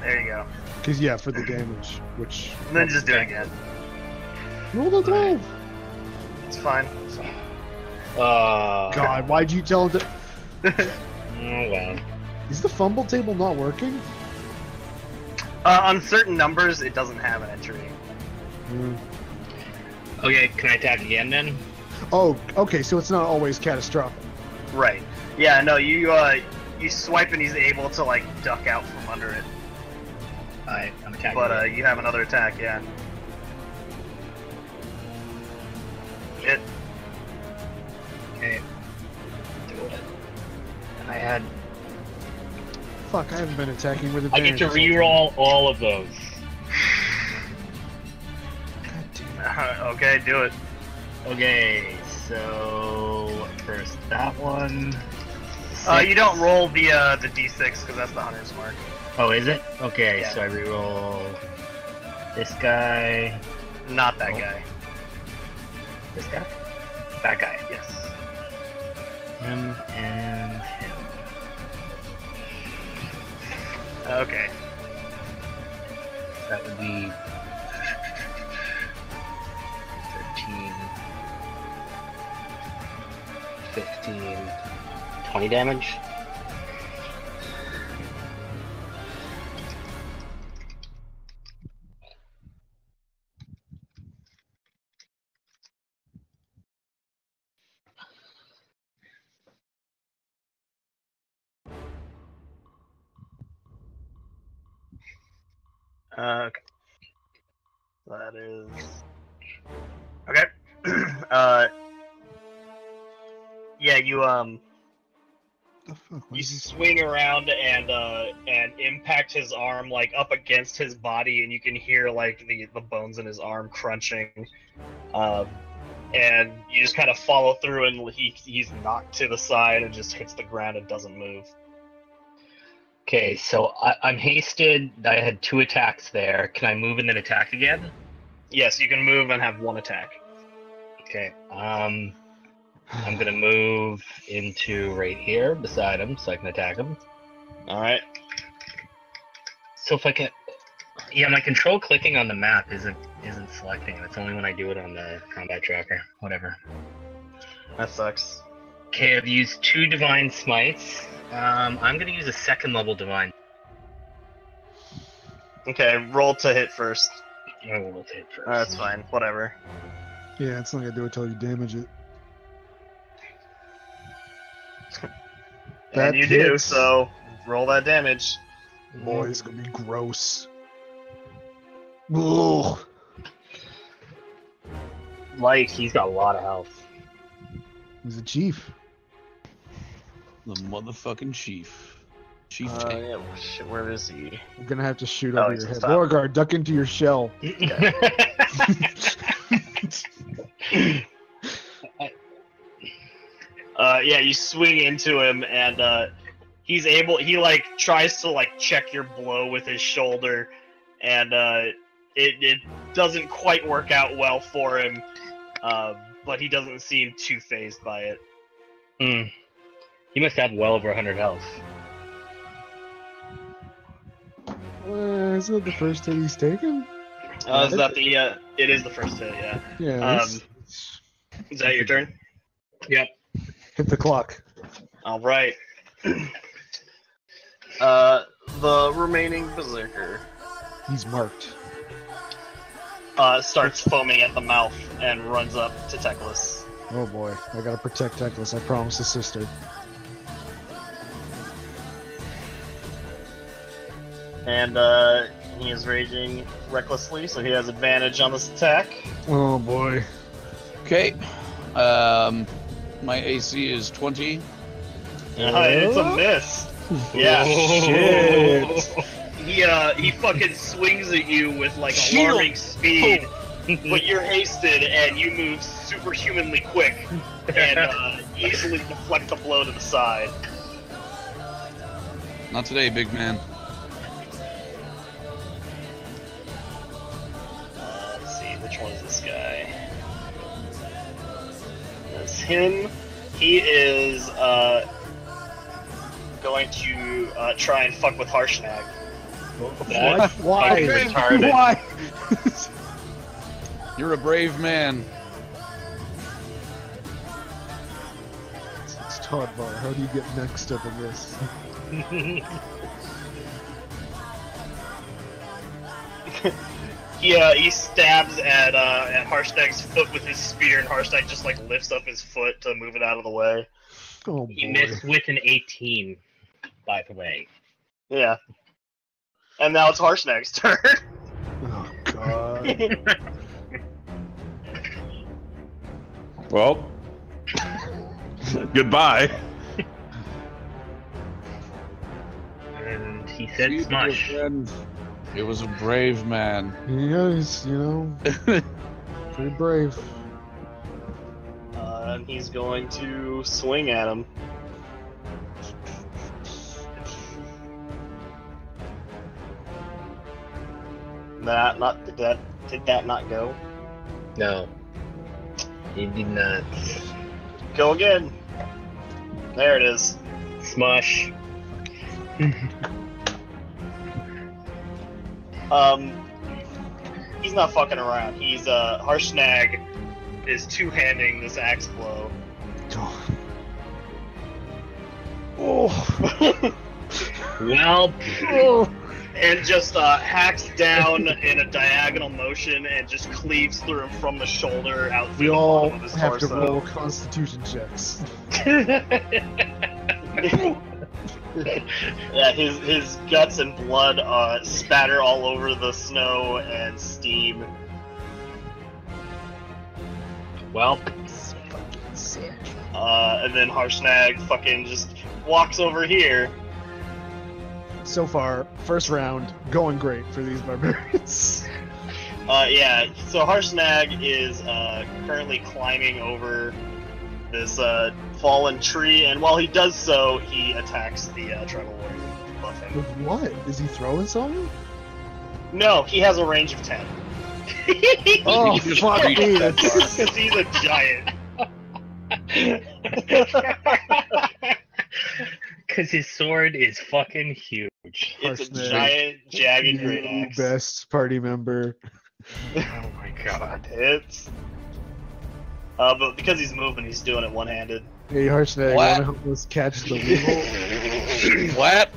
There you go. Cause yeah, for the damage, which And then just do it again. roll the twelve. It's fine. Uh, God, why'd you tell him to? Oh well. Is the fumble table not working? Uh, on certain numbers, it doesn't have an entry. Hmm. Okay, can I attack again then? Oh, okay. So it's not always catastrophic. Right. Yeah. No. You uh, you swipe and he's able to like duck out from under it. Alright, I'm attacking. But uh, you have another attack. Yeah. It. okay. Do it. I had. Fuck, I haven't been attacking with I advantage. get to this whole time. reroll all of those. God damn it. okay. Do it. Okay, so first that one. Uh, you don't roll the uh, the d6 because that's the hunter's mark. Oh, is it? Okay, Yeah. so I reroll this guy, Not that Oh. guy. this guy, That guy. Yes. him, and Okay. That would be 13, 15, 20 damage. Uh, okay. That is. Okay. uh. Yeah, you um you swing around and uh and impact his arm like up against his body and you can hear like the the bones in his arm crunching um and you just kind of follow through and he he's knocked to the side and just hits the ground and doesn't move Okay, so I, I'm hasted. I had two attacks there. Can I move and then attack again? yes you can move and have one attack Okay. Um, I'm gonna move into right here beside him so I can attack him. all right So if I can, yeah, my control clicking on the map isn't isn't selecting. It's only when I do it on the combat tracker. Whatever. that sucks Okay, I've used two divine smites. Um, I'm gonna use a second level divine. okay roll to hit first I will take first. Uh, that's fine whatever Yeah, it's not gonna do it till you damage it. And you do so roll that damage Boy, it's gonna be gross. Ugh. Like he's got a lot of health. He's a chief. The motherfucking chief. Chief uh, tank. yeah, shit, where is he I'm gonna have to shoot Oh, over your head. top. Lorgar, duck into your shell. Uh, yeah, you swing into him, and uh, he's able. He like tries to like check your blow with his shoulder, and uh, it it doesn't quite work out well for him. Uh, but he doesn't seem too phased by it. Hmm. He must have well over 100 health. Uh, isn't it the first hit he's taken? Uh, is that the? Uh, it is the first hit. Yeah. Yeah. Um, it's- Is that your turn? Yep. Hit the clock. All right. uh, the remaining berserker He's marked. uh, starts foaming at the mouth and runs up to Teclis. Oh boy, I gotta protect Teclis. I promised his sister. And uh, he is raging recklessly, so he has advantage on this attack. Oh boy. Okay. Um, my AC is 20. Uh, it's a miss. Yeah. Shit. He uh he fucking swings at you with like Shield. alarming speed, but you're hasted and you move superhumanly quick and uh, easily deflect the blow to the side. Not today, big man. Which one is this guy? That's him. He is uh going to uh, try and fuck with Harshnag. What? Why? fucking retarded. Why? You're a brave man. it's Todd Bar. How do you get next up in this? He uh, he stabs at uh, at Harshnag's foot with his spear, and Harshnag just like lifts up his foot to move it out of the way. Oh He boy. missed with an 18, by the way. Yeah. And now it's Harshnag's turn. Oh god. Well, goodbye. And he said See, smush. Dear friend, It was a brave man. Yeah, he's, you know, pretty brave. Uh, and he's going to swing at him. That not did that did that not go? No. He did not. Go again. There it is. Smush. Um, he's not fucking around. He's uh, Harshnag is two handing this axe blow. Oh. Well, and just uh, hacks down in a diagonal motion and just cleaves through him from the shoulder out through We the all bottom of his have to roll Constitution checks. Yeah, his his guts and blood uh, spatter all over the snow and steam. well, Uh, and then Harshnag fucking just walks over here. So far, first round going great for these barbarians. Uh, yeah, so Harshnag is uh, currently climbing over this uh, fallen tree, and while he does so, he attacks the uh, tribal warrior. With what? Is he throwing something? No, he has a range of 10. Oh, You just fuck reached me. Because he's a giant. because his sword is fucking huge. It's a giant, jagged great axe. best party member. Oh my god. Hits. Uh, but because he's moving, he's doing it one-handed. Hey, Harshnag, What? wanna help us catch the weevil? What?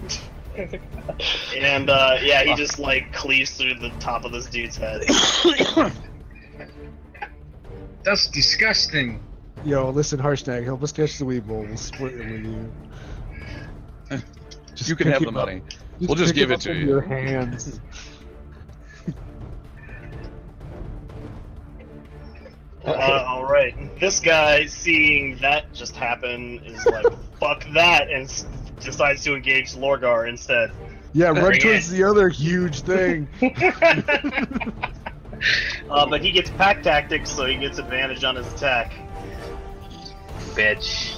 And uh, yeah, he just like cleaves through the top of this dude's head. That's disgusting. Yo, listen, Harshnag, help us catch the weevil. We'll split it with you. Just You can have the him up- money. We'll just pick give him it to you. Your hands. Uh, all right, this guy seeing that just happen is like, "Fuck that," and s- decides to engage Lorgar instead. Yeah, run Bring towards it. the other huge thing. Uh, but he gets pack tactics, so he gets advantage on his attack. Bitch.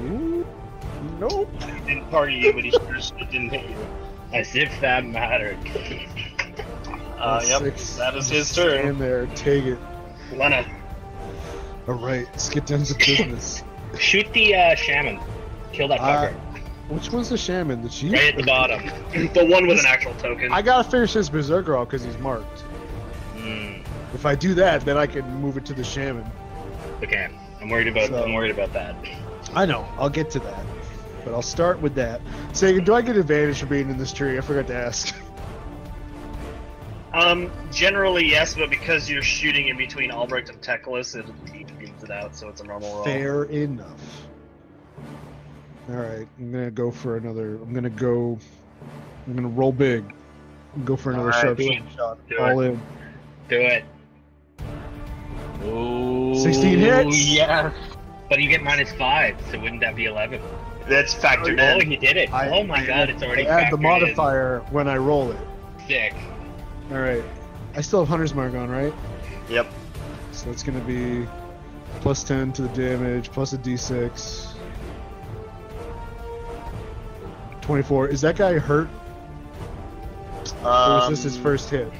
Ooh, nope. He didn't target you, but he sure didn't hit you. As if that mattered. Uh, yep, Six. that is his turn. Stand there, take it. Lena, All right, let's get down to business. Shoot the uh, shaman. Kill that Uh. Which one's the shaman? The chief? Right at the bottom. the one with an actual token. I gotta finish this berserker off because he's marked. Hmm. If I do that, then I can move it to the shaman. Okay. I'm worried about. So- I'm worried about that. I know. I'll get to that, but I'll start with that. Say, do I get advantage for being in this tree? I forgot to ask. Um, generally yes, but because you're shooting in between Albrecht and Teclis, it evens it out, so it's a normal roll. Fair enough. All right, I'm gonna go for another. I'm gonna go. I'm gonna roll big. Go for another All right, sharp shot. Do All in. Do it. Ooh. 16 hits? Yes. But you get minus five, so wouldn't that be eleven? That's factored Oh, in. he did it. I- oh my god, it's already I add the factored in. modifier when I roll it. Sick. All right. I still have Hunter's Mark on, right? Yep. So it's gonna be plus 10 to the damage, plus a d6. 24. Is that guy hurt, or Um, is this his first hit?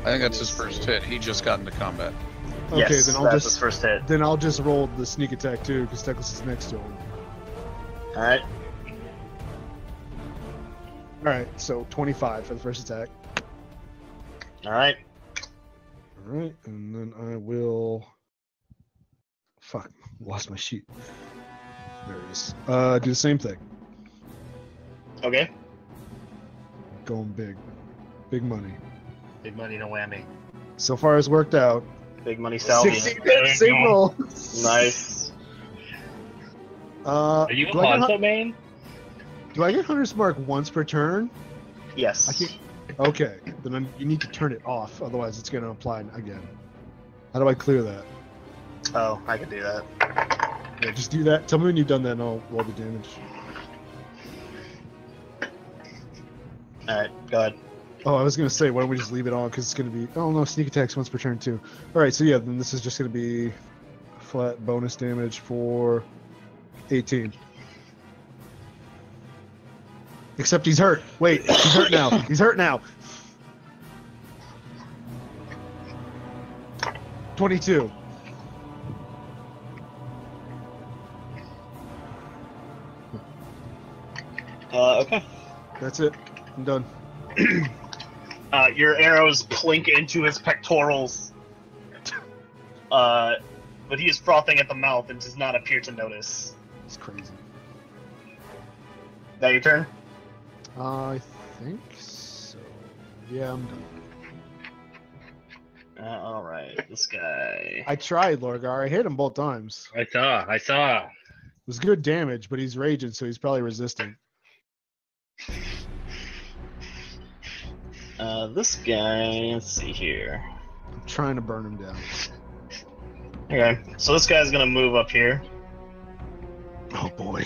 I think that's his first hit. He just got into combat. Okay, yes, then I'll that's just his first hit. then I'll just roll the sneak attack too, because Teclis is next to him. All right. All right, so 25 for the first attack. All right. All right, and then I will. Fuck, lost my sheet. There it is. Uh, do the same thing. Okay. Going big, big money. Big money, no whammy. So far, it's worked out. Big money salvia. 16 hits, same roll. Nice. Uh, Are you a Hanzo main? do I get Hunter's Mark once per turn? Yes. I can't. Okay, then I'm, you need to turn it off, otherwise it's going to apply again. How do I clear that? Oh, I can do that. Yeah, just do that. Tell me when you've done that, and I'll roll the damage. All right. Go ahead. Oh, I was gonna say, why don't we just leave it on? Because it's gonna be. Oh no, sneak attacks once per turn too. All right, so yeah, then this is just gonna be flat bonus damage for 18. Except he's hurt. Wait, he's hurt now. He's hurt now. 22. Uh, okay. That's it. I'm done. Uh, your arrows plink into his pectorals. Uh, but he is frothing at the mouth and does not appear to notice. It's crazy. That your turn? I think so. Yeah, I'm done. Uh, all right. This guy. I tried, Lorgar. I hit him both times. I saw. I saw. It was good damage, but he's raging, so he's probably resistant. Uh, this guy. Let's see here. I'm trying to burn him down. Okay. So this guy's gonna move up here. Oh boy.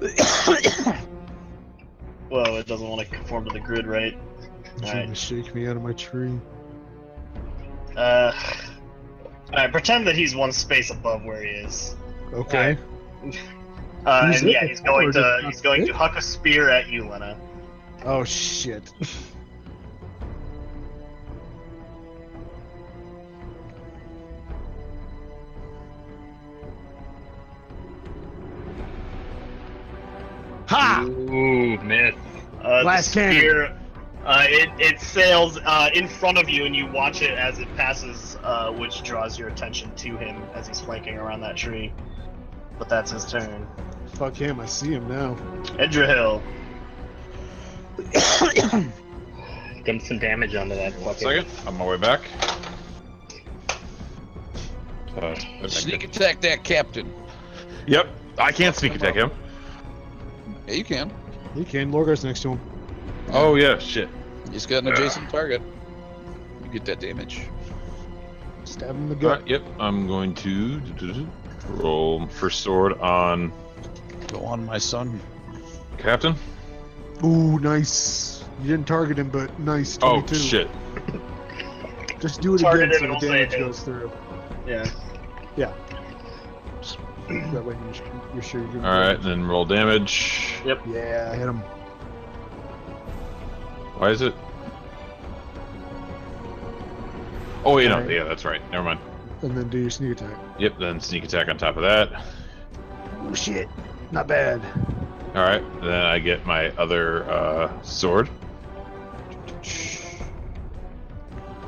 Whoa! It doesn't want to conform to the grid, right? Trying to shake me out of my tree. Uh. Alright, pretend that he's one space above where he is. Okay. Uh, and yeah, he's going to he's going to huck a spear at you, Lena. Oh shit. ha! Ooh, miss. Uh, the Last cannon. spear, uh, it it sails uh, in front of you, and you watch it as it passes, uh, which draws your attention to him as he's flanking around that tree. But that's his turn. Fuck him, I see him now. Idrahil. Dump some damage onto that One fucking. second. On my way back. Uh, Sneak attack that captain. Yep. I can't sneak attack him. Yeah, you can. You can. Lorgar's next to him. Oh yeah, shit. He's got an adjacent target. You get that damage. Stab him in the gut. right, yep. I'm going to roll first sword on Go on, my son. captain. Ooh, nice. You didn't target him, but nice. Oh shit. Just do it Target again so the damage goes through. Yeah. Yeah. That way you're, you're sure you're doing All right, and then roll damage. Yep. Yeah, I hit him. Why is it? Oh wait, no, Alright. yeah, that's right. Never mind. And then do your sneak attack. Yep, then sneak attack on top of that. Oh shit, not bad. All right, then I get my other uh, sword.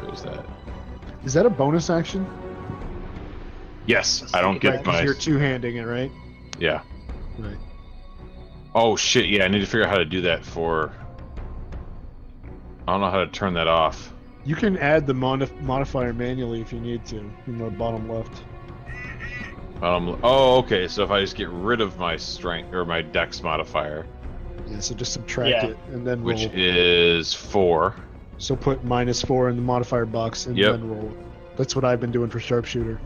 Where's that? Is that a bonus action? Yes, I don't Right, get 'cause my. you're two-handing it, right? Yeah. Right. Oh shit! Yeah, I need to figure out how to do that for. I don't know how to turn that off. You can add the modif- modifier manually if you need to in the bottom left. Um. Oh, okay. So if I just get rid of my strength or my dex modifier, Yeah, so just subtract Yeah. it and then which roll. is four. So put minus four in the modifier box and Yep. then roll. That's what I've been doing for sharpshooter.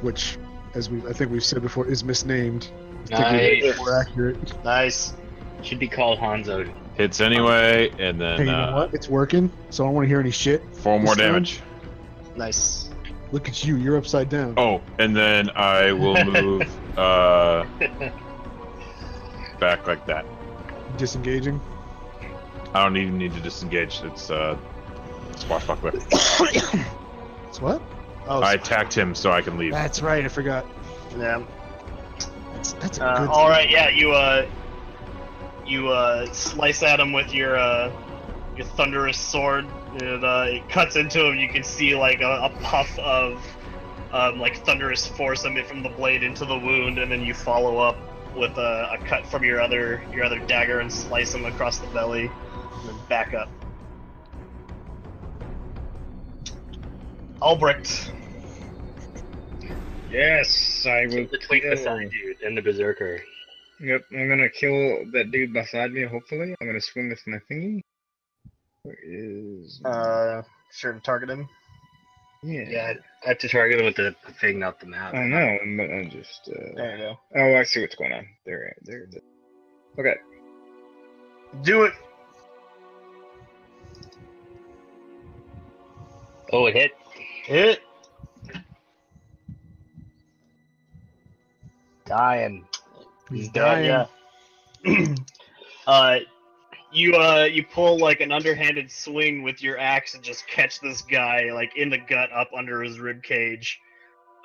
Which, as we I think we've said before, is misnamed. Nice. it's more accurate. Nice. Should be called Hanzo. Hits anyway, and Hey, then you know uh, what? It's working, so I don't want to hear any shit. four more This time? damage. Nice. Look at you, you're upside down. Oh, and then I will move uh back like that. Disengaging. I don't even need to disengage. It's uh swashbuckler. It's what? Oh, I attacked him so I can leave. that's right. I forgot. Yeah. That's, that's a Uh, good. all right. Yeah. You uh, you uh, slice at him with your uh, your thunderous sword. and uh, it cuts into him. You can see like a, a puff of um, like thunderous force emit from the blade into the wound, and then you follow up with a, a cut from your other your other dagger and slice him across the belly, and then back up. Albrecht. Yes, I will. The twink kill- beside you and the berserker. Yep, I'm gonna kill that dude beside me. Hopefully, I'm gonna swing with my thingy. Where is? Uh, sure to target him. yeah. Yeah, I have to target him with the thing, not the map. I know, but I just. Uh... There you go. Oh, I see what's going on. There, there. there. Okay. Do it. Oh, it hit. Hit. Dying. He's Yeah, dying. yeah. uh, you uh, you pull like an underhanded swing with your axe and just catch this guy like in the gut up under his rib cage,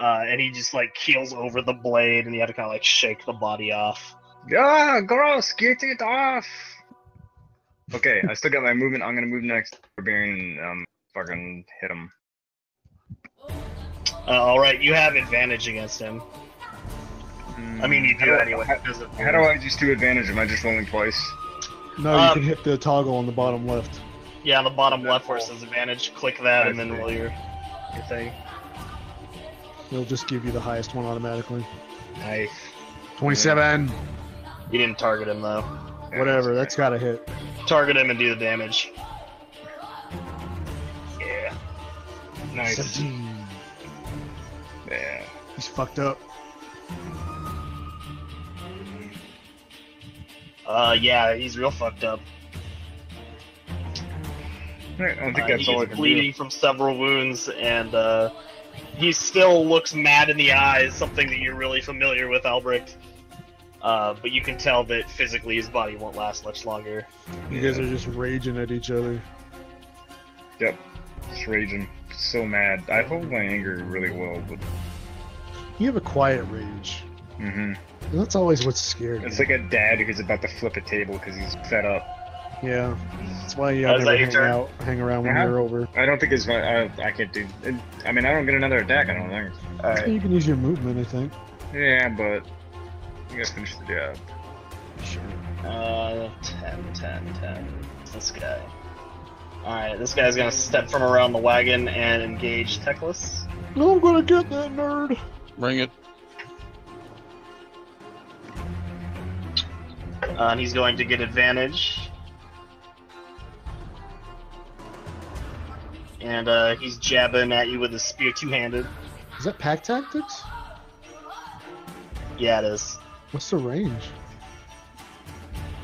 uh, and he just like keels over the blade, and you have to kind of like shake the body off. Ah, gross! Get it off! Okay, I still got my movement. I'm gonna move next. Barbarian, um, fucking hit him. Uh, all right, you have advantage against him. I mean, you do do anyway. How, how do I just do advantage? Am I just rolling twice? No, you Um, can hit the toggle on the bottom left. Yeah, on the bottom left where it says advantage, click that, I and then see. roll your your thing. It'll just give you the highest one automatically. Nice. 27. You didn't target him though. Yeah, Whatever, that's gotta hit. Target him and do the damage. Yeah. nice. 17. Yeah. He's fucked up. Uh, yeah, he's real fucked up. Alright, I don't think Uh, that's all I is can bleeding from several wounds, and uh, he still looks mad in the eyes, something that you're really familiar with, Albrecht. Uh, but you can tell that physically his body won't last much longer. You guys are just raging at each other. Yep. Just raging. So mad. I hold my anger really well, but. You have a quiet rage. hmm And that's always what's scary. It's like a dad who's about to flip a table because he's fed up. yeah. That's why you Uh, is never hang turn? out, hang around when Uh-huh. you're over. I don't think it's. I, I can't do. I mean, I don't get another attack. I don't think. Alright. You can use your movement, I think. Yeah, but you gotta finish the job. Sure. Uh, 10, 10, 10. This guy. Alright, this guy's gonna step from around the wagon and engage Teclis. I'm gonna get that nerd. Bring it. Uh, and he's going to get advantage. And uh, he's jabbing at you with his spear two handed. Is that pack tactics? Yeah, it is. What's the range?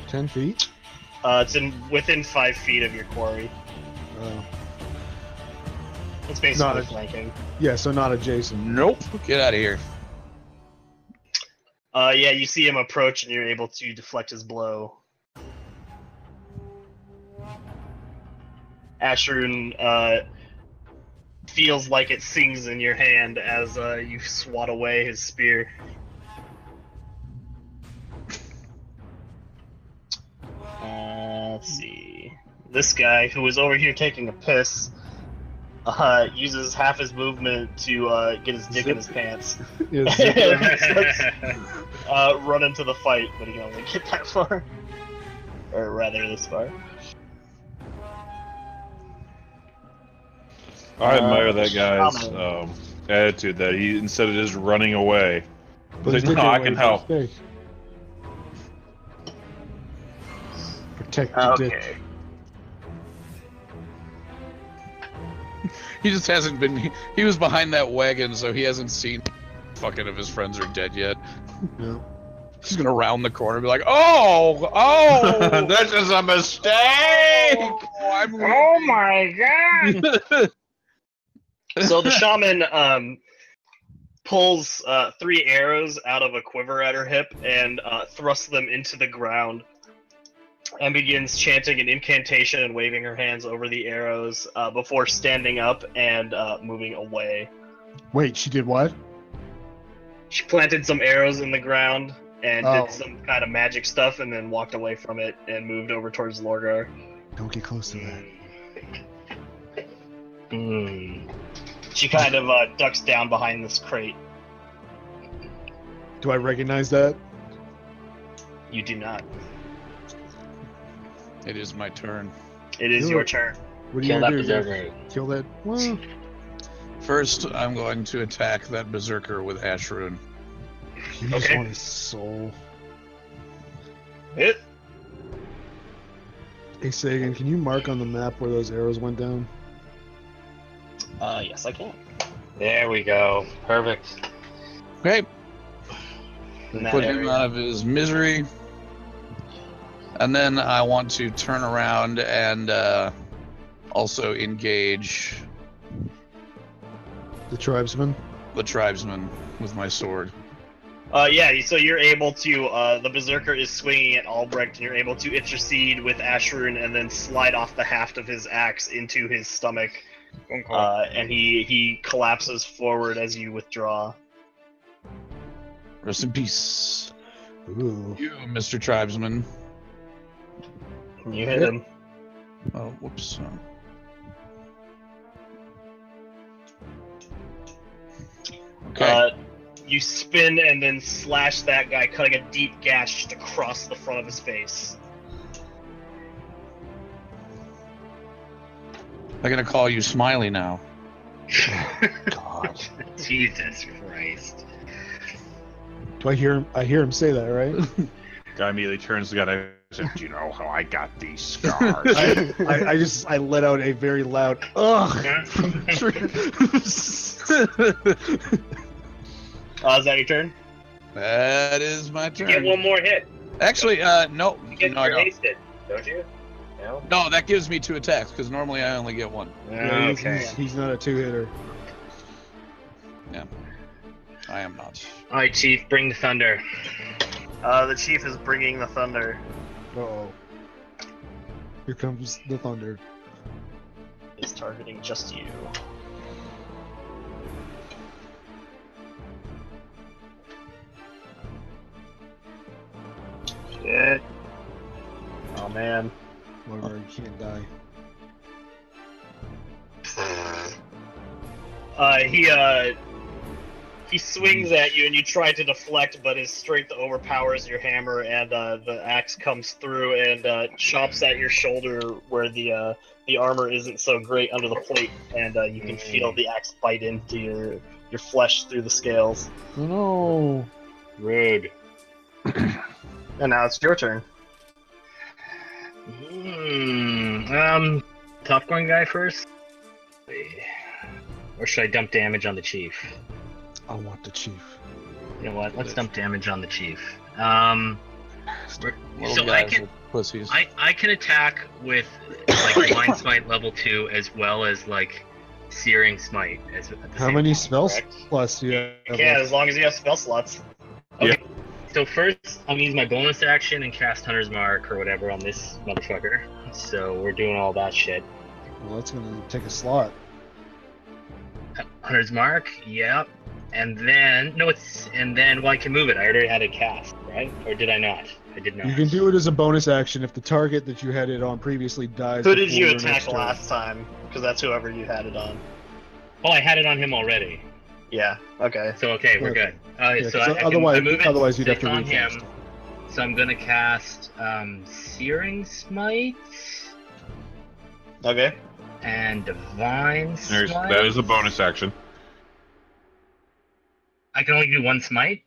10 feet? Uh, it's in within five feet of your quarry. Oh. It's basically Not a- flanking. Yeah, so not adjacent. Nope. Get out of here. Uh, yeah, you see him approach and you're able to deflect his blow. Ashrun uh, feels like it sings in your hand as uh, you swat away his spear. Uh, let's see. This guy who was over here taking a piss uh, uses half his movement to uh, get his dick in his pants. Yeah, zip- uh, run into the fight, but he can only get that far. Or rather, this far. I Uh, admire that guy's um, attitude that he instead of just running away, Put his Like, no, I can help. Protect the dick. He just hasn't been. He, he was behind that wagon, so he hasn't seen. Fucking if his friends are dead yet. Yeah. He's gonna round the corner and be like, "Oh, oh, this is a mistake. oh, I'm oh my god! So the shaman um, pulls uh, three arrows out of a quiver at her hip and uh, thrusts them into the ground and begins chanting an incantation and waving her hands over the arrows uh, before standing up and uh, moving away. Wait, she did what? She planted some arrows in the ground and Oh. did some kind of magic stuff and then walked away from it and moved over towards Lorgar. Don't get close to that. Hmm. She kind of uh, ducks down behind this crate. Do I recognize that? You do not. It is my turn. It is Do your it. turn. What are Kill you that gonna do? berserker. Kill that? Well, First, I'm going to attack that berserker with Ashrun. you just Okay. want his soul. Hit. Hey Sagan, can you mark on the map where those arrows went down? Uh, yes, I can. There we go. Perfect. Okay, In that put him area. out of his misery. And then I want to turn around and uh, also engage The tribesman. the tribesman with my sword. Uh, yeah, so you're able to, uh, the Berserker is swinging at Albrecht, and you're able to intercede with Ashrun and then slide off the haft of his axe into his stomach, uh, and he, he collapses forward as you withdraw. Rest in peace. Ooh. You, Mr. Tribesman. You hit him. Oh, whoops. Oh. Okay. Uh, you spin and then slash that guy, cutting a deep gash just across the front of his face. I'm gonna call you Smiley now. God. Jesus Christ. Do I hear him? I hear him say that, right? Guy immediately turns to the guy and Do you know how I got these scars? I, I, I just I let out a very loud ugh. Uh, is that your turn? That is my You turn. get one more hit. Actually, uh, no, You get no, I your don't. hasted, don't you? No. No, that gives me two attacks because normally I only get one. Yeah, he's, okay. he's, he's not a two hitter. Yeah, I am not. All right, Chief, bring the thunder. Uh, the chief is bringing the thunder. Uh oh. Here comes the thunder. It's targeting just you. Shit. Oh man. Whatever, you can't die. Uh, he uh, he swings at you, and you try to deflect, but his strength overpowers your hammer, and uh, the axe comes through and uh, chops at your shoulder where the uh, the armor isn't so great under the plate, and uh, you can feel the axe bite into your your flesh through the scales. Oh no. Rude. And now it's your turn. Hmm. Um, top gun guy first. Or should I dump damage on the chief? I want the chief. You know what? Let's dump damage on the chief. Um, so I can. I I can attack with like divine smite level two as well as like searing smite. As at the How same many time, spells correct? plus do you have? You as long as you have spell slots. Yeah. So first, I'm gonna use my bonus action and cast Hunter's Mark or whatever on this motherfucker. So we're doing all that shit. Well, that's gonna take a slot. Hunter's mark. Yep. And then no, it's and then well, I can move it. I already had it cast, right? Or did I not? I did not. You can do it as a bonus action if the target that you had it on previously dies. Who did you attack last time? Because that's whoever you had it on. Oh, I had it on him already. Yeah. Okay. So okay, we're Okay. good. Uh, Yeah, so 'cause I, I can, otherwise- I move it, otherwise you'd have to on recast. him. So I'm gonna cast um, Searing Smite Okay. and Divine There's, Smite. that is a bonus action. I can only do one smite.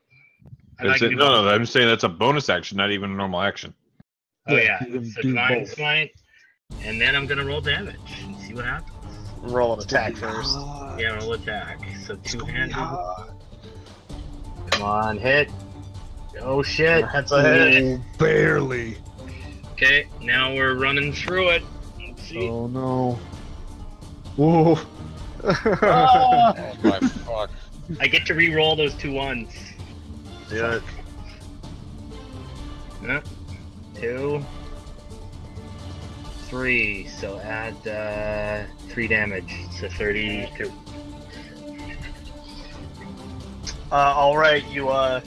I Is can it- do no, both. no, I'm saying that's a bonus action, not even a normal action. Oh Yeah, yeah, so do Divine both. Smite, and then I'm gonna roll damage and see what happens. Roll an attack first. Yeah, roll attack. So two handed. Come on, hit. Oh shit. That's a hit. Oh, barely. Okay, now we're running through it. Let's see. Oh no. Whoa. Ah! Oh my fuck. I get to re-roll those two ones. Do it. Two. Three. So add uh, three damage. So thirty-two. Uh, all right, you uh,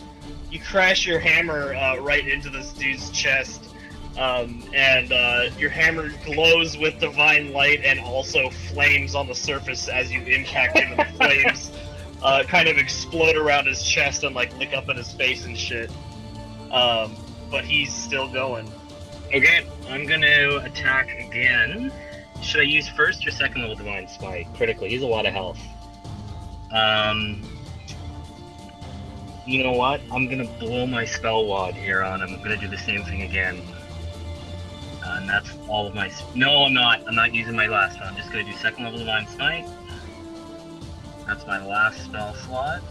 you crash your hammer uh, right into this dude's chest, um, and uh, your hammer glows with divine light and also flames on the surface as you impact him. and the flames uh, kind of explode around his chest and like lick up in his face and shit. Um, but he's still going. Okay, I'm gonna attack again. Should I use first or second level divine smite critically? He's a lot of health. Um, you know what? I'm gonna blow my spell wad here on him. I'm gonna do the same thing again. Uh, and that's all of my. s- No, I'm not. I'm not using my last one. I'm just gonna do second level divine smite. That's my last spell slot.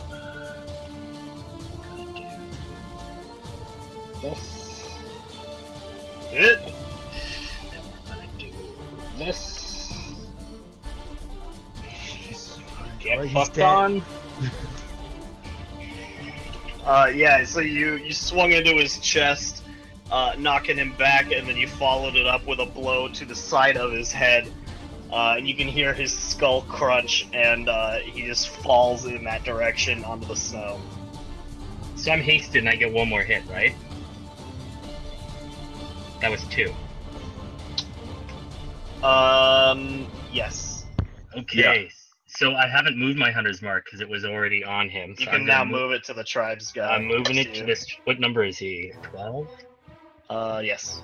This. Hit. Then we're gonna do this. Get Right, he's fucked dead. on. Uh, yeah, so you you swung into his chest, uh, knocking him back, and then you followed it up with a blow to the side of his head. Uh, and you can hear his skull crunch, and uh, he just falls in that direction onto the snow. So I'm hasted and I get one more hit, right? That was two. Um, yes. Okay. Yeah. So I haven't moved my hunter's mark because it was already on him. You can I'm now gonna move it to the tribe's guy. I'm moving it to this. What number is he? Twelve. Uh, yes.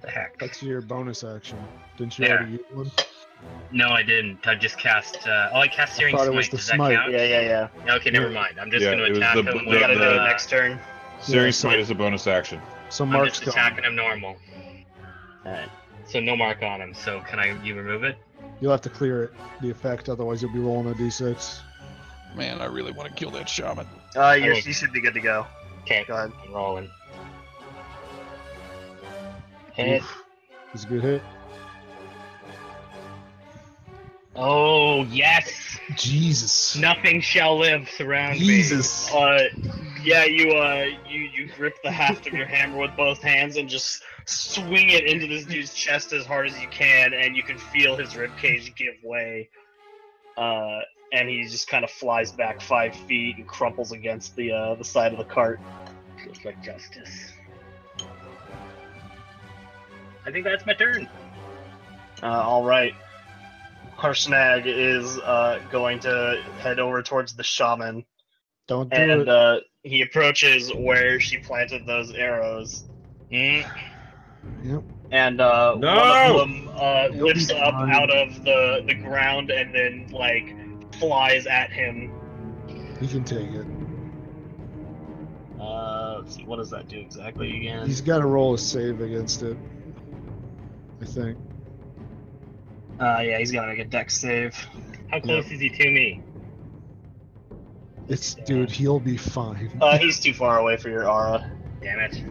The heck. That's your bonus action. Didn't you Yeah. already use one? No, I didn't. I just cast. Uh, oh, I cast Searing thought it Smite. was the Does that smite. count? Yeah, yeah, yeah. Okay, never mind. I'm just Yeah, going to attack the- him. We gotta do it the- next turn. Searing so- Smite is a bonus action. So I'm Mark's just gone. attacking him normal. Alright. So no mark on him. So can I? You remove it? You'll have to clear it, the effect, otherwise you'll be rolling a d6. Man, I really want to kill that shaman. Uh, you will. you should be good to go. Okay. Go ahead. I'm rolling. Oof. It's a good hit. Oh yes! Jesus. Nothing shall live. Surround Jesus. Uh, yeah, you uh, you you grip the haft of your hammer with both hands and just swing it into this dude's chest as hard as you can, and you can feel his ribcage give way. Uh, and he just kind of flies back five feet and crumples against the uh, the side of the cart. me. Feels like justice. I think that's my turn. Uh, all right. Harshnag is uh, going to head over towards the shaman, Don't do and it. uh, he approaches where she planted those arrows. Mm. Yep. and uh, No! one of them uh, lifts up fine. out of the, the ground and then like flies at him. He can take it. Uh, let's see, what does that do exactly again? He's got to roll a save against it. I think. Uh, yeah, he's got to make a dex save. How close is he to me? It's dude, he'll be fine. Uh, he's too far away for your aura. Damn it.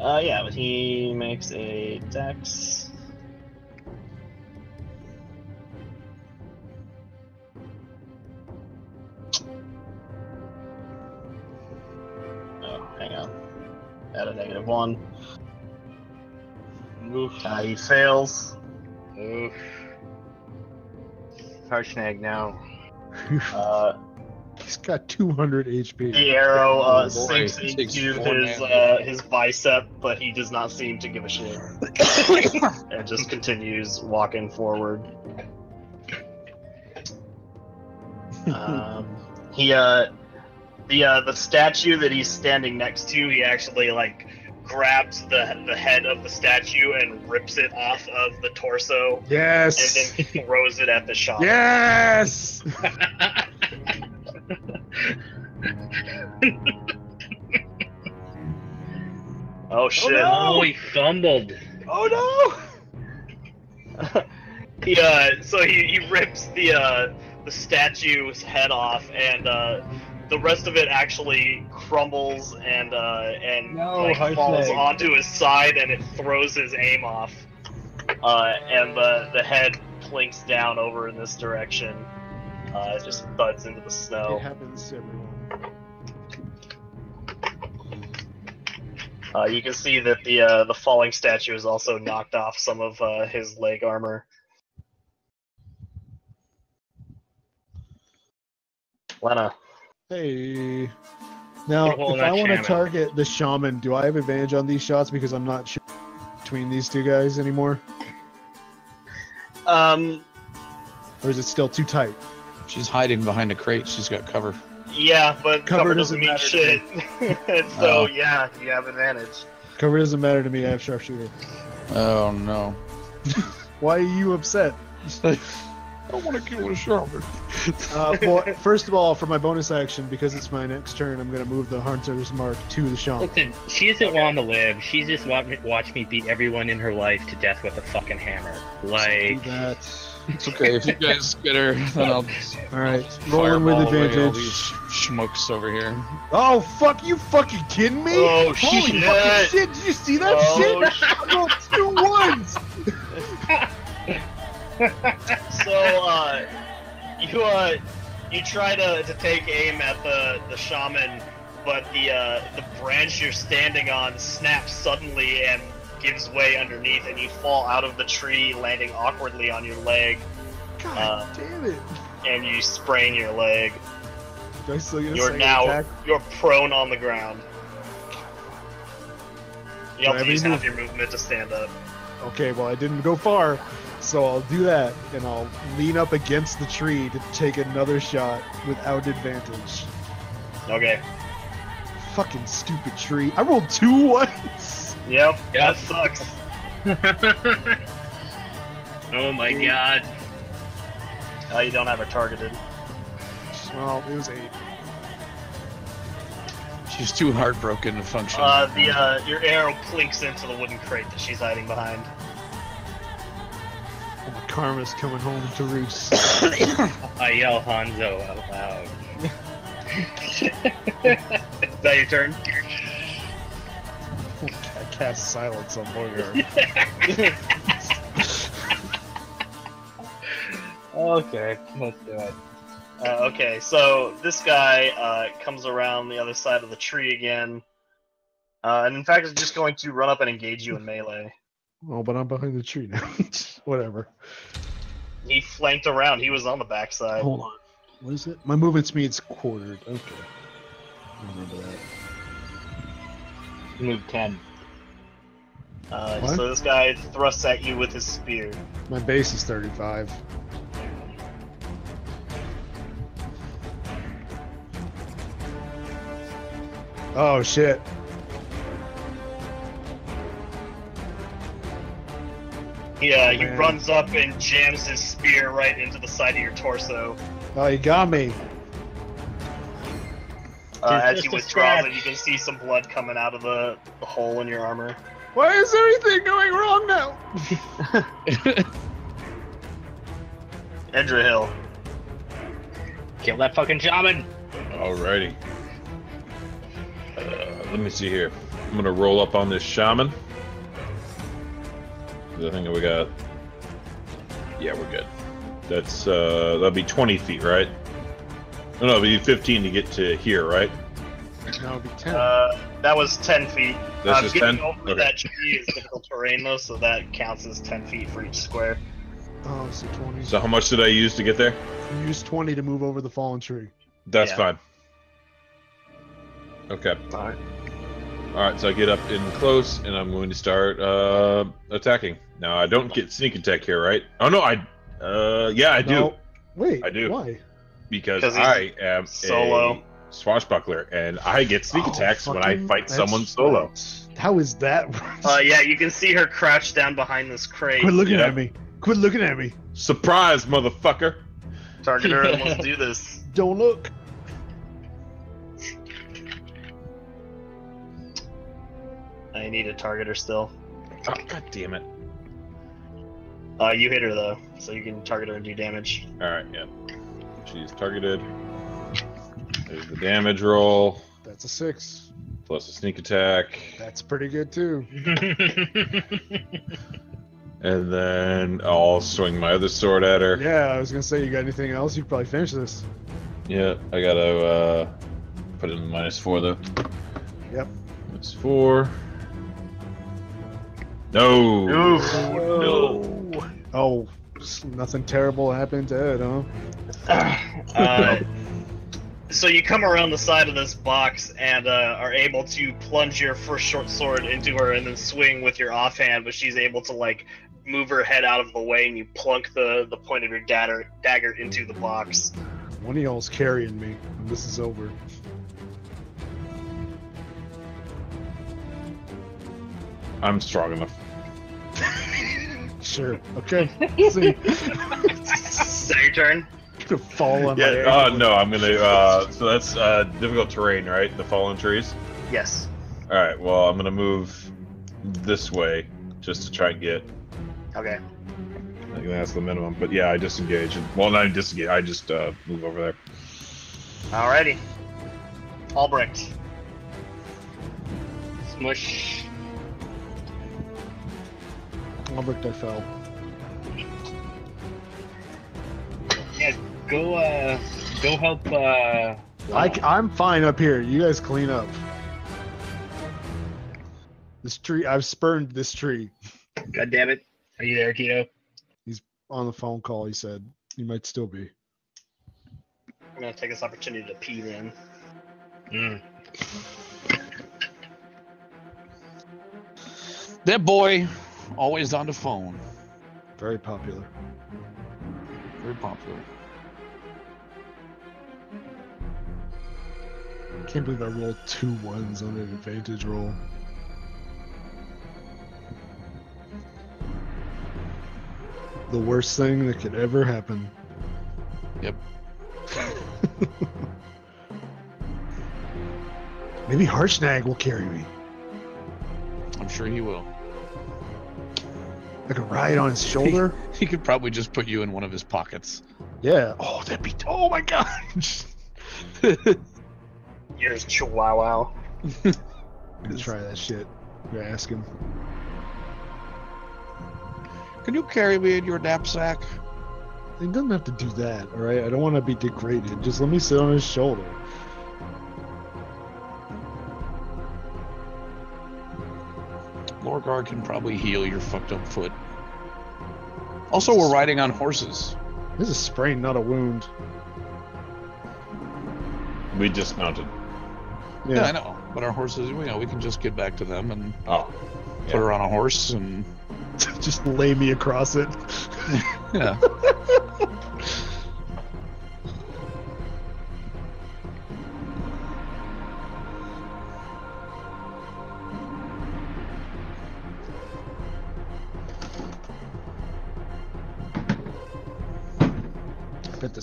Uh, yeah, but he makes a dex. Oh, hang on. Add a negative one. Uh, he fails. Oof. Harshnag now. Uh, He's got 200 HP. the arrow uh, Oh, sinks into his uh, his bicep, but he does not seem to give a shit, and just continues walking forward. Um, he uh, the uh, the statue that he's standing next to, he actually like grabs the the head of the statue and rips it off of the torso, Yes. and Yes. then throws it at the shop. Yes. Oh shit! Oh, no, he fumbled. Oh he uh, so he, he rips the uh, the statue's head off, and uh, the rest of it actually crumbles and uh, and No, like, falls flag. onto his side, and it throws his aim off. Uh, and the the head plinks down over in this direction. Uh, it just thuds into the snow. It happens to everyone. Uh, you can see that the uh, the falling statue has also knocked off some of uh, his leg armor. Lena, Hey. Now, Put a hole in if I want to target the shaman, do I have advantage on these shots because I'm not sure between these two guys anymore, um, or is it still too tight? She's hiding behind a crate. She's got cover. yeah, but Cover cover, doesn't doesn't mean shit. so Oh. yeah, you have advantage. Cover doesn't matter to me. I have sharpshooter. Oh no. Why are you upset? I don't want to kill a shaman. Uh, well, first of all, for my bonus action, because it's my next turn, I'm gonna move the hunter's mark to the shaman. Listen, she doesn't want to live. She's just watch me, watch me beat everyone in her life to death with a fucking hammer. Do Like, that. It's okay if you guys get her. Then I'll All right, rolling with fireball all advantage. these schmucks over here. Oh fuck! You fucking kidding me? Oh, Holy shit. fucking shit! Did you see that Oh, shit? I rolled two ones. So uh, you uh, you try to, to take aim at the the shaman, but the uh, the branch you're standing on snaps suddenly and gives way underneath, and you fall out of the tree, landing awkwardly on your leg, God Uh, damn it! and you sprain your leg. Do I still get You're now attack? you're prone on the ground. You have to use half your movement to stand up. Okay, well I didn't go far, so I'll do that, and I'll lean up against the tree to take another shot without advantage. Okay. Fucking stupid tree! I rolled two ones. Yep. Yep. That sucks. oh my god. Uh, you don't have her targeted. Well, it was eight. She's too heartbroken to function. Uh, the uh, your arrow clinks into the wooden crate that she's hiding behind. Oh, my karma's coming home to roost. I yell Hanzo out loud. Is that your turn? I cast silence on Borgar. Okay, let's do it. Uh, okay, so this guy uh, comes around the other side of the tree again, uh, and in fact is just going to run up and engage you in melee. Oh, but I'm behind the tree now. Whatever. He flanked around. He was on the backside. Hold on. What is it? My movement speed's quartered. Okay. I remember that. Move 10. Uh, What? so this guy thrusts at you with his spear. My base is 35. Oh shit. He, uh, he man. runs up and jams his spear right into the side of your torso. Oh, you got me. Uh, as just he a withdraws it, you can see some blood coming out of the, the hole in your armor. Why is everything going wrong now? Edra Kill that fucking shaman! Alrighty. Uh, let me see here. I'm gonna roll up on this shaman. I think that we got. Yeah, we're good. That's uh, that'll be 20 feet, right? No, no, it'll be 15 to get to here, right? Now it'll be 10. Uh, that was 10 feet. That's uh, just getting 10? over Okay. that tree is difficult terrain, though, so that counts as 10 feet for each square. Oh, so 20. So how much did I use to get there? You use 20 to move over the fallen tree. That's Yeah. fine. Okay. All right. All right. So I get up in close, and I'm going to start uh, attacking. Now I don't get sneak attack here, right? Oh no, I. Uh, yeah, I do No. Wait. I do. Why? Because I am solo. a swashbuckler, and I get sneak Oh, attacks when I fight someone solo. right. How is that? Uh, yeah, you can see her crouched down behind this crate. Quit looking Yeah. at me. Quit looking at me. Surprise, motherfucker! Target her and let's do this. Don't look. I need a targeter still. Oh, God damn it! Uh, you hit her though, so you can target her and do damage. All right, yeah. She's targeted. There's the damage roll That's a six. plus a sneak attack, That's pretty good too. and then I'll swing my other sword at her. Yeah, I was gonna say you got anything else? You could probably finish this. Yeah, I gotta uh, put in the minus four though. Yep. Minus four. No. No. No. Oh, nothing terrible happened to Ed, huh? Uh, so you come around the side of this box and uh, are able to plunge your first short sword into her and then swing with your offhand, but she's able to like move her head out of the way and you plunk the, the point of your dagger, dagger into the box. One of y'all's carrying me, and this is over. I'm strong enough. Sure. Okay. See, Is your turn? gonna fall on Yeah. Uh, no, I'm gonna. Uh, so that's uh, difficult terrain, right? The fallen trees. Yes. All right. Well, I'm gonna move this way just to try and get. Okay. I think that's the minimum. But yeah, I disengage. And, well, not disengage. I just uh, move over there. Alrighty. Albrecht. Smush. Albrecht, I fell. Yeah, go uh go help uh I, am fine up here. You guys clean up. This tree, I've spurned this tree. God damn it. Are you there, Keto? He's on the phone call, he said. He might still be. I'm gonna take this opportunity to pee then. Mm. That boy, always on the phone. Very popular. Very popular. Can't believe I rolled two ones on an advantage roll. The worst thing that could ever happen. Yep. Maybe Harshnag will carry me. I'm sure he will. I could ride on his shoulder. He could probably just put you in one of his pockets. yeah. Oh, that'd be. Oh my gosh. Here's Chihuahua. I'm gonna try that shit. You ask him. Can you carry me in your knapsack? He doesn't have to do that, all right? I don't want to be degraded. Just let me sit on his shoulder. Lorgar can probably heal your fucked up foot. Also, we're riding on horses. This is a sprain, not a wound. We dismounted. Yeah, I know. But our horses, you know, we can just get back to them and Oh. put her on a horse and Just lay me across it. yeah.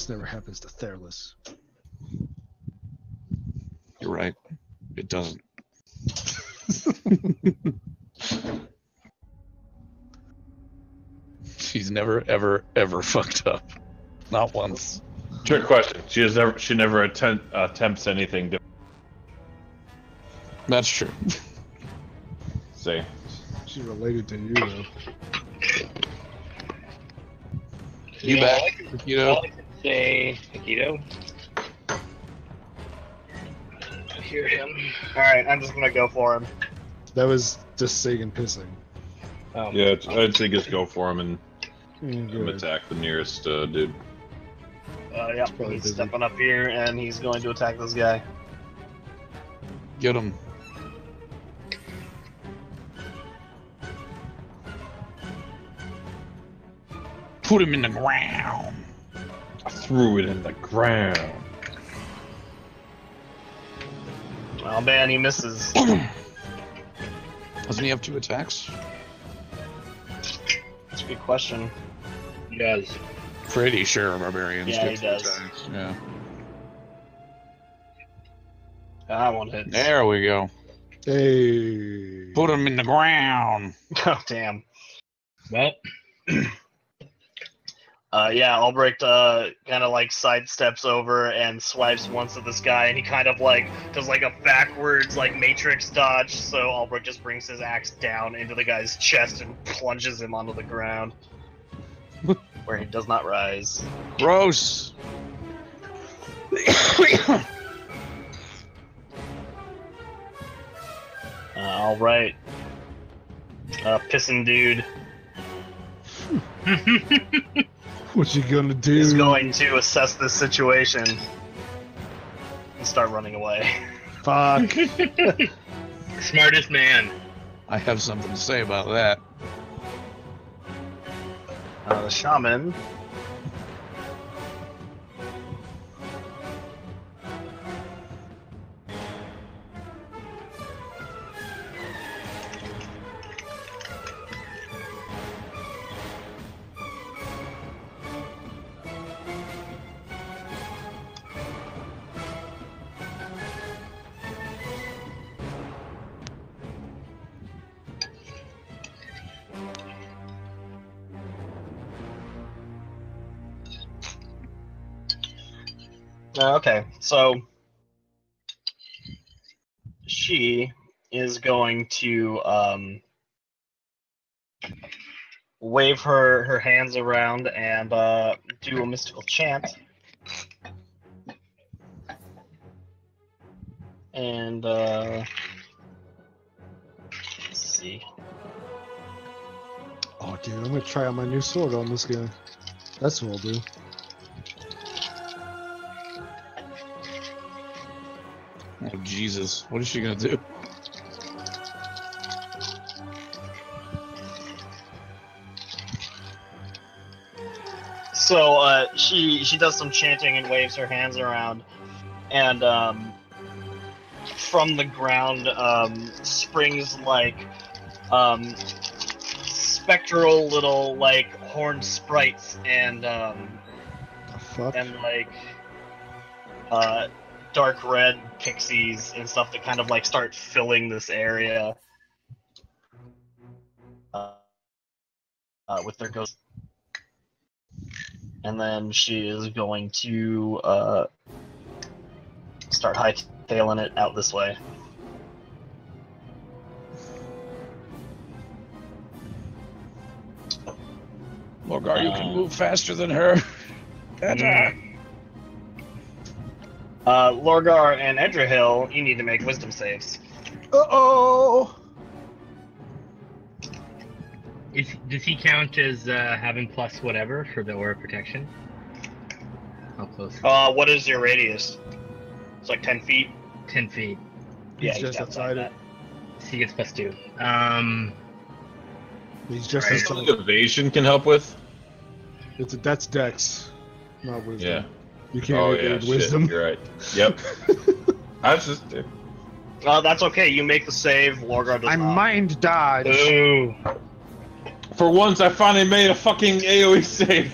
this never happens to Theralus. You're right. It doesn't. She's never, ever, ever fucked up. Not once. Trick question. She has never. She never attempt, attempts anything to That's true. say. She's related to you, though. You Yeah, back, all I can- you know? All I say, Keto. I hear him. Alright, I'm just gonna go for him. That was just Sagan pissing. Um, Yeah, I'd say just go for him and I'm attack the nearest uh, dude. Uh, yeah, he's busy. stepping up here and he's going to attack this guy. Get him. Put him in the ground. I threw it in the ground. Oh man, he misses. Doesn't he have two attacks? That's a good question. He does. Pretty sure barbarians Yeah, get he two does. attacks. Yeah. That one hits. There we go. Hey. Put him in the ground. Oh damn. Well, Uh, yeah, Albrecht uh, kind of like sidesteps over and swipes once at this guy, and he kind of like does like a backwards like matrix dodge. So Albrecht just brings his axe down into the guy's chest and plunges him onto the ground, where he does not rise. Gross. Uh, all right, uh, pissing dude What you gonna do? is going to assess this situation and start running away. Fuck. smartest man. I have something to say about that. Uh, the shaman. Okay, so she is going to um, wave her her hands around and uh, do a mystical chant. And uh, let's see. Oh, dude, I'm gonna try out my new sword on this guy. That's what I'll do. Oh Jesus! What is she gonna do? So uh, she she does some chanting and waves her hands around, and um, from the ground um, springs like um, spectral little like horned sprites and um, The fuck? and like uh, dark red pixies and stuff that kind of like start filling this area uh, uh, with their ghosts. And then she is going to uh, start hightailing it out this way. Morgar, you can move faster than her. Attack. Uh, Lorgar and Idrahil, you need to make wisdom saves. Uh oh. Is, does he count as uh, having plus whatever for the aura protection? How close? Uh, what is your radius? It's like 10 feet. Ten feet. Yeah, He's just outside it. So he gets plus two. Um, He's just Right. inside. Something evasion can help with. It's a, that's Dex, not wisdom. Yeah. You can't Oh evade yeah. Shit, wisdom. you're right. Yep. I was just. Uh, that's okay. You make the save. Lorgar does I not. mind dodge. ooh, For once, I finally made a fucking AOE save.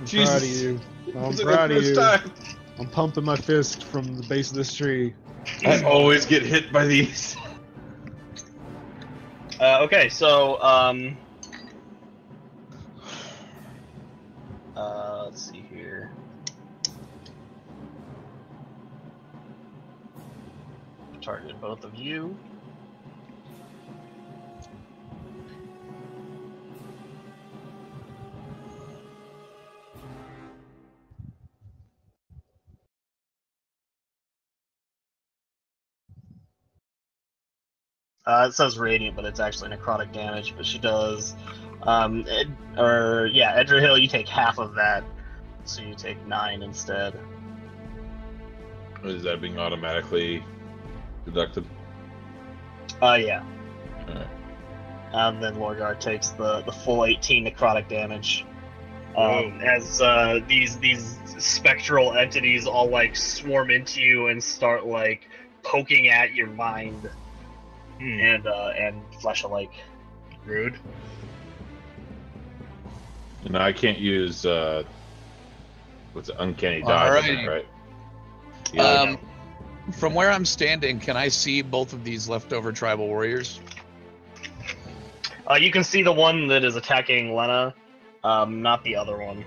I'm Jesus. proud of you. I'm proud of you. time. I'm pumping my fist from the base of this tree. I always get hit by these. Uh, okay, so um, uh, let's see Target both of you. Uh, it says radiant, but it's actually necrotic damage. But she does Um, Ed, or yeah, Edra Idrahil, you take half of that, so you take nine instead. Is that being automatically deducted? Uh, yeah. Alright. And then Lorgar takes the, the full 18 necrotic damage. Um, as uh, these these spectral entities all like swarm into you and start like poking at your mind Hmm. and uh, and flesh alike. Rude. And I can't use uh, what's it, uncanny dodge, I think, Alrighty. right? Yeah. Um, from where I'm standing, can I see both of these leftover tribal warriors? Uh, you can see the one that is attacking Lena, um, not the other one.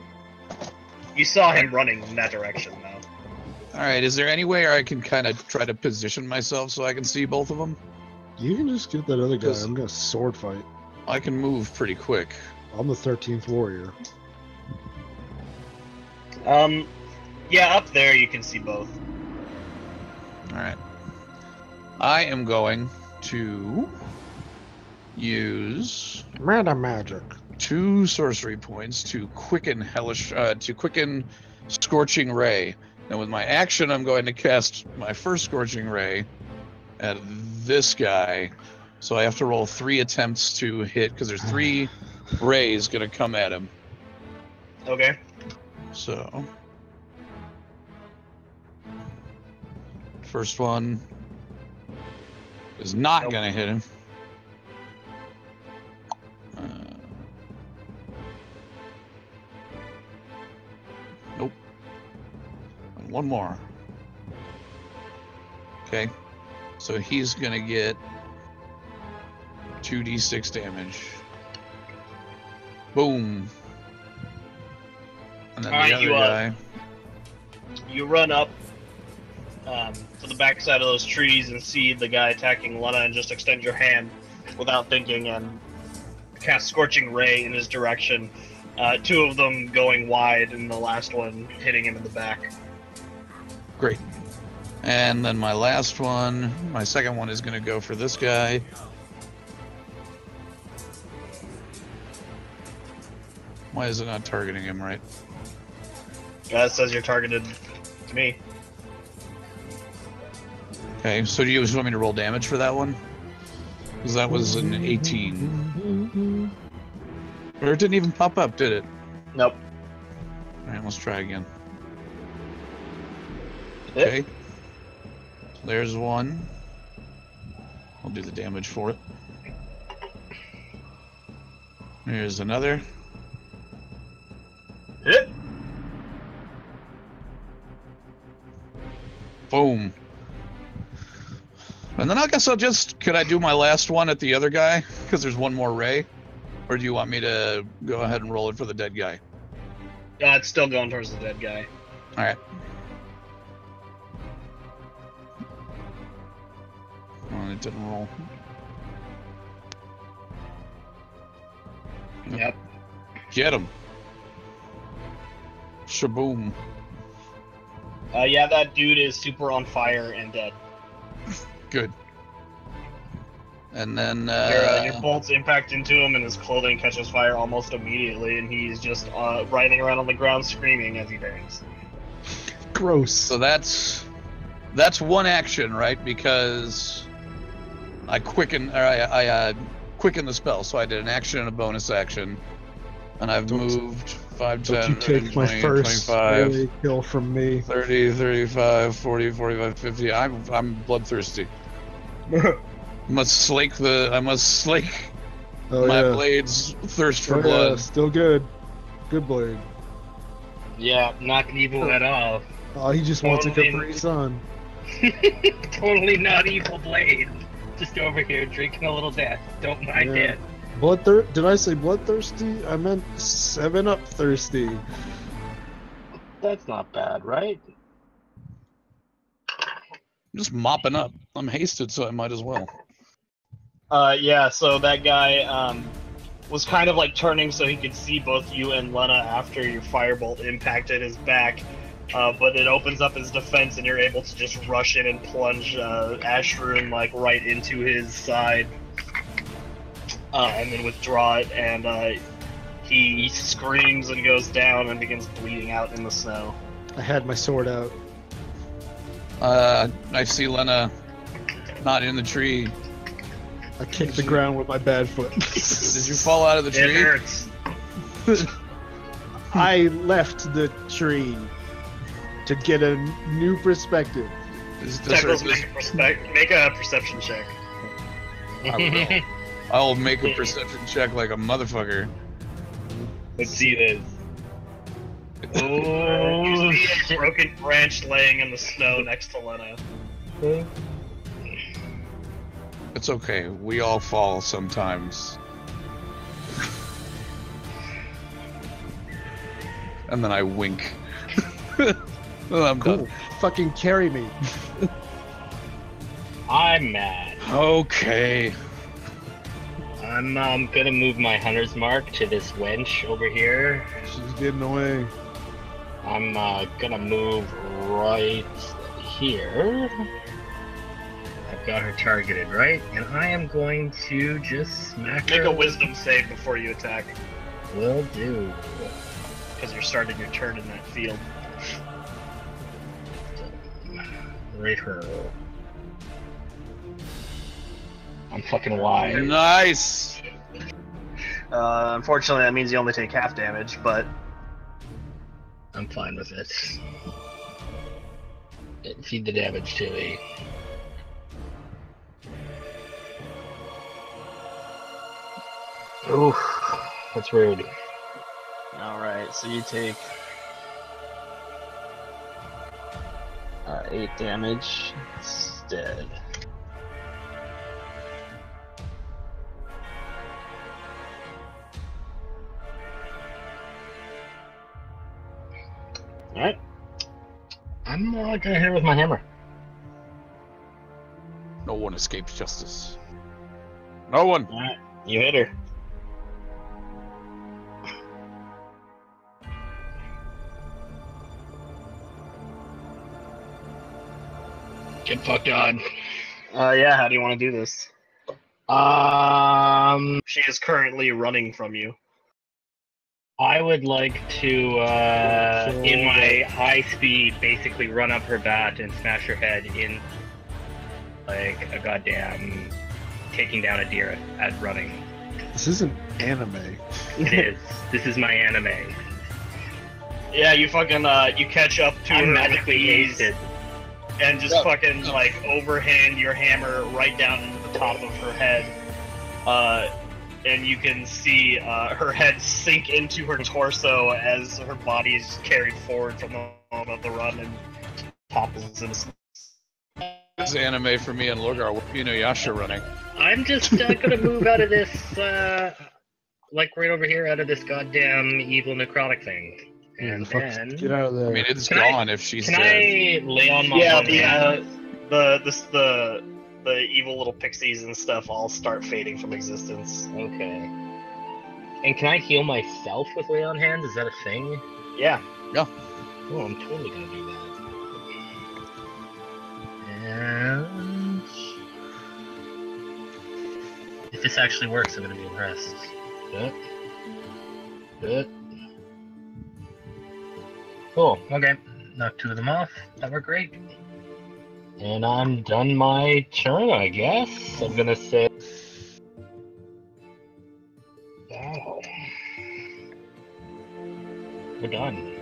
You saw him running in that direction, though. All right. Is there any way I can kind of try to position myself so I can see both of them? You can just get that other guy. I'm gonna sword fight. I can move pretty quick. I'm the 13th warrior. Um, yeah, up there you can see both. All right. I am going to use Meta magic. two sorcery points to quicken hellish uh, to quicken scorching ray. And with my action, I'm going to cast my first scorching ray at this guy. So I have to roll three attempts to hit because there's three rays going to come at him. Okay. So first one is not Nope. going to hit him. Uh, nope. And one more. Okay. So he's going to get 2d6 damage. Boom. And then Alright, the other you, uh, guy. You run up um, to the backside of those trees and see the guy attacking Lena and just extend your hand without thinking and cast Scorching Ray in his direction. Uh, two of them going wide and the last one hitting him in the back. Great. And then my last one, my second one is going to go for this guy. Why is it not targeting him right? Uh, it says you're targeted to me. Okay, so do you just want me to roll damage for that one? Because that was an 18. Or it didn't even pop up, did it? Nope. Alright, let's try again. Okay. There's one. I'll do the damage for it. There's another. Hit. Boom. And then I guess I'll just. Could I do my last one at the other guy? Because there's one more ray? Or do you want me to go ahead and roll it for the dead guy? Uh, it's still going towards the dead guy. Alright. Well, it didn't roll. Yep. Get him. Shaboom. Uh, yeah, that dude is super on fire and dead. Good. And then your, uh, your uh, bolts impact into him, and his clothing catches fire almost immediately, and he's just uh, writhing around on the ground screaming as he burns. Gross. so that's that's one action, right? Because I quicken or I, I uh, quicken the spell, so I did an action and a bonus action, and I've Don't- moved 5, Don't 10, you take 20, my first 25, kill from me. 30, 35, 40, 45, 50. I'm I'm bloodthirsty. I must slake the I must slake Oh my yeah. blades thirst for Oh, yeah, blood. Still good. Good blade. Yeah, not evil at all. Oh, he just wants a Totally. Capri Sun. totally not evil blade. Just over here drinking a little death. Don't mind Yeah. it. Bloodthir- Did I say bloodthirsty? I meant seven up thirsty. That's not bad, right? I'm just mopping up. I'm hasted, so I might as well. Uh, yeah, so that guy um, was kind of like turning so he could see both you and Lena after your firebolt impacted his back. Uh, but it opens up his defense, and you're able to just rush in and plunge uh, Ashroom like right into his side. uh, and then withdraw it, and uh, he screams and goes down and begins bleeding out in the snow. I had my sword out. Uh, I see Lena not in the tree. I kicked the ground with my bad foot. Did you fall out of the It tree? hurts. I left the tree to get a new perspective. Is this, Teclis, is- make, a perspe- make a perception check. I will. I'll make a perception check like a motherfucker. Let's see this. Oh, you see a shit. broken branch laying in the snow next to Lena. It's okay. We all fall sometimes. and then I wink. and I'm Cool. done. Fucking carry me. I'm mad. Okay. I'm um, gonna move my hunter's mark to this wench over here. She's getting away. I'm uh, gonna move right here. I've got her targeted, right? And I am going to just smack Make her. a wisdom save before you attack, Will do. because you're starting your turn in that field. Right her. I'm fucking wide. Nice. Uh, unfortunately, that means you only take half damage, but I'm fine with it. Feed the damage to me. Oof, that's rude. Alright, so you take uh, 8 damage instead. Alright, I'm uh, gonna hit her with my hammer. No one escapes justice. No one. alright, you hit her. Get fucked on. Uh, yeah, how do you want to do this? Um, She is currently running from you. I would like to, uh, in my high speed, basically run up her bat and smash her head in, like a goddamn taking down a deer at, at running. This isn't anime. It is. This is my anime. Yeah, you fucking, uh, you catch up to I'm her magically with ease and just Yeah. fucking, like, overhand your hammer right down into the top of her head. Uh, and you can see uh, her head sink into her torso as her body is carried forward from the moment of the run and topples in the snow. This anime for me and Lorgar. You know, Yasha running. I'm just uh, gonna move out of this, uh, like right over here, out of this goddamn evil necrotic thing. And Fuck, then, Get out of there. I mean, it's Can I- gone if she's can dead. I lay on my Yeah, the, uh, the, the, the, the evil little pixies and stuff all start fading from existence. Okay. And can I heal myself with lay on hands? Is that a thing? Yeah. No. Oh, I'm totally gonna do that. And if this actually works, I'm gonna be impressed. Good. Good. Cool. Okay. Knock two of them off. That worked great. And I'm done my turn, I guess. I'm gonna say. Wow. We're done.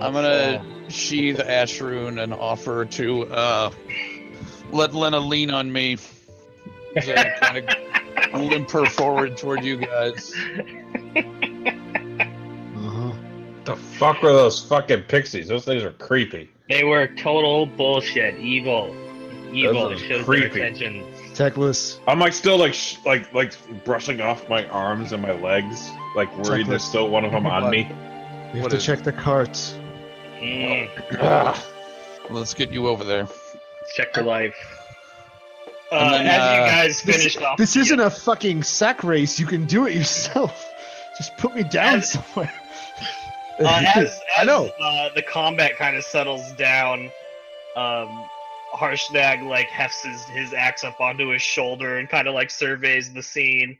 I'm gonna sheathe Ash Rune and offer to uh, let Lena lean on me. As I kind of limp her forward toward you guys. Uh-huh. The fuck were those fucking pixies? Those things are creepy. They were total bullshit. Evil. Evil. Those It shows creepy. their intentions. Teclis. I'm like still like sh- like like brushing off my arms and my legs, like worried there's still one of them on me. We have What to is- check the carts. Mm, Ah. Let's get you over there. check your life. Uh, And then, as uh, you guys This, finished off, this isn't a fucking sack race. You can do it yourself. Just put me down As- somewhere. uh, as, as I know. Uh, the combat kind of settles down. Um, Harshnag like hefts his, his axe up onto his shoulder and kind of like surveys the scene,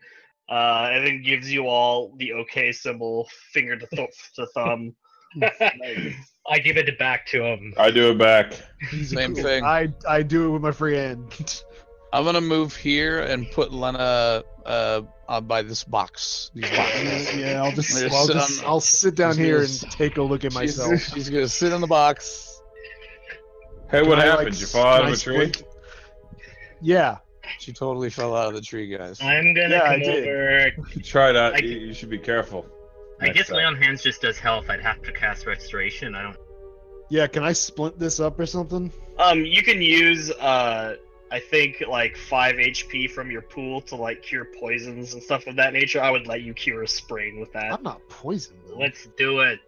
uh, and then gives you all the OK symbol, finger to, th- to thumb. I give it back to him. I do it back. Same thing. I I do it with my free hand. I'm gonna move here and put Lena uh, uh by this box. These boxes. yeah, I'll just, I'm gonna I'll, sit just on- I'll sit down here gonna and take a look at She's, myself. she's gonna sit on the box. Hey, what Can I, like, happened? you fall out can of I a tree? split- Yeah, She totally fell out of the tree, guys. I'm gonna Yeah, come did. over. Try not. I- You, you should be careful. I guess time. lay on hands just does health. I'd have to cast restoration. I don't. yeah. Can I splint this up or something? Um, you can use, uh, I think, like 5 HP from your pool to, like, cure poisons and stuff of that nature. I would let you cure a sprain with that. I'm not poisoned. Though. Let's do it.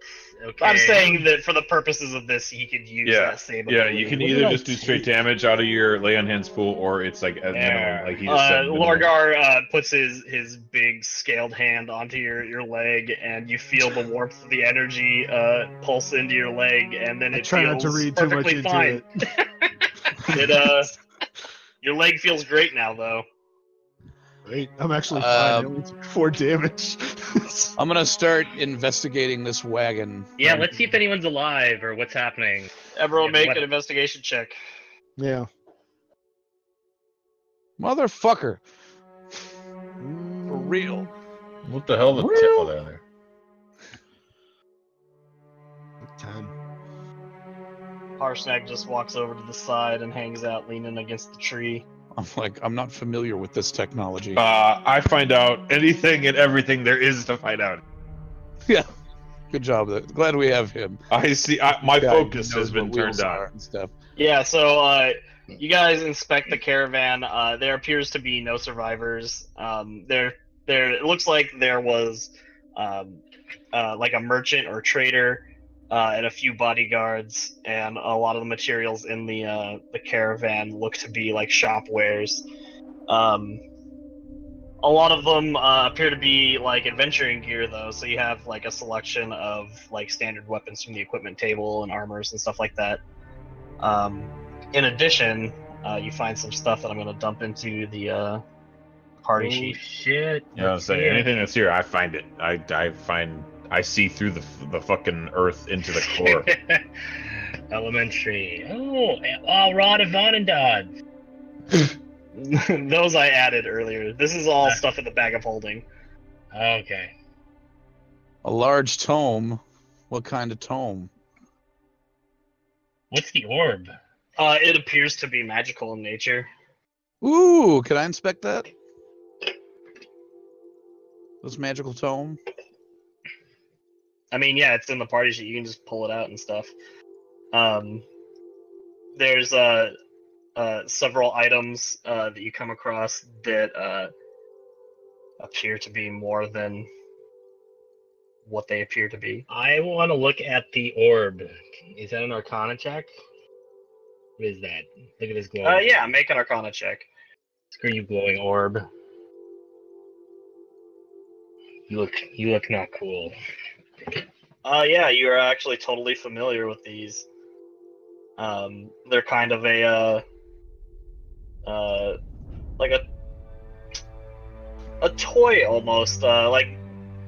Okay. I'm saying that for the purposes of this, he could use Yeah, that same Yeah, ability. you can What either did I just do straight damage out of your lay on hands pool, or it's like a Yeah. minimum, like he just Uh, said. Lorgar uh, puts his, his big scaled hand onto your, your leg, and you feel the warmth of the energy uh, pulse into your leg, and then I it try not feels to read too much perfectly into fine. it. It, uh, your leg feels great now, though. Great. I'm actually Um, fine. I only four damage. I'm gonna start investigating this wagon. Yeah, Um, let's see if anyone's alive or what's happening. Everyone Yeah, make what- an investigation check. yeah. Motherfucker. For For real. What the hell? The Real? tip? Oh, there, there. Ten. Harshnag just walks over to the side and hangs out, leaning against the tree. I'm like, I'm not familiar with this technology. Uh, I find out anything and everything there is to find out. Yeah, good job. Glad we have him. I see. I, my Guy focus has been turned on. and stuff. Yeah, so uh, you guys inspect the caravan. Uh, there appears to be no survivors. Um, there, there. It looks like there was um, uh, like a merchant or trader uh, and a few bodyguards, and a lot of the materials in the uh, the caravan look to be like shop wares. Um, a lot of them uh, appear to be like adventuring gear, though. So you have like a selection of like standard weapons from the equipment table and armors and stuff like that. Um, in addition, uh, you find some stuff that I'm going to dump into the uh, party Oh sheet. shit. You know, Let's say see anything that's here, I find it. I, I find. I see through the the fucking earth into the core. Elementary. Oh, oh, Rod of Vonendod. Those I added earlier. This is all stuff in the bag of holding. Okay. A large tome. What kind of tome? What's the orb? Uh, it appears to be magical in nature. Ooh, can I inspect that? This magical tome. I mean, yeah, it's in the party sheet. You can just pull it out and stuff. Um, there's uh, uh, several items uh, that you come across that uh, appear to be more than what they appear to be. I want to look at the orb. Is that an Arcana check? What is that? Look at this glowing. Uh, yeah, make an Arcana check. Screw you, glowing orb. You look. You look not cool. Uh, yeah, you are actually totally familiar with these. Um, they're kind of a, uh, uh, like a, a toy almost. Uh, like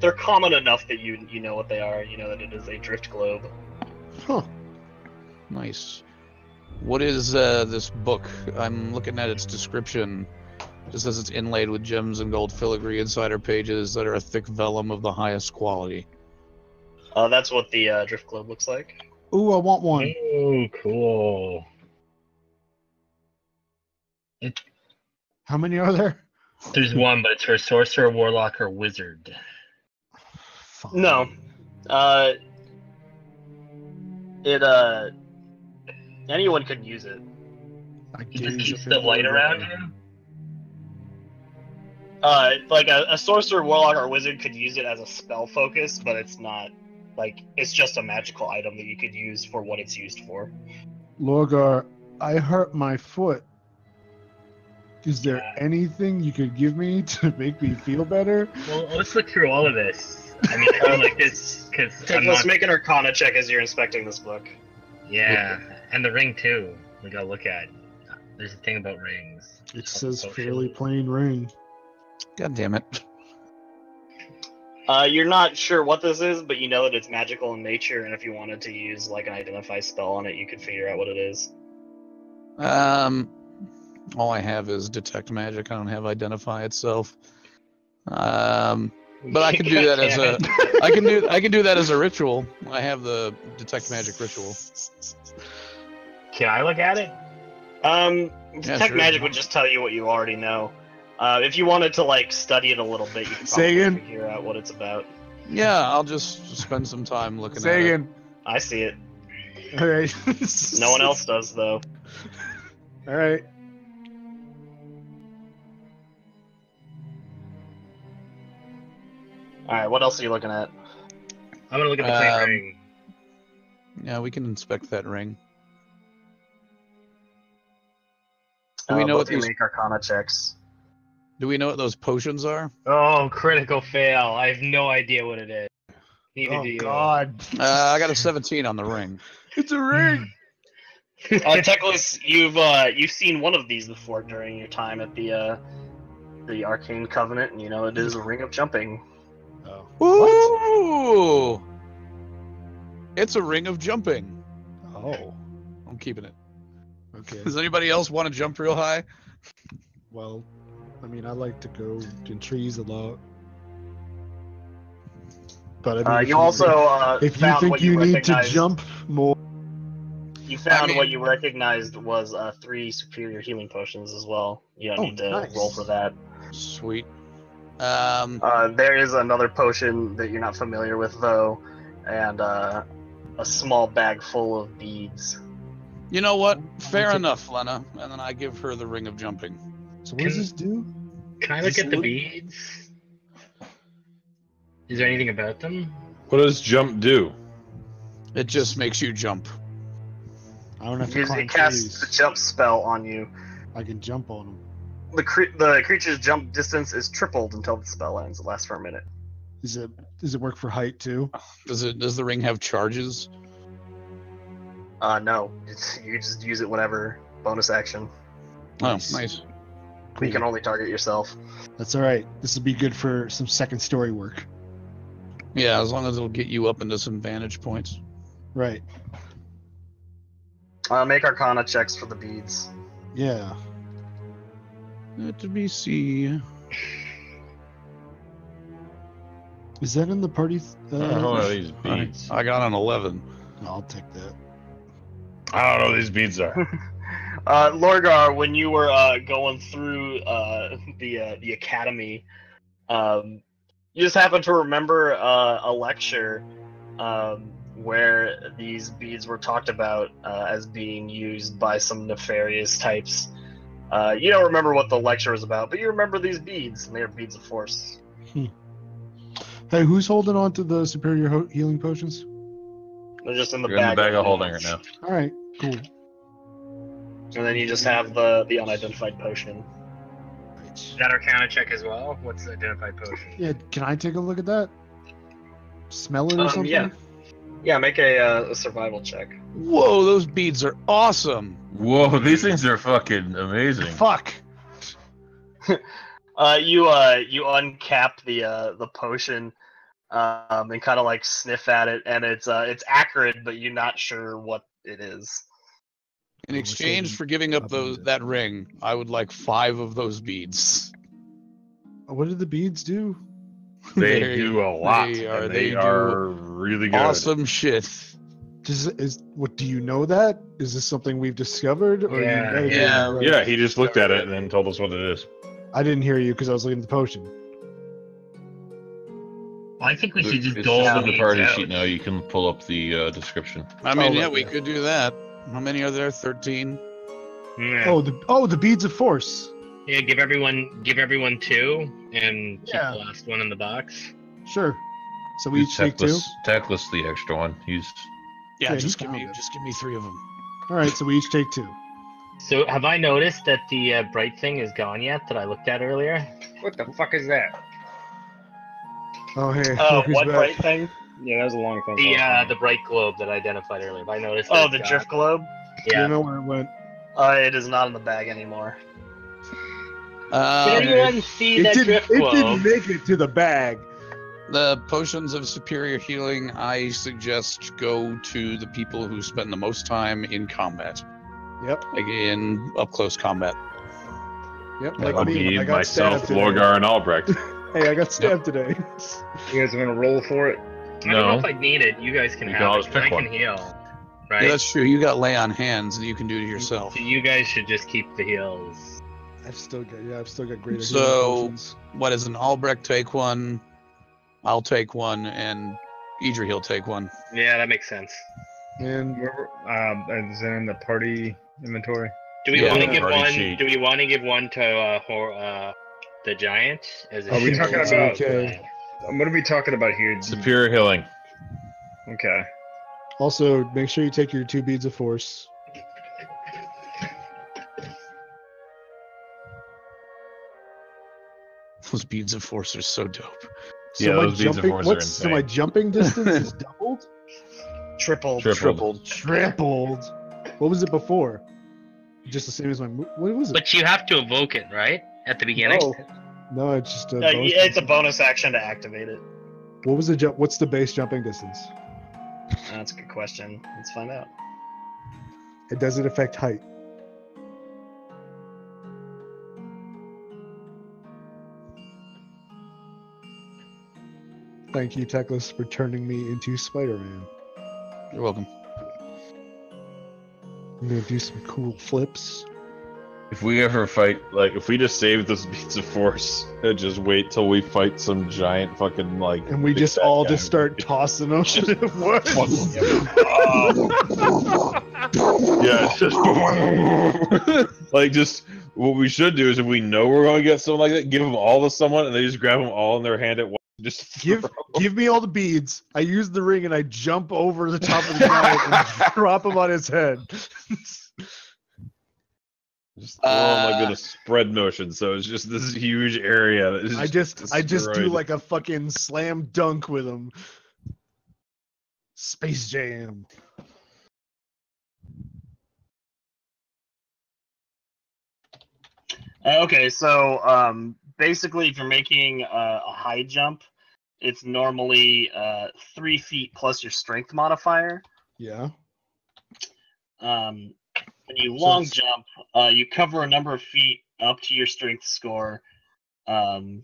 they're common enough that you you know what they are. You know that it is a drift globe. Huh. Nice. What is uh, this book? I'm looking at its description. It just says it's inlaid with gems and gold filigree insider pages that are a thick vellum of the highest quality. Uh, that's what the uh, drift globe looks like. Ooh, I want one. Oh, cool. How many are there? There's one, but it's for sorcerer, warlock, or wizard. Fine. No. Uh, it uh, anyone could use it. I You just gauge keep if the light will around work. him. Uh, like a, a sorcerer, warlock, or wizard could use it as a spell focus, but it's not like it's just a magical item that you could use for what it's used for. Lorgar, I hurt my foot. Is there Yeah. anything you could give me to make me feel better? Well, let's look through all of this. I mean, I feel like this because Take, I'm let's not. make an Arcana check as you're inspecting this book. Yeah, and the ring too. We gotta look at. There's a thing about rings. It says Potion. fairly plain ring. God damn it. Uh, you're not sure what this is, but you know that it's magical in nature, and if you wanted to use like an identify spell on it, you could figure out what it is. Um, all I have is detect magic. I don't have identify itself. Um, but I can do that as a. I can do. I can do that as a ritual. I have the detect magic ritual. Can I look at it? Um, detect sure. magic would just tell you what you already know. Uh, if you wanted to like study it a little bit, you could Say probably again? figure out what it's about. Yeah, I'll just spend some time looking Say at it. again. I see it. All right. No one else does though. All right. All right, what else are you looking at? I'm gonna look at the claim Um, ring. Yeah, we can inspect that ring. Do Uh, we know both what of you these? make Arcana checks? Do we know what those potions are? Oh, critical fail. I have no idea what it is. Neither Oh do you. God. Uh, I got a 17 on the ring. It's a ring. Uh, Teclis, you've uh, you've seen one of these before during your time at the uh, the Arcane Covenant, and you know it is a ring of jumping. Oh. Ooh! It's a ring of jumping. Oh. I'm keeping it. Okay. Does anybody else want to jump real high? Well, I mean, I like to go in trees a lot. But I mean, Uh, if you also uh, if you think you, you, need to jump more, You found mean- what you recognized was uh, three superior healing potions as well. You don't Oh, need to nice. roll for that. Sweet. Um, Uh, there is another potion that you're not familiar with though, and uh, a small bag full of beads. you know what? Fair enough, Lena. And then I give her the ring of jumping. So what does Can- this do? Can I look at the look- beads? Is there anything about them? What does jump do? It just makes you jump. I don't have to You, climb it casts the jump spell on you. I can jump on them. The cre- the creature's jump distance is tripled until the spell ends. It lasts for a minute. Is it? Does it work for height too? Does it? Does the ring have charges? Uh, no, it's, you just use it whenever bonus action. Nice. Oh, nice. You can only target yourself. That's all right. This will be good for some second story work. Yeah, as long as it'll get you up into some vantage points. Right. Uh, make Arcana checks for the beads. Yeah. Let me see. Is that in the party? I don't know Uh, these beads. I got an 11. I'll take that. I don't know what these beads are. Uh, Lorgar, when you were uh, going through uh, the uh, the academy, um, you just happened to remember uh, a lecture um, where these beads were talked about uh, as being used by some nefarious types. Uh, you don't remember what the lecture was about, but you remember these beads, and they are beads of force. Hey, who's holding on to the superior ho- healing potions? They're just in the You're in bag. the bag right of holding right now. All right. Cool. And then you just have the the unidentified potion. Right. Is that Arcana check as well? What's the identified potion? Yeah. Can I take a look at that? Smell it or Um, something? yeah. Yeah, make a, uh, a survival check. Whoa, those beads are awesome. Whoa, these things are fucking amazing. Fuck. Uh, you uh, you uncap the uh, the potion, um, and kind of like sniff at it, and it's uh, it's acrid, but you're not sure what it is. In I wish I exchange for giving up those that ring, I would like five of those beads. What do the beads do? They They- do a lot. they are- and they they, are really good. Awesome shit. Does is what? Do you know that? Is this something we've discovered? Or Yeah, edited it yeah, right? Yeah, he just looked at it and then told us what it is. I didn't hear you because I was looking at the potion. Well, I think we should just It's dole just the in the beads party out. sheet now. You can pull up the uh, description. I mean, Oh, yeah, right, we yeah. could do that. How many are there? 13? Yeah. Oh, the oh the beads of force. yeah, give everyone give everyone two and keep Yeah. the last one in the box. Sure. So we each take two. Teclis, Teclis the extra one. He's Yeah, Yeah, just he give me it. just give me three of them. All right. So we each take two. So have I noticed that the uh, bright thing is gone yet that I looked at earlier? What the fuck is that? Oh hey. Uh, look who's what back. bright thing? Yeah, that was a long phone The call. uh, the bright globe that I identified earlier. Have I noticed? Oh, that the it's drift gone? globe. You know where it went. Uh, it is not in the bag anymore. Did Um, anyone see It that didn't. drift It globe? didn't make it to the bag. The potions of superior healing, I suggest go to the people who spend the most time in combat, Yep. like in up close combat. Yep. That Like would me. be I got myself, stabbed today. Lorgar, and Albrecht. Hey, I got stabbed today. You guys are gonna roll for it? I don't know No. if I need it. You guys can You have can always it. 'cause I pick can heal. Right? Yeah, that's true. You got lay on hands that you can do to yourself. So you guys should just keep the heals. I've still got yeah, I've still got greater So- What is an Albrecht take one? I'll take one, and Idrahil take one. Yeah, that makes sense. And Where, um, is it in the party inventory? Do we Yeah. want to give one? sheet. Do we want to give one to uh, Hor- uh the giant? As a Are we talking about- Okay. Um, what are we talking about here? Superior healing. Okay. also make sure you take your two beads of force. Those beads of force are so dope. So Yeah, my those beads of jumping, force are what's so my jumping distance is doubled? Tripled. Tripled. Tripled. What was it before? Just the same as my what was it? But you have to evoke it, right? At the beginning. Oh. No, it's just a Uh, bonus yeah, it's a bonus action to activate it. What was the jump? What's the base jumping distance? That's a good question. Let's find out. It does it affect height? Thank you, Teclis, for turning me into Spider-Man. You're welcome. I'm gonna do some cool flips. If we ever fight, like, if we just save those beads of force and just wait till we fight some giant fucking, like. And we just all guy, just start tossing them. what? yeah, it's just like just what we should do is if we know we're going to get something like that, give them all to someone and they just grab them all in their hand at once. Just Give throw 'em. give me all the beads. I use the ring and I jump over the top of the giant and drop him on his head. Just throw 'em like in Uh, a spread motion. So it's just this huge area. That is I just I just do like a fucking slam dunk with him. Space Jam. Uh, okay, so um, basically, if you're making uh, a high jump, it's normally uh, three feet plus your strength modifier. Yeah. Um, when you long it's- jump, uh, you cover a number of feet up to your strength score. Um,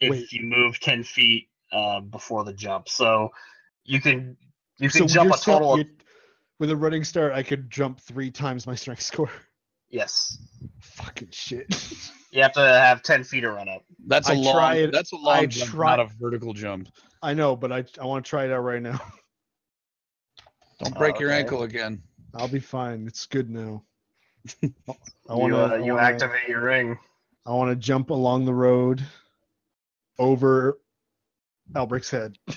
if Wait. you move ten feet uh, before the jump, so you can you So can jump a total tell- of with a running start, I could jump three times my strength score. yes. Fucking shit. You have to have ten feet to run up. That's a I long. tried- that's a long I jump, tried- not a vertical jump. I know, but I I want to try it out right now. Don't break Oh, your ankle again. I'll be fine. It's good now. I you want uh, to. you activate your ring. I want to jump along the road over Albrecht's head.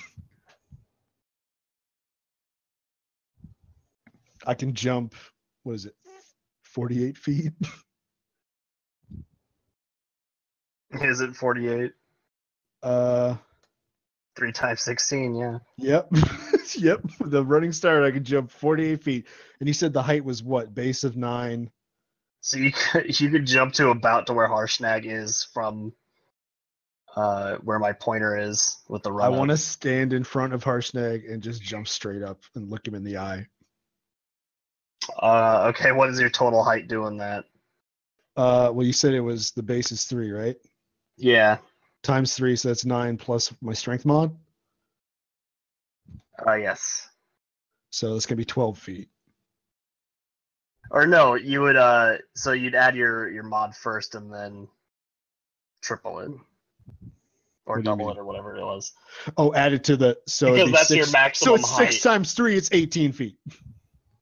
I can jump. What is it? Forty-eight feet. Is it forty-eight? Uh, Three times sixteen. Yeah. yep, yep. The running start, I could jump forty-eight feet. And you said the height was what? Base of nine. So you could, you could jump to about to where Harshnag is from uh, where my pointer is with the run. I want to stand in front of Harshnag and just jump straight up and look him in the eye. Uh, okay, what is your total height doing that? Uh, well, you said it was the base is three, right? Yeah. Times three, so that's nine plus my strength mod. Uh, yes. So that's gonna be twelve feet. Or no, you would uh, so you'd add your your mod first and then triple it, or What do you double mean? it, or whatever it was. Oh, added to the so it'd Because be that's six, your So maximum it's six height. times three. It's eighteen feet.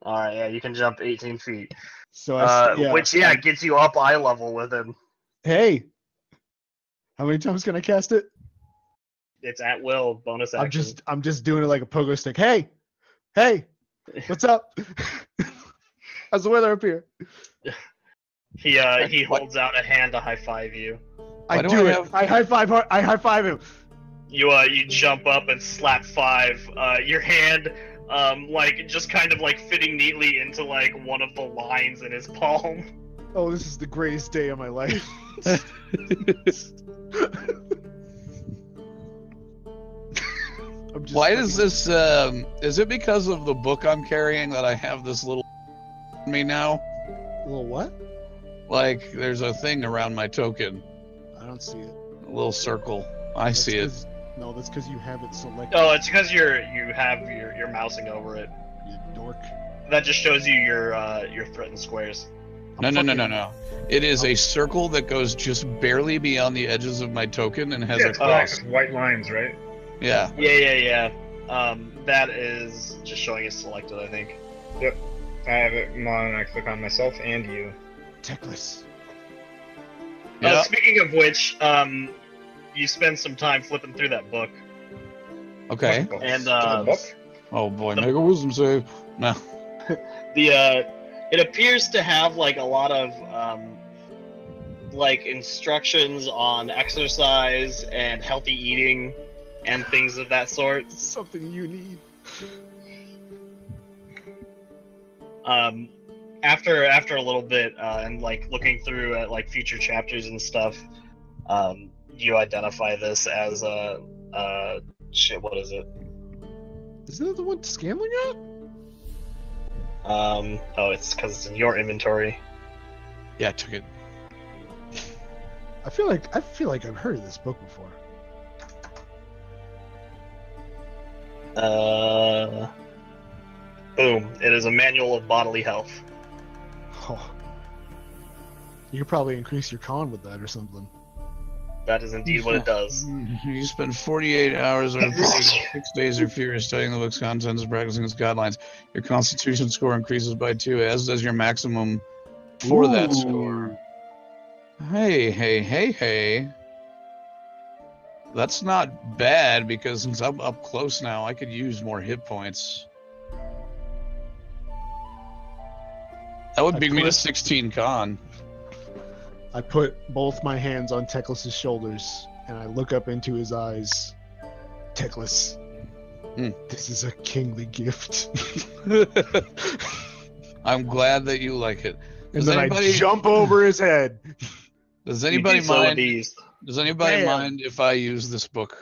All right, yeah, you can jump 18 feet, So I, uh, yeah. which yeah gets you up eye level with him. Hey, how many times can I cast it? It's at will, bonus action. I'm just I'm just doing it like a pogo stick. Hey, hey, what's up? How's the weather up here? he uh he What? holds out a hand to high five you. I Why do do I it. have- I high five. her- I high five him. you uh you jump up and slap five uh your hand um like just kind of like fitting neatly into like one of the lines in his palm Oh, this is the greatest day of my life. Why is this? Um, is it because of the book I'm carrying that I have this little me now? little what? Like, there's a thing around my token, I don't see it. a little circle. I That's see it. No, that's because you have it selected. Oh, it's because you're you have your you're mousing over it. You dork. That just shows you your uh, your threatened squares. I'm No, no, no, no, no. It is a circle that goes just barely beyond the edges of my token and has Yeah, a cross. black, white lines, right? Yeah. Yeah, yeah, yeah. Um, that is just showing it's selected. I think. Yep. I have it on. I click on myself and you. Teclis. Uh, Yeah. speaking of which, um, you spend some time flipping through that book, Okay. And uh, book? Oh boy, make a wisdom save. No. the uh, it appears to have like a lot of um, like instructions on exercise and healthy eating and things of that sort. Something you need. um, after after a little bit uh, and like looking through at like future chapters and stuff, um, you identify this as a uh, shit. What is it? Isn't it the one Scanlan got? Um, oh, it's because it's in your inventory. Yeah, I took it. I feel like I feel like I've heard of this book before. Uh, boom! It is a manual of bodily health. Oh. You could probably increase your con with that or something. That is indeed what it does. You spend 48 hours or six days or fewer studying the book's contents and practicing its guidelines. Your constitution score increases by two, as does your maximum for that score. Hey, hey, hey, hey. That's not bad because since I'm up close now, I could use more hit points. That would I beat me to 16 con. I put both my hands on Teclis's shoulders and I look up into his eyes. Teclis, Hmm. this is a kingly gift. I'm glad that you like it. and Does then anybody- I jump over his head. Does anybody do so mind? these. Does anybody Damn. mind if I use this book?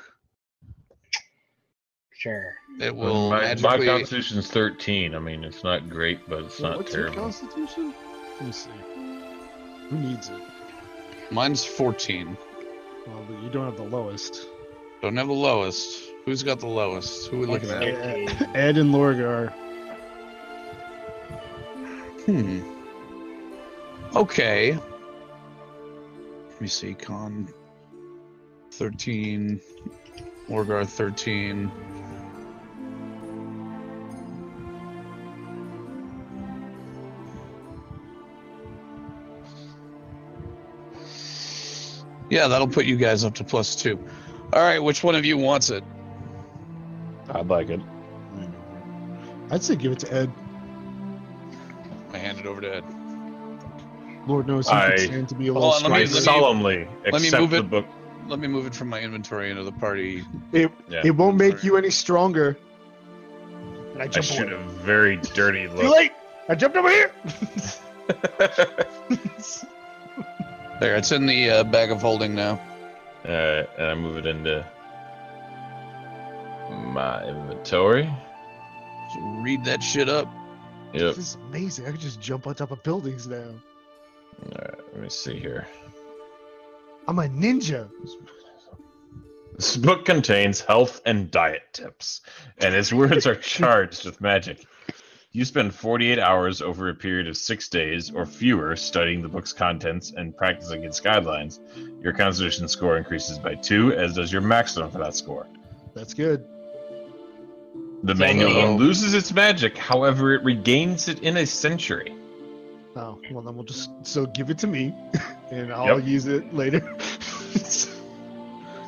Sure. It will my, my magically. constitution's 13. I mean, it's not great, but it's not What's your terrible. constitution? Let me see. Who needs it? Mine's 14. Well, you don't have the lowest. Don't have the lowest. Who's got the lowest? Who are we looking at? Ed, Ed and Lorgar. Hmm. Okay. Let me see. Con 13. Lorgar 13. Yeah, that'll put you guys up to plus two. All right, which one of you wants it? I'd like it. I'd say give it to Ed. I hand it over to Ed. Lord knows he I- can stand to be a Hold little on, let me- I let stronger. solemnly let me accept move the it. book. Let me move it from my inventory into the party. Yeah. It won't make you any stronger. And I I jump shoot away. a very dirty Too look. late! I jumped over here! There, it's in the uh, bag of holding now. All right, and I move it into my inventory. So read that shit up. Yep. This is amazing. I can just jump on top of buildings now. Alright, let me see here. I'm a ninja. This book contains health and diet tips, and its words are charged with magic. You spend 48 hours over a period of six days or fewer studying the book's contents and practicing its guidelines. Your constitution score increases by two, as does your maximum for that score. That's good. The So- manual then loses its magic, however, it regains it in a century. Oh, well, then we'll just. So give it to me, and I'll Yep. use it later.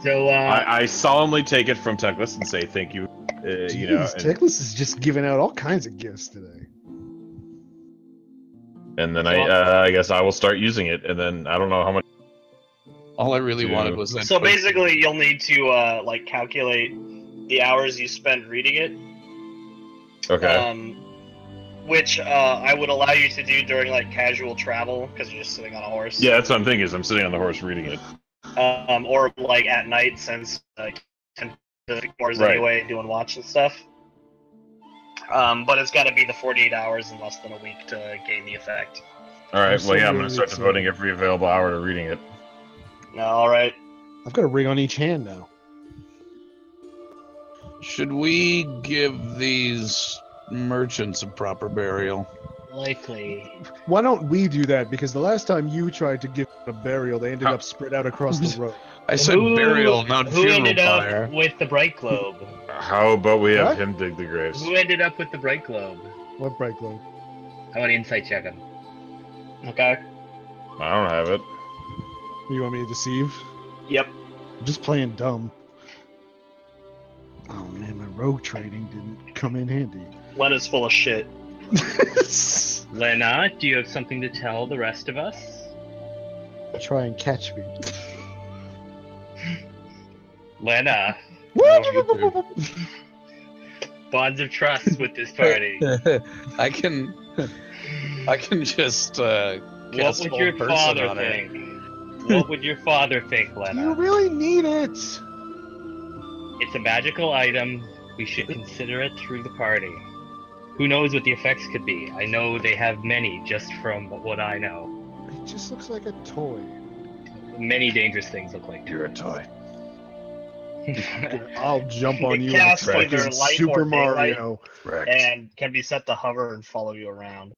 So, uh, I, I solemnly take it from Teclis and say thank you. Uh, you know, Jeez, and, Teclis is just giving out all kinds of gifts today. and then I, uh, I guess I will start using it, and then I don't know how much. All I really Two. wanted was that. So quick- basically, you'll need to uh, like calculate the hours you spent reading it, Okay. um, which uh, I would allow you to do during like casual travel because you're just sitting on a horse. yeah, that's what I'm thinking. Is I'm sitting on the horse reading it. Um, or like at night since uh, you tend the hours Right. anyway, doing watch and stuff. Um, but it's got to be the 48 hours in less than a week to gain the effect. All right. I'm Well, yeah, I'm gonna start excited. devoting every available hour to reading it. All right. I've got a ring on each hand now. Should we give these merchants a proper burial? Likely. Why don't we do that? Because the last time you tried to give a burial, they ended Huh. up spread out across the road. I said Who- burial, not Who funeral ended pyre. up with the bright globe? How about we have What? him dig the graves? Who ended up with the bright globe? What bright globe? I want to insight check him. Okay. I don't have it. You want me to deceive? Yep. I'm just playing dumb. Oh man, my rogue training didn't come in handy. Lena's full of shit. Lena, do you have something to tell the rest of us? Try and catch me. Lena, bonds of trust with this party. I can, I can just uh, what would your person father think? what would your father think, Do you really need it? It's a magical item. We should consider it through the party. Who knows what the effects could be? I know they have many just from what I know. It just looks like a toy. Many dangerous things look like You're a toy. I'll jump on you casts like either Super. Mario. And can be set to hover and follow you around.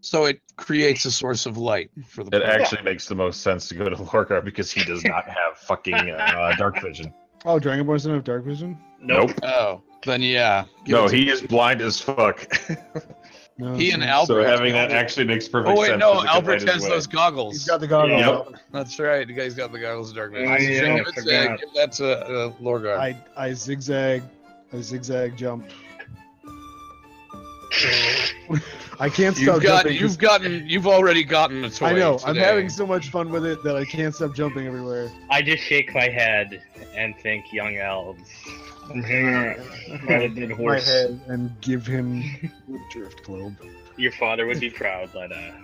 So it creates a source of light for the. It party. actually makes the most sense to go to Lorgar because he does not have fucking uh, dark vision. Oh, Dragonborns doesn't have dark vision? Nope. Oh, then yeah. Give No, he is blind as fuck. No. He and Albert. so having that actually makes perfect sense. Oh wait, sense. no, 'cause it can Albert has way. those goggles. He's got the goggles. Yep. That's right. The guy's got the goggles of dark vision. Yeah, So I let's, uh, forgot. give that to uh, Lorgar. I I zigzag, I zigzag jump. I can't stop You've got, jumping. 'cause- you've gotten, you've already gotten a toy. I know. I'm having so much fun with it that I can't stop jumping everywhere. I just shake my head and think young elves. I'm hanging out by the dead My head and give him the drift globe. Your father would be proud, Lena.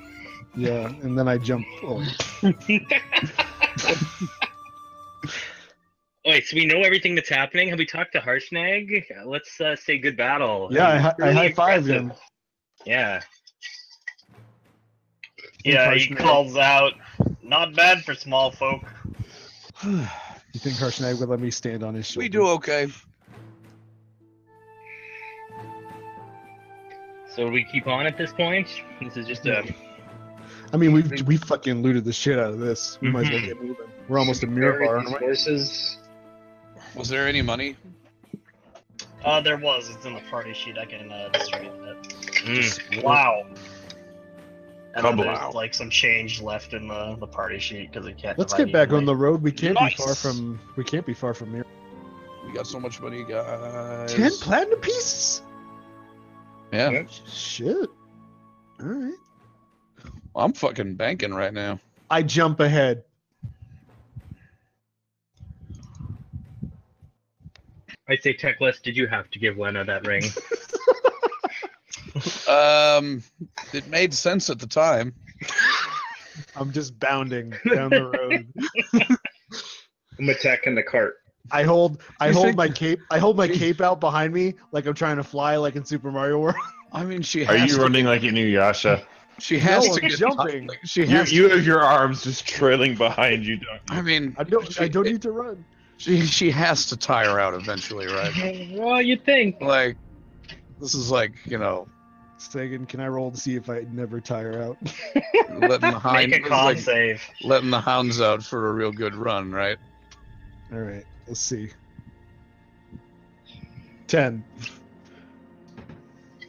Yeah, and then I jump. Oh, Wait, so we know everything that's happening. Have we talked to Harshnag? Uh, Let's uh, say good battle. yeah, I, hi- I high fived impressive. him. Yeah. Yeah, he Harshnag. calls out, "Not bad for small folk." You think Harshnag would let me stand on his shoulder? We do okay. So we keep on at this point. This is just a. I mean, we've we fucking looted the shit out of this. We might as well get moving. We're almost a Mirabar, These horses. Was there any money? Uh, there was. It's in the party sheet. I can uh, distribute that. Mm. Wow. And then Kablow. there's like some change left in the, the party sheet because it can't. Let's get back on the road. We can't be far from. We can't be far from here. We got so much money, guys. Ten platinum pieces. Yeah, Yep. Shit. All right. I'm fucking banking right now. I jump ahead. I say, Teclis, did you have to give Lena that ring? Um, it made sense at the time. I'm just bounding down the road. I'm attacking the cart. I hold I You hold think- my cape I hold my cape out behind me like I'm trying to fly like in Super Mario World. I mean, she Are you to, running like you knew, Yasha? She has No, to I'm get jumping. like, she You, has. you have your arms just trailing behind you, don't I mean, I don't I don't need to run. She she has to tire out eventually, right? well, you think. Like, this is like you know, Sagan, can I roll to see if I never tire out? letting the hind, Make a con like save. letting the hounds out for a real good run, right? All right, let's see. Ten.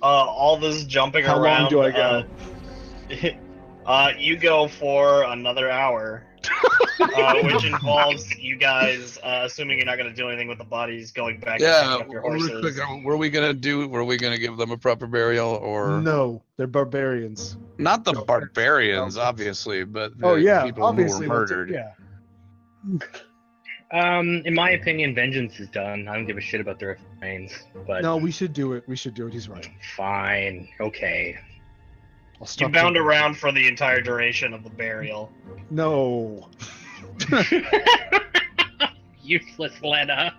Uh, all this jumping around. How long do I go? Uh, uh, you go for another hour, uh, which involves you guys, uh, assuming you're not going to do anything with the bodies, going back Yeah. and picking your horses. quick, were we gonna do? Were we gonna give them a proper burial, or No, they're barbarians. not the No. barbarians, obviously, but the Oh yeah, people obviously. who were let's- murdered? Yeah. Um, in my opinion, vengeance is done. I don't give a shit about their remains. But No, we should do it. We should do it. He's right. fine, okay. I'll stop. You stop bound jumping. around for the entire duration of the burial. No. useless Lena.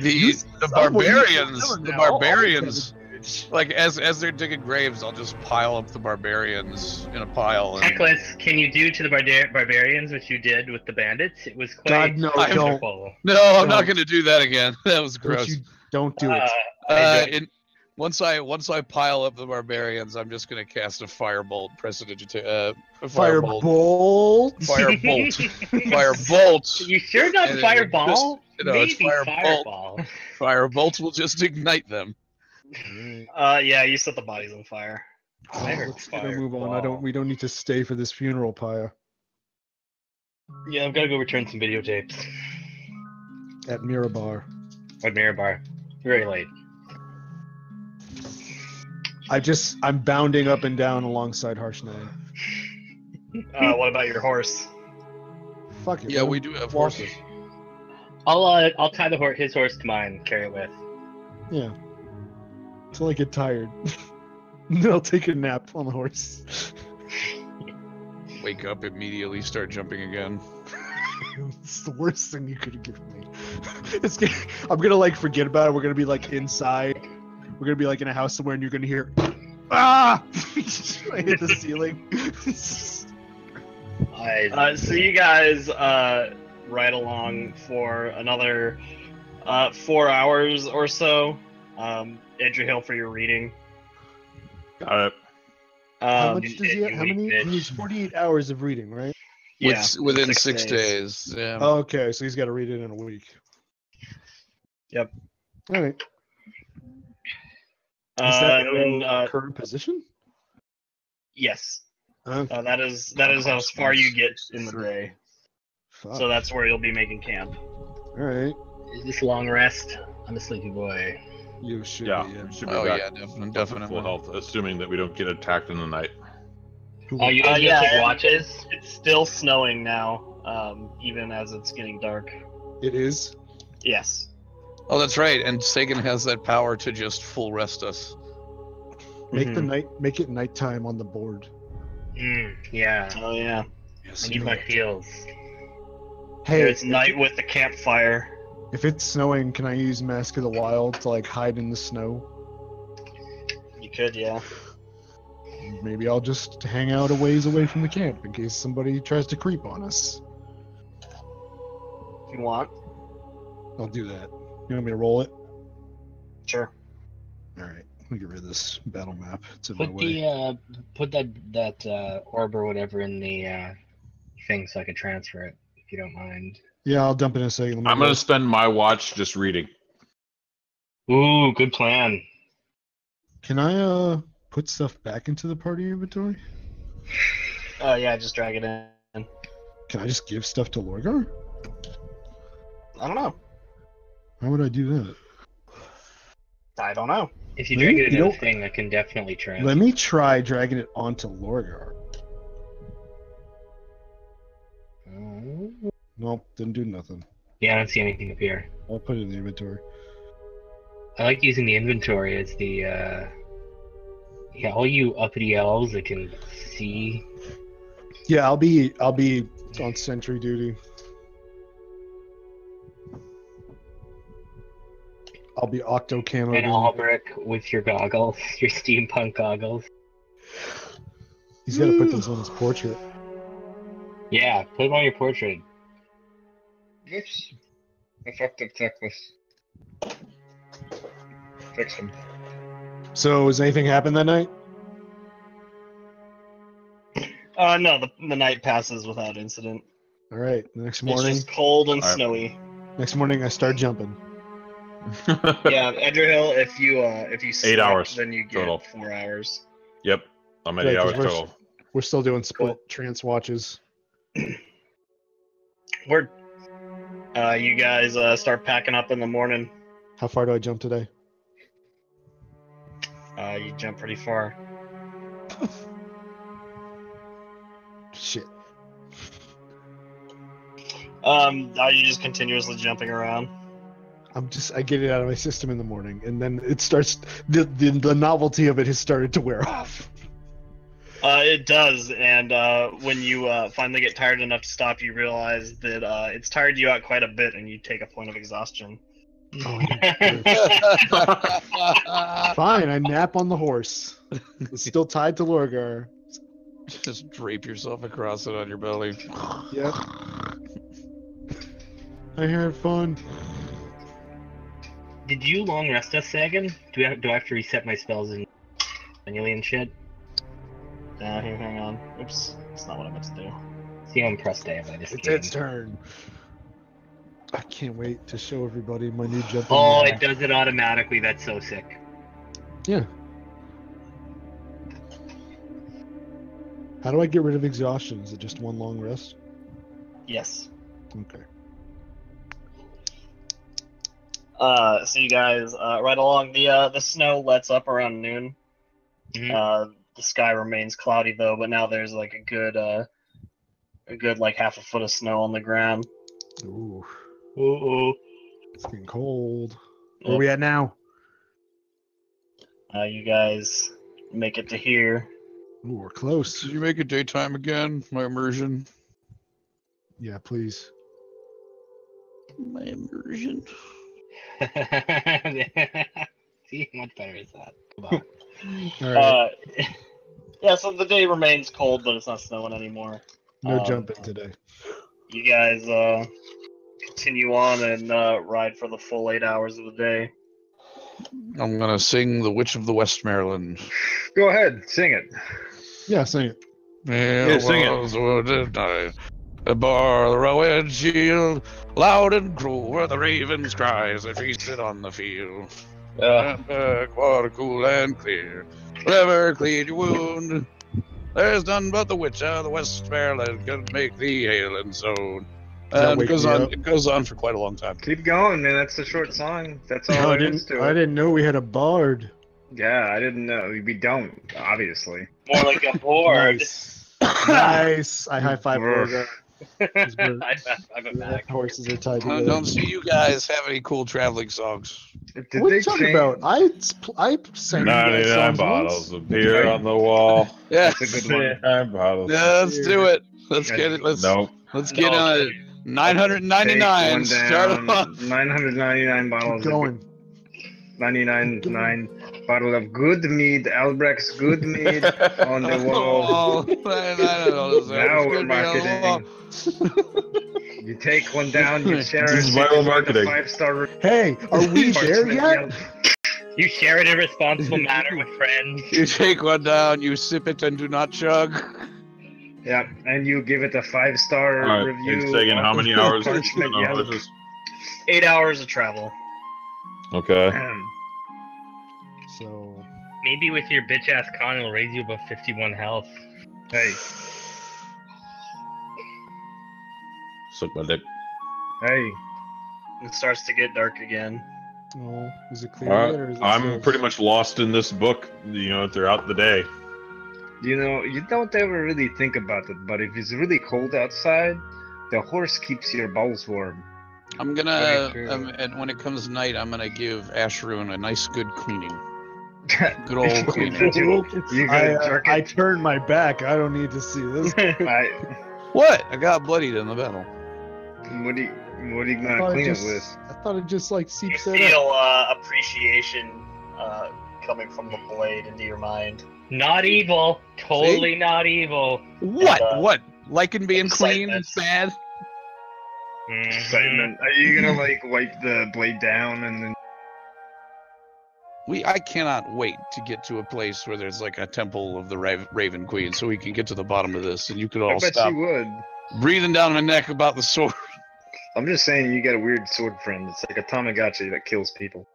The the barbarians, the now. I'll- I'll barbarians. Like as as they're digging graves, I'll just pile up the barbarians in a pile. And, Nicholas, can you do to the barbar- barbarians what you did with the bandits? It was God, no, I don't. No, I'm No. not going to do that again. That was Don't gross. you don't do Uh, it. I Uh, do. in, once I once I pile up the barbarians, I'm just going to cast a firebolt. Prestidigita- uh, a firebolt. Firebolt. Firebolt. Firebolt. You sure not And it fireball? just- no, it's Maybe firebolt. fireball. Firebolt will just ignite them. Uh, yeah, you set the bodies on fire. I Let's get a move on. I don't. We don't need to stay for this funeral pyre Yeah, I've got to go return some videotapes at Mirabar. at Mirabar. Very late. I just I'm bounding up and down alongside Harshnag. Uh, what about your horse? Fuck it. Yeah, we do have walk- horses. I'll uh, I'll tie the horse, his horse to mine, carry it with. Yeah. Until I get tired. then I'll take a nap on the horse. Wake up immediately, start jumping again. it's the worst thing you could have given me. It's gonna, I'm gonna like forget about it. We're gonna be like inside. We're gonna be like in a house somewhere, and you're gonna hear ah! I hit the ceiling. I Uh, so you guys uh, ride along for another uh, four hours or so. Um, Hill for your reading. Got it. how Um, much does he? Have? How many? He needs 48 hours of reading, right? yeah, With, within six six, days. days. Yeah. Oh, okay, so he's got to read it in a week. Yep. All right. Is Uh, that and then, uh, current position? yes, Okay. uh, that is that is as far you get in the day. Fuck. So that's where you'll be making camp. All right. is this long rest? I'm a sleepy boy. You should. Yeah, Be, we should be Oh back yeah, definitely, to definitely. full health, assuming that we don't get attacked in the night. Oh, you Uh, guys yeah, take and watches? It's still snowing now, um, even as it's getting dark. It is. Yes. Oh, that's right. And Sagan has that power to just full rest us. Make the Mhm. night. Make it nighttime on the board. Mm, yeah. Oh yeah. Yes. I need my heals. Hey, It's night with the campfire. If it's snowing, can I use Mask of the Wild to like hide in the snow? You could, yeah. Maybe I'll just hang out a ways away from the camp in case somebody tries to creep on us. If you want. I'll do that. You want me to roll it? Sure. All right. Let me get rid of this battle map. It's in my Put way. the uh, put that that uh, orb or whatever in the uh, thing so I can transfer it, if you don't mind. Yeah, I'll dump it in a second. Let me I'm roll. gonna spend my watch just reading. Ooh, good plan. Can I uh put stuff back into the party inventory? Uh, yeah, just drag it in. Can I just give stuff to Lorgar? I don't know. How would I do that? I don't know. If you Maybe drag it you in the thing, I can definitely transfer. Let me try dragging it onto Lorgar. Nope, didn't do nothing. Yeah, I don't see anything up here. I'll put it in the inventory. I like using the inventory as the uh yeah, all you uppity elves that can see. Yeah, I'll be I'll be on sentry duty. I'll be octo camo. And Albrecht with your goggles, your steampunk goggles. He's got to put those on his portrait. Yeah, put them on your portrait. Oops. I fucked up Teclis. Fix him. So, has anything happened that night? Uh, no, the, the night passes without incident. All right. The next It's morning, just cold and All right. snowy. next morning, I start jumping. yeah, Edgerhill, if you uh, if you sleep, hours then you get total. four hours. Yep, I'm at Right, eight 'cause hours we're- total. We're still doing split trance watches. Word. Uh, you guys uh, start packing up in the morning. How far do I jump today? Uh, you jump pretty far. Shit. Um, are you just continuously jumping around? I'm just I get it out of my system in the morning, and then it starts the the, the novelty of it has started to wear off. Uh, it does, and uh, when you uh, finally get tired enough to stop, you realize that uh, it's tired you out quite a bit, and you take a point of exhaustion. Oh, Fine, I nap on the horse. It's still tied to Lorgar. Just drape yourself across it on your belly. Yep. I had fun. Did you long rest us, Sagan? Do I, do I have to reset my spells and manually and shit? Uh, here, hang on. Oops, that's not what I meant to do. See how impressed I am by this It's game. its turn. I can't wait to show everybody my new jumping. Oh, move. it does it automatically. That's so sick. Yeah. How do I get rid of exhaustion? Is it just one long rest? Yes. Okay. Uh, so you guys, uh, right along the uh, the snow lets up around noon. Mhm. Uh, the sky remains cloudy though, but now there's like a good uh, a good like half a foot of snow on the ground. Ooh, Ooh, it's getting cold. Where we at now? Uh, you guys make it to here. Ooh, we're close. Did you make it daytime again? My immersion. Yeah, please. My immersion. See how much better is that? Come on. All right. Uh, yeah, so the day remains cold, but it's not snowing anymore. no um, jumping today. You guys uh, continue on and uh, ride for the full eight hours of the day. I'm gonna sing "The Witch of the West Maryland." Go ahead, sing it. Yeah, sing it. Yeah, sing it. was wooded night. The bar, the rowed shield, loud and cruel were the ravens' cries that feasted on the field. And back, water cool and clear, never clean your wound. There's none but the witch of the West Maryland can make thee hail and sown. That And it goes on. up. It goes on for quite a long time. keep going, man. That's the short song. That's all Oh, I there is didn't. to I it. didn't know we had a bard. Yeah, I didn't know. We don't, obviously. More like a board. Nice. nice. I high five Brr. Lorgar. I, I'm a back. Horses are tied I don't see you guys have any cool traveling songs. Did what are you talking change- about? I sp- I sang you guys 99 bottles once. of beer on the wall. Yeah, That's a good one. 99 bottles. yeah let's do it. Let's get it. Let's Nope. let's get No. Uh, on it. 999. Start one off. 999 bottles. Keep of going. 99 nine bottle of good mead, Albrecht's good mead on the wall. Oh, I don't know. Now we're marketing. You take one down, you share it. This it. is viral marketing. Five star. Hey, are we there yet? You share it in a responsible manner with friends. You take one down, you sip it and do not chug. Yeah, and you give it a five star All right. review. It's taking how many hours? Parchment No, Yellow. this is- Eight hours of travel. Okay. Ahem. So Maybe with your bitch ass con, it'll raise you above 51 health. Hey, Suck my dick. hey. It starts to get dark again. Oh, is it clear Uh, or is it I'm still- pretty much lost in this book, you know, throughout the day. You know, you don't ever really think about it, but if it's really cold outside, the horse keeps your bowels warm. I'm gonna, Very true. um, and when it comes night, I'm gonna give Ashroon a nice good cleaning. Good old cleaning. you, you I, gonna uh, I it? turned my back. I don't need to see this. I, What? I got bloodied in the battle. What do you, what are you I gonna thought it clean just, it with? I thought it just like You seeps that up. feel uh, appreciation uh, coming from the blade into your mind. Not evil. Totally not evil. What? uh, what? Lichen being clean excitement. is bad? Excitement. Are you gonna like wipe the blade down and then? We, I cannot wait to get to a place where there's like a temple of the Raven Queen, so we can get to the bottom of this, and you could all I all bet stop you would. breathing down my neck about the sword. I'm just saying, you got a weird sword friend. It's like a Tamagotchi that kills people.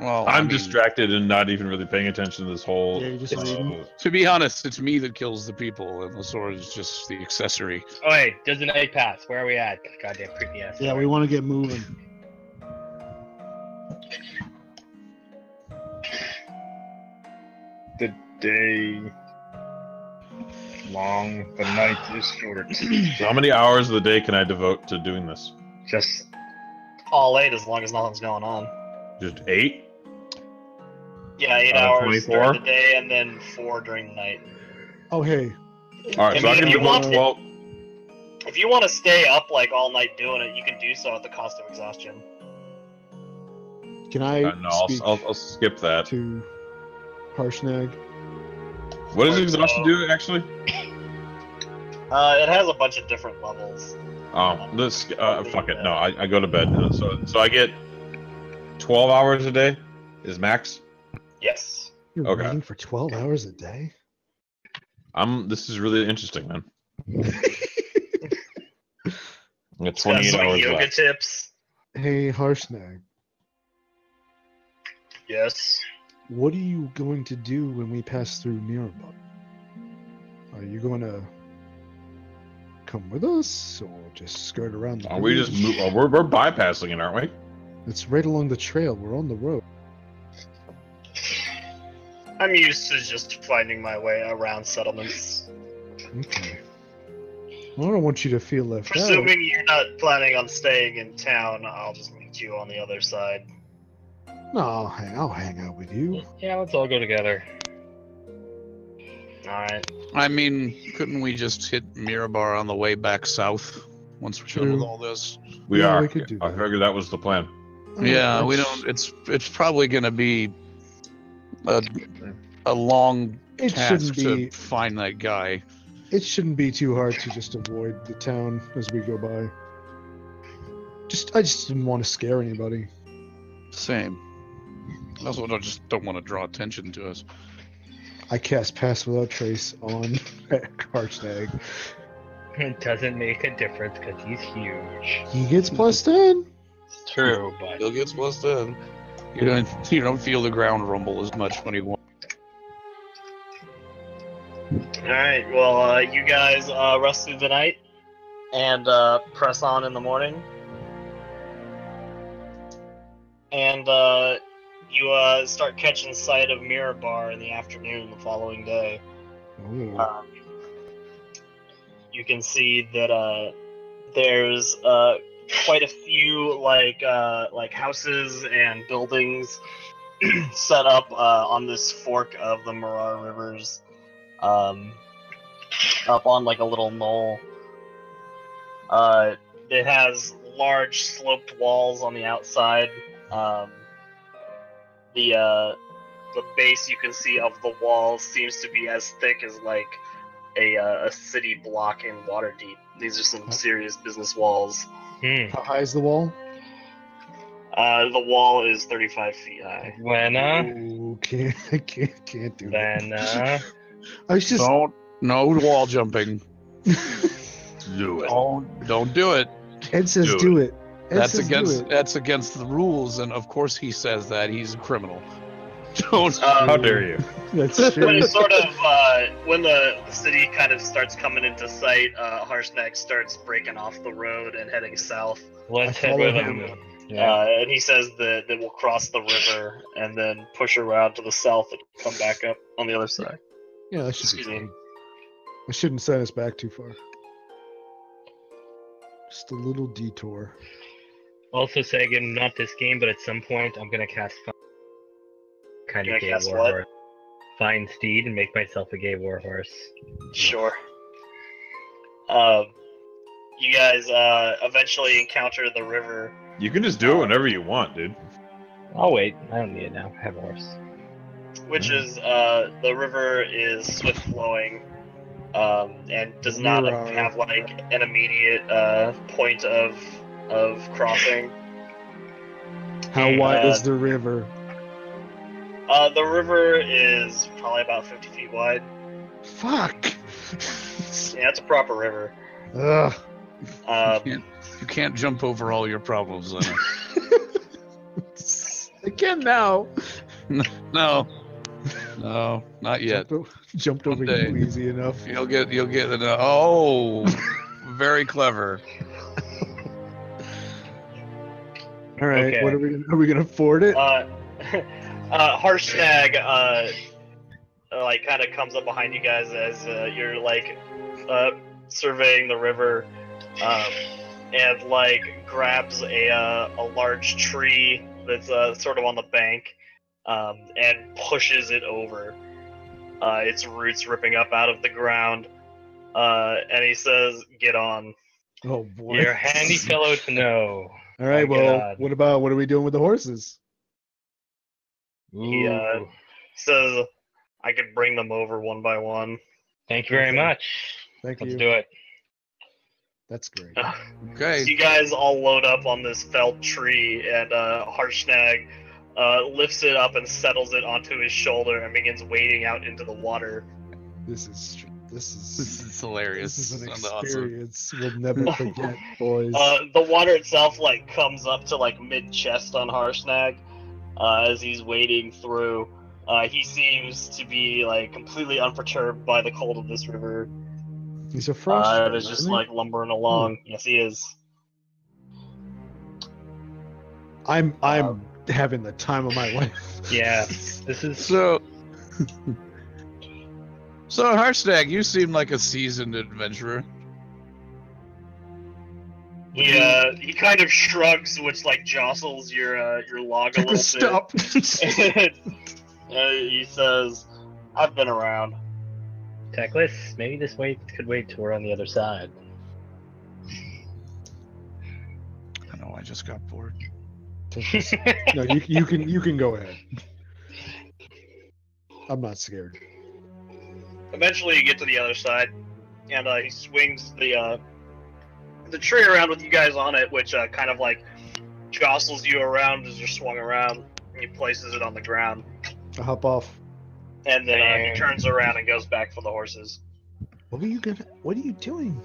Well, I I'm mean, distracted and not even really paying attention to this whole. Yeah, just uh. To be honest, it's me that kills the people, and the sword is just the accessory. Oh, hey, does the night pass? Where are we at? Goddamn creepy ass. Yeah, we want to get moving. The day long, the night is short. so how many hours of the day can I devote to doing this? Just All eight, as long as nothing's going on. Just eight? Yeah, eight Uh, hours 24? during the day and then four during the night. Okay. All right, I so I can if you do want one. to- Well, If you want to stay up like all night doing it, you can do so at the cost of exhaustion. can I uh, no, I'll, I'll, I'll skip that. to Harshnag? What does exhaustion do actually? Uh, it has a bunch of different levels. Oh, this uh, fuck it. No, I, I go to bed. So so I get twelve hours a day is max. Yes. You're Okay. reading for twelve hours a day. I'm. This is really interesting, man. I got Got 28 some hours yoga left. tips. Hey Harshnag, Yes. What are you going to do when we pass through Mirabar? Are you going to come with us, or just skirt around the? Are we just move? oh, we're, we're bypassing it, aren't we? It's right along the trail. We're on the road. I'm used to just finding my way around settlements. Okay. Well, I don't want you to feel left out. Presuming you're not planning on staying in town, I'll just meet you on the other side. No, I'll hang. I'll hang out with you. Yeah, let's all go together. Alright. I mean, couldn't we just hit Mirabar on the way back south once we're done with all this? We Yeah, are. we could do I that. figured that was the plan. Yeah, we That's- don't. It's it's probably going to be a, a long It task shouldn't be. to find that guy. It shouldn't be too hard to just avoid the town as we go by. Just, I just didn't want to scare anybody. Same. I also don't just don't want to draw attention to us. I cast Pass Without Trace on Harshnag. It doesn't make a difference because he's huge. He gets plus ten. True, but He Still gets plus ten. You don't you don't feel the ground rumble as much when you walk. Alright, well, uh, you guys uh, rest through the night and uh, press on in the morning. And uh, you uh, start catching sight of Mirabar in the afternoon the following day. Um, you can see that uh, there's uh, quite a few like uh, like houses and buildings set up uh, on this fork of the Mirar rivers, um, up on like a little knoll. Uh, it has large sloped walls on the outside. Um, the uh, the base you can see of the wall seems to be as thick as like a, uh, a city block in Waterdeep. These are some serious business walls. hmm. how high is the wall? Uh, the wall is 35 feet high. when uh, can't, I can't, can't do then that. uh, I was just. Don't no wall jumping. Do it. Don't don't do it. Ed says Do do it. Ed That's against that's against the rules, and of course he says that he's a criminal. Don't. Um, How dare you? That's when true. it sort of uh, when the, the city kind of starts coming into sight, uh, Harshnag starts breaking off the road and heading south. let's head with him. him. Yeah. Uh, and he says that, that we'll cross the river and then push around to the south and come back up on the other side. Yeah, that should be Excuse me. fine. I shouldn't send us back too far. Just a little detour. Also, Sagan, not this game, but at some point, I'm gonna cast kind of gay warhorse. Find steed and make myself a gay warhorse. Sure. Um, you guys uh, eventually encounter the river. You can just do it whenever you want, dude. I'll wait. I don't need it now. I have a horse. which is uh, the river is swift flowing um, and does not Mirror. have like an immediate uh, point of of crossing. How wide Uh, is the river? Uh, the river is probably about 50 feet wide. Fuck. Yeah, it's a proper river. Ugh. Um, You can't, you can't jump over all your problems, Lena. Again now. no, no, not yet. Jumped, o- jumped over One you day. easy enough. You'll get, you'll get. An, oh, very clever. All right. Okay. What are we? Gonna, are we gonna afford it? uh, uh, Harshnag, uh, uh, like, kind of comes up behind you guys as uh, you're like uh, surveying the river, um, and like grabs a uh, a large tree that's uh, sort of on the bank, um, and pushes it over. Uh, its roots ripping up out of the ground. Uh, and he says, "Get on." Oh boy. You're a handy fellow to know. All right. My Well, God. what about what are we doing with the horses? He uh, says, "I could bring them over one by one." Thank you very much. Thank you. Let's do it. That's great. Okay. So you guys all load up on this felled tree, and uh, Harshnag uh, lifts it up and settles it onto his shoulder and begins wading out into the water. This is tr- this is This is hilarious. this is an and awesome. experience we'll never forget, boys. Uh, the water itself like comes up to like mid chest on Harshnag uh, as he's wading through. Uh, he seems to be like completely unperturbed by the cold of this river. He's a frost. Uh, is just like lumbering along. Yes, he is. I'm I'm having the time of my life. Yeah. This is So, so Harshnag, you seem like a seasoned adventurer. He uh, he kind of shrugs, which like jostles your uh, your log a little bit. Stop. uh, he says, "I've been around." Teclis. Maybe this wait could wait till we're on the other side. I know. I just got bored. no, you you can you can go ahead. I'm not scared. Eventually, you get to the other side, and uh, he swings the uh, the tree around with you guys on it, which uh, kind of like jostles you around as you're swung around, and he places it on the ground, I hop off. and then uh, he turns around and goes back for the horses. What are you gonna? What are you doing?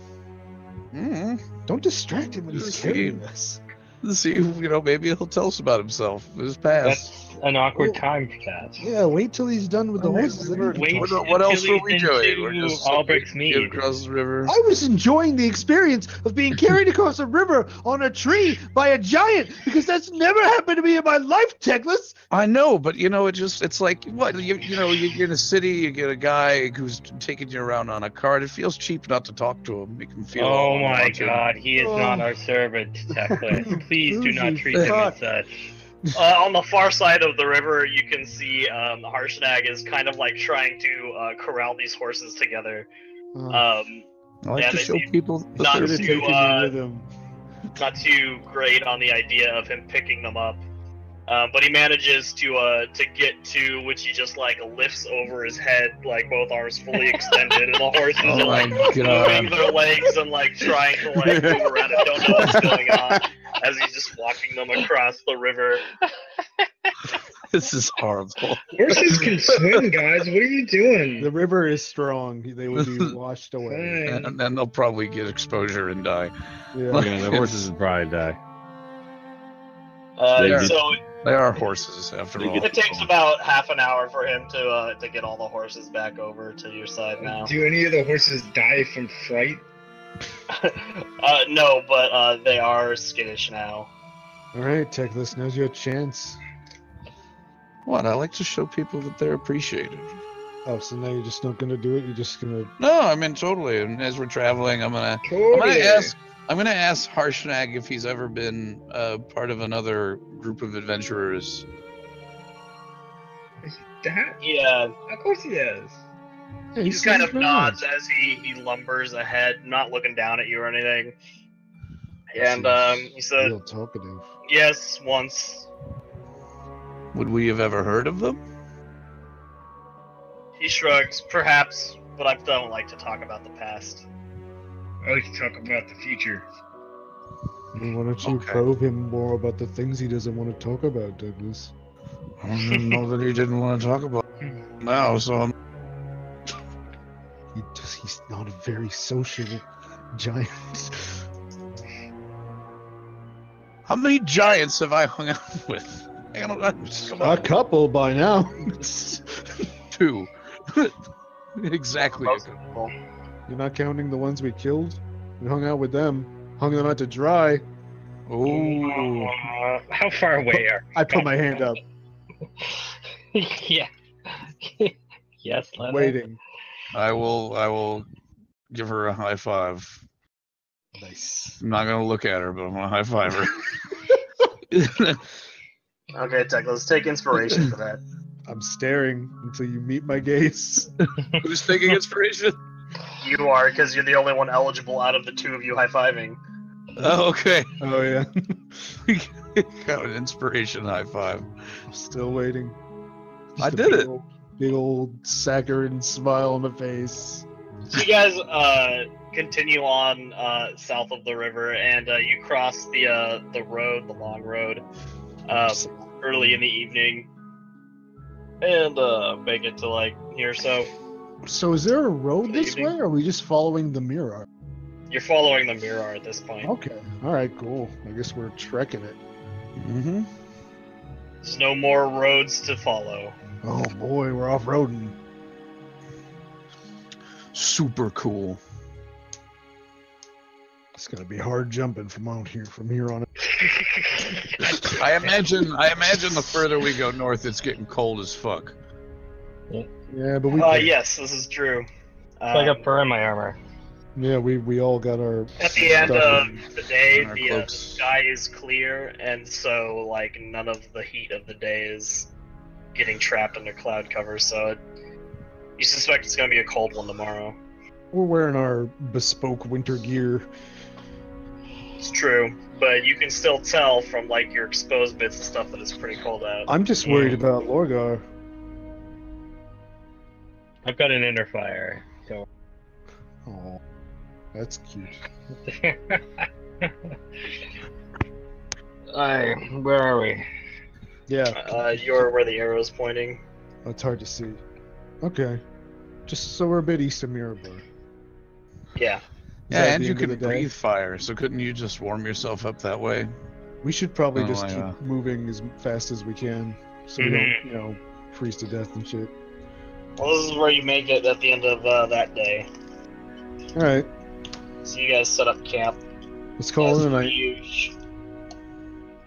Mm-hmm. Don't distract him when he's Just carrying us. Let's see. You know, maybe he'll tell us about himself, his past. That's an awkward Well, time for that. Yeah, wait till he's done with the Okay, horses. then you can Wait. What, what else until were we he's doing? into We're just Albrecht's mead. across the river. I was enjoying the experience of being carried across a river on a tree by a giant because that's never happened to me in my life, Teclis. I know, but you know, it just—it's like what you, you know. You, you're in a city, you get a guy who's taking you around on a cart. It feels cheap not to talk to him. Make him feel. Oh my wanted. god, he is Oh. not our servant, Teclis. Please do not treat him as such. Uh, on the far side of the river, you can see um, Harshnag is kind of like trying to uh, corral these horses together. Uh, Um, I like Yeah, to show people that not should they're have to, uh, me with him. not too great on the idea of him picking them up. Um, but he manages to uh, to get to which he just like lifts over his head, like both arms fully extended, and the horses Oh are like my moving their legs and like trying to like move around and don't know what's going on as he's just walking them across the river. This is horrible. Horses can swim, guys. What are you doing? The river is strong. They would be washed away. Fine. And then they'll probably get exposure and die. Yeah. Yeah, the horses would probably die. Uh, They did- so They are horses, after all. it takes about half an hour for him to uh, to get all the horses back over to your side now. Do any of the horses die from fright? uh, no, but uh, they are skittish now. All right, Teclis, now's your chance. What? I like to show people that they're appreciated. Oh, so now you're just not gonna do it? You're just gonna. No, I mean totally. And as we're traveling, I'm gonna I'm gonna ask I'm gonna ask Harshnag if he's ever been uh, part of another group of adventurers. Is that? Yeah, Of course he is. Yeah, he he's just kind of nods nice. as he, he lumbers ahead, not looking down at you or anything. And um, he said, Real talkative. "Yes, once." Would we have ever heard of them? He shrugs, perhaps, but I don't like to talk about the past. I like to talk about the future. Why don't you Okay. probe him more about the things he doesn't want to talk about, Douglas? I don't know that he didn't want to talk about now, so I'm He does, he's not a very social giant. How many giants have I hung out with? I don't know. Come a couple by now. Two. exactly. You're not counting the ones we killed? We hung out with them. Hung them out to dry. Oh, Uh, how far away are? I put my hand up, yeah. yes, Lena. waiting. I will. I will give her a high five. Nice. I'm not gonna look at her, but I'm gonna high five her. Okay, Tech, let's take inspiration for that. I'm staring until you meet my gaze. Who's taking inspiration? You are, because you're the only one eligible out of the two of you high fiving. Oh, okay. Oh yeah, Got an inspiration high five. still waiting. I did big it. Old, big old saccharine smile on the face. So you guys uh, continue on uh, south of the river, and uh, you cross the uh, the road, the long road, uh, early in the evening, and uh, make it to like here. So So is there a road this evening. way, or are we just following the mirror? you're following the Mirar at this point. Okay. All right. Cool. I guess we're trekking it. Mm-hmm. There's no more roads to follow. Oh boy, we're off roading. Super cool. It's gonna be hard jumping from out here from here on. I imagine. I imagine the further we go north, it's getting cold as fuck. Yeah, but we. Uh, yes, this is true. like a Um, fur in my armor. Yeah, we we all got our. At the end of the day, the, uh, the sky is clear, and so like none of the heat of the day is getting trapped under cloud cover. So it, you suspect it's going to be a cold one tomorrow. we're wearing our bespoke winter gear. It's true, but you can still tell from like your exposed bits and stuff that it's pretty cold out. I'm just worried about Lorgar. I've got an inner fire. So. Oh, that's cute. I, where are we? Yeah, Uh, you're where the arrow's pointing. it's hard to see. Okay, just so we're a bit east of Mirabar. Yeah. Yeah, and you can breathe fire, so couldn't you just warm yourself up that way? We should probably Oh, just I, keep uh, moving as fast as we can, so we don't, you know, freeze to death and shit. Well, this is where you make it at the end of uh, that day. All right, So you guys set up camp. let's call it a night. usual.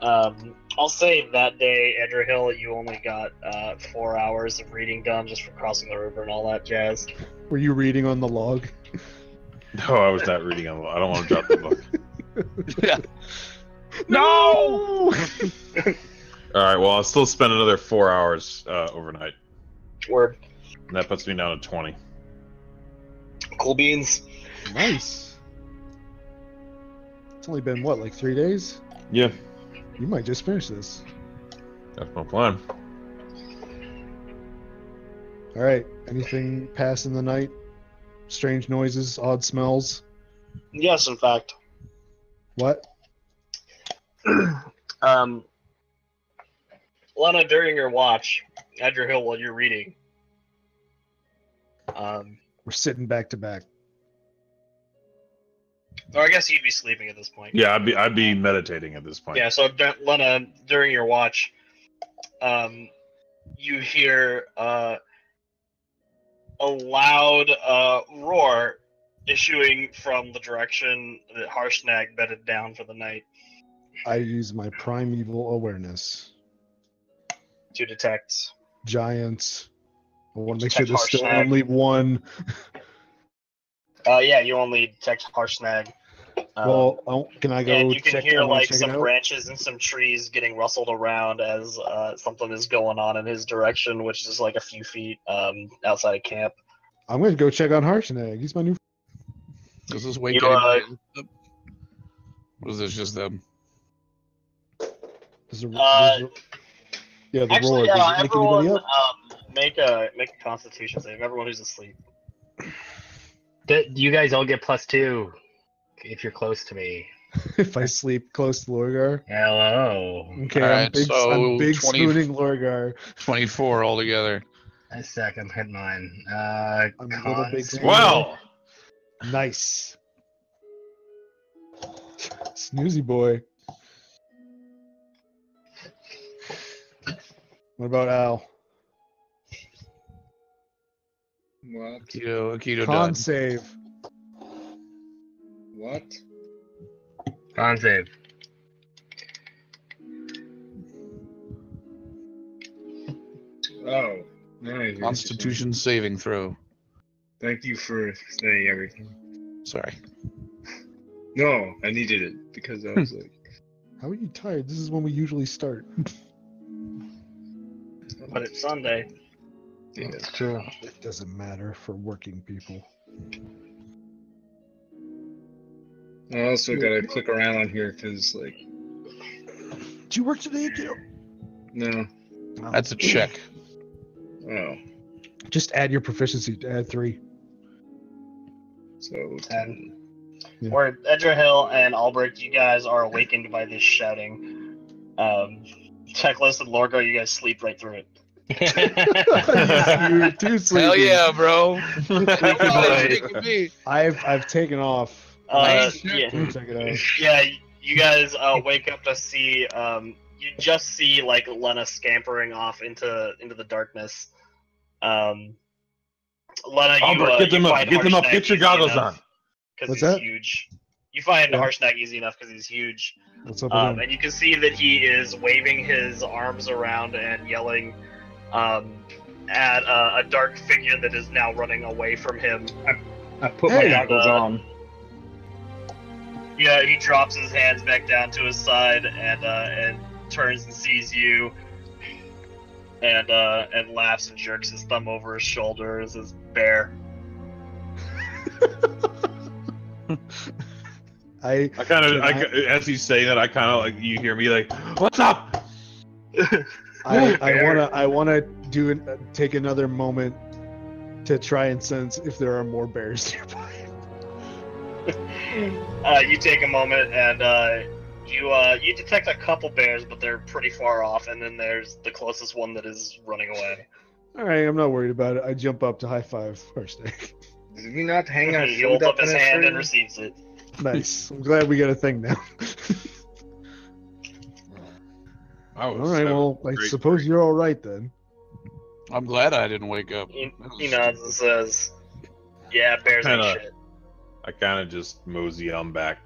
Um, I'll say that day, Idrahil, you only got uh, four hours of reading done just for crossing the river and all that jazz. Were you reading on the log? No, I was not reading on. The, I don't want to drop the book. yeah. No! All right. Well, I'll still spend another four hours uh, overnight, Word. and that puts me down to twenty. Cool beans. nice. It's only been what, like three days? Yeah, You might just finish this. that's my plan. All right. Anything pass in the night? Strange noises, odd smells. Yes, in fact. What? Um, Lana, during your watch, Idrahil, while you're reading, um, We're sitting back to back. Or I guess you'd be sleeping at this point. Yeah, I'd be I'd be meditating at this point. Yeah, so D- Lena, during your watch, um, you hear uh, a loud uh, roar issuing from the direction that Harshnag bedded down for the night I use my primeval awareness. to detect. Giants. I want to make sure Detect there's still only one. Uh, yeah, you only detect Harshnag. Uh, well, oh, can I go and you can check, hear like some branches and some trees getting rustled around as uh, something is going on in his direction, which is like a few feet um, outside of camp. I'm going to go check on Harshnag. He's my new. Does this wake You, uh, anybody up? Or this just them? There's a, Uh, there's a- yeah, the Actually, roar. Does uh, it everyone anybody um, make a make a Constitution save. Everyone who's asleep. Th- You guys all get plus two if you're close to me. if I sleep close to Lorgar. Hello. Okay, I'm big, so I'm big 20 spooning Lorgar. 24 altogether. A second, hit mine. Uh, I'm a little big con- spoon. Well, Nice. Snoozy boy. What about Al? What? Keto, keto Con done. save. What? Con save. Oh, nice. Constitution saving throw. Thank you for saying everything. Sorry. No, I needed it because I was like, How are you tired? This is when we usually start. but it's Sunday. Yeah, it's true. It doesn't matter for working people. I also gotta click around on here because, like, Do you work today, Gil? no. That's a check. Oh, Just add your proficiency. To add three. so And Yeah. where Idrahil and Albrecht, you guys are awakened by this shouting. Um, Teclis and Lorgar, you guys sleep right through it. You're too sleepy. Hell yeah, bro. Right. It could be. I've I've taken off. Uh, Nice. yeah, Check it out. yeah. You guys uh, wake up to see. Um, you just see like Lena scampering off into into the darkness. Um, Lena, you, Albert, uh, get them you up. find Get them up. Get your goggles on. Because What's he's that? huge. You find Yeah. Harshnag easy enough because he's huge. What's up Um, and you can see that he is waving his arms around and yelling um, at uh, a dark figure that is now running away from him. I put Hey, my goggles uh, on. Yeah, he drops his hands back down to his side and uh, and turns and sees you, and uh, and laughs and jerks his thumb over his shoulder as his bear. I I kind of, I, I- as he's saying that, I kind of like you hear me like, "What's up?" I, I wanna I wanna do an, uh, take another moment to try and sense if there are more bears nearby. Uh, you take a moment and uh, you uh, you detect a couple bears, but they're pretty far off. And then there's the closest one that is running away. All right, I'm not worried about it. I jump up to high five first. Harshnag. Did we not hang our he holds up up his hand and receives it. nice. I'm glad we got a thing now. I all was, right, well, I suppose you're all right then. I'm glad I didn't wake up. He, That was he nods and says, "Yeah, bears ain't Kinda- shit." I kind of just mosey on back.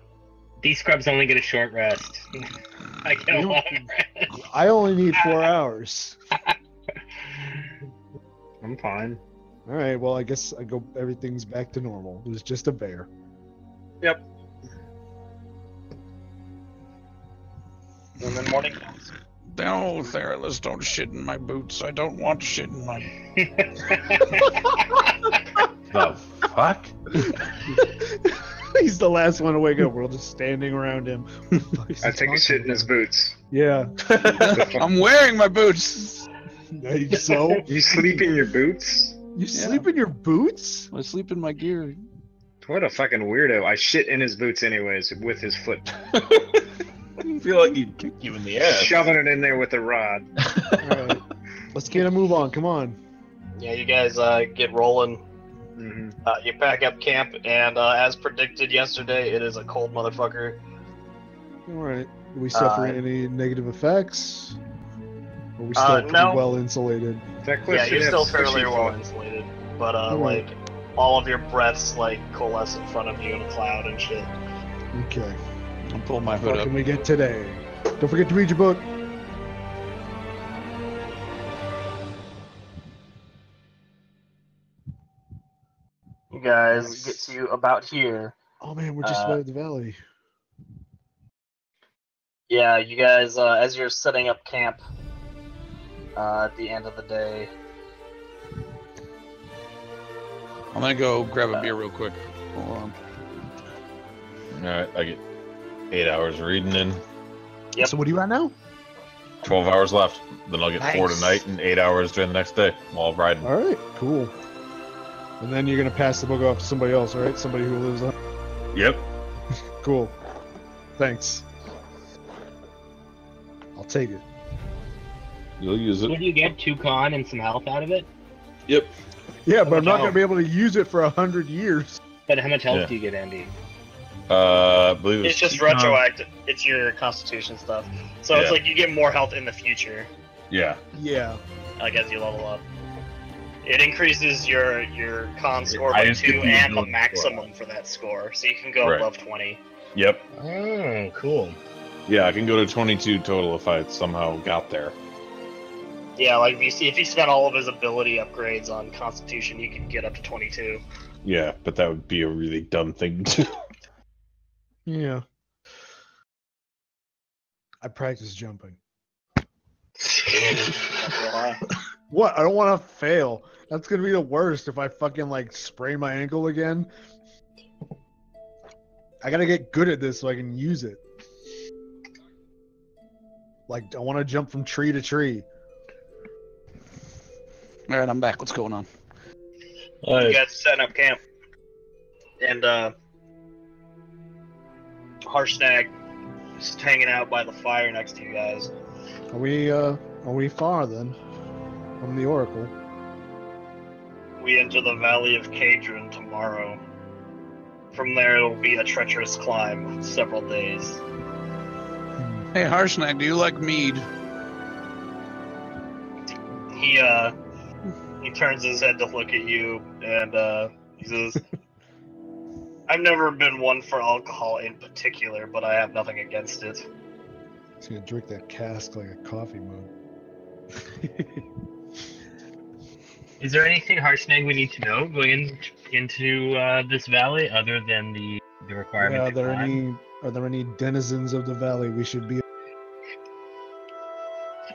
These scrubs only get a short rest. I get a long rest. I only need four hours. I'm fine. All right, well, I guess I go. Everything's back to normal. It was just a bear. Yep. And then morning comes. No, Theralus, don't shit in my boots. I don't want to shit in my. The fuck? He's the last one to wake up. We're all just standing around him. What the fuck is I he take a shit in his boots. Yeah. I'm wearing my boots. So You sleep in your boots? you sleep in your boots? I sleep in my gear. What a fucking weirdo. I shit in his boots anyways with his foot. I feel like he'd kick you in the ass. Shoving it in there with a rod. All right. Let's get a move on. Come on. Yeah, you guys uh, get rolling. hmm Uh, you pack up camp, and uh, as predicted yesterday, it is a cold motherfucker. All right. Do we suffer Uh, any negative effects? Are we still Uh, pretty no. well insulated? That Yeah, you're still fairly well foot. insulated, but uh, Alright. like all of your breaths like coalesce in front of you in a cloud and shit. Okay. I'll pull my hood What up. can we get today? Don't forget to read your book. You guys get to about here. Oh man, we're just Uh, about at the valley. Yeah, you guys, uh, as you're setting up camp uh, at the end of the day, I'm gonna go grab a beer real quick. Hold on. All right, I get eight hours reading in, Yep. So what are you at now? twelve hours left. Then I'll get four tonight and eight hours during the next day while riding. All right, cool. And then you're gonna pass the book off to somebody else, right? Somebody who lives on. Yep. Cool. Thanks. I'll take it. You'll use What it. do you get? Two con and some health out of it? Yep. Yeah, but I'm not gonna be able to use it for a hundred years. But how much health Yeah. do you get, Andy? Uh, I believe it it's just two con- retroactive. It's your constitution stuff. So it's like you get more health in the future, Yeah. Yeah. like as you level up. It increases your your con score by two the and the ability maximum for that score, so you can go Right. above twenty. Yep. Oh, cool. Yeah, I can go to 22 total if I somehow got there. Yeah, like if you see if he spent all of his ability upgrades on Constitution, he can get up to twenty two. Yeah, but that would be a really dumb thing to do. Yeah. I practice jumping. What? I don't want to fail. That's gonna be the worst if I fucking like sprain my ankle again. I gotta get good at this so I can use it. Like I want to jump from tree to tree. All right, I'm back. What's going on? You guys setting up camp, and uh, Harshnag just hanging out by the fire next to you guys. Are we? uh Are we far then? From the oracle. We enter the Valley of Khedrun tomorrow. From there, it'll be a treacherous climb, several days. Hey, Harshnag, do you like mead? He uh, he turns his head to look at you, and uh, he says, "I've never been one for alcohol in particular, but I have nothing against it." He's gonna drink that cask like a coffee mug. Is there anything Harshnag we need to know going in, into uh, this valley other than the the requirement? Yeah, are there climb? any? Are there any denizens of the valley we should be?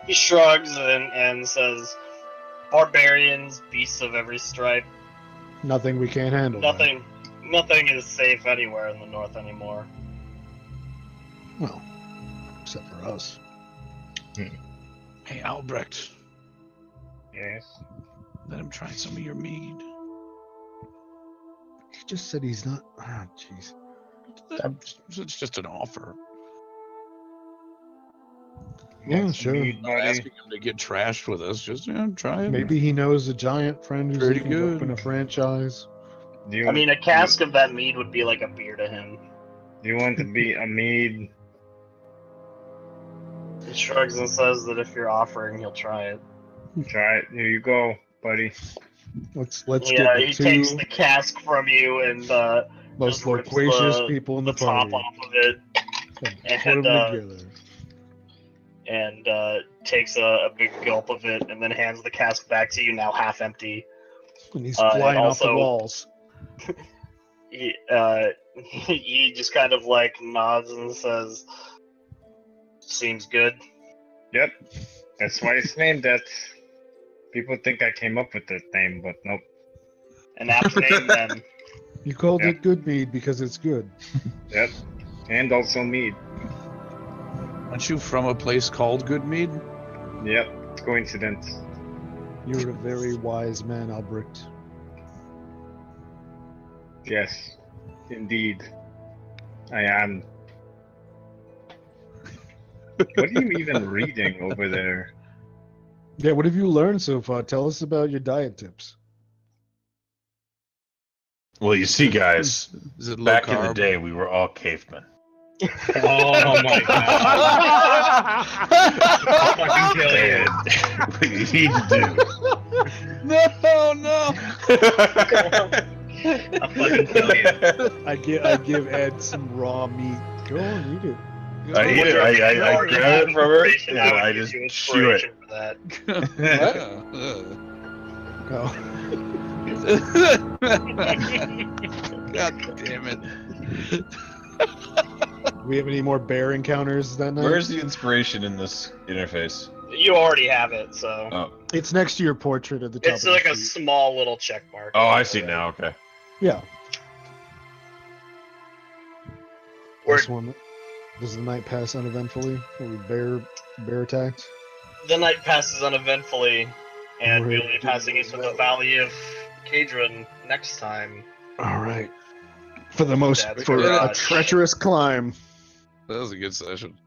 He shrugs and, and says, "Barbarians, beasts of every stripe. Nothing we can't handle. then. Nothing, nothing is safe anywhere in the north anymore." Well, except for us. Hey, Albrecht, Yes. let him try some of your mead. He just said he's not. Ah, jeez. It's just an offer. Yeah, Next sure. mead, not asking him to get trashed with us. Just yeah, try it. Maybe he knows a giant friend who's Pretty looking to open a franchise. Do you, I mean, a cask of that mead would be like a beer to him. do you want to be a mead? He shrugs and says that if you're offering, he'll try it. Try it. Here you go, buddy. Let's let's yeah, get the he two takes the cask from you and uh, most loquacious the- people in the the, top party. off of it and and, uh, together. and uh, takes a, a big gulp of it and then hands the cask back to you, now half empty. And he's uh, and flying off the walls. He, uh, he just kind of like nods and says, "Seems good." Yep. That's why it's named that. People think I came up with the name, but nope. An apt name then. You called Yeah. it good mead because it's good. Yep. And also mead. Aren't you from a place called Goodmead? Yep. It's coincidence. You're a very wise man, Albrecht. Yes. Indeed. I am. What are you even reading over there? Yeah, what have you learned so far? Tell us about your diet tips. Well, you see, guys, Is it low back in the day, we were all cavemen. Oh my god. Fucking kill you. And what you need to do. No, no. do. I'll fucking kill you. I give I give Ed some raw meat. Go on, eat it. I eat it. I, I, I grab it from her, inspiration, and would I just you chew it. For that. Oh. God damn it. we have any more bear encounters that night? Where's the inspiration in this interface? You already have it, so Oh, It's next to your portrait at the top. it's of like the a small little check mark. oh, I see now. Okay. Yeah. Where This one. Does the night pass uneventfully? Were we bear bear attacked? the night passes uneventfully, and we'll be passing into the Valley of Khedrun next time. All right. For the most That's for pretty a treacherous climb. That was a good session.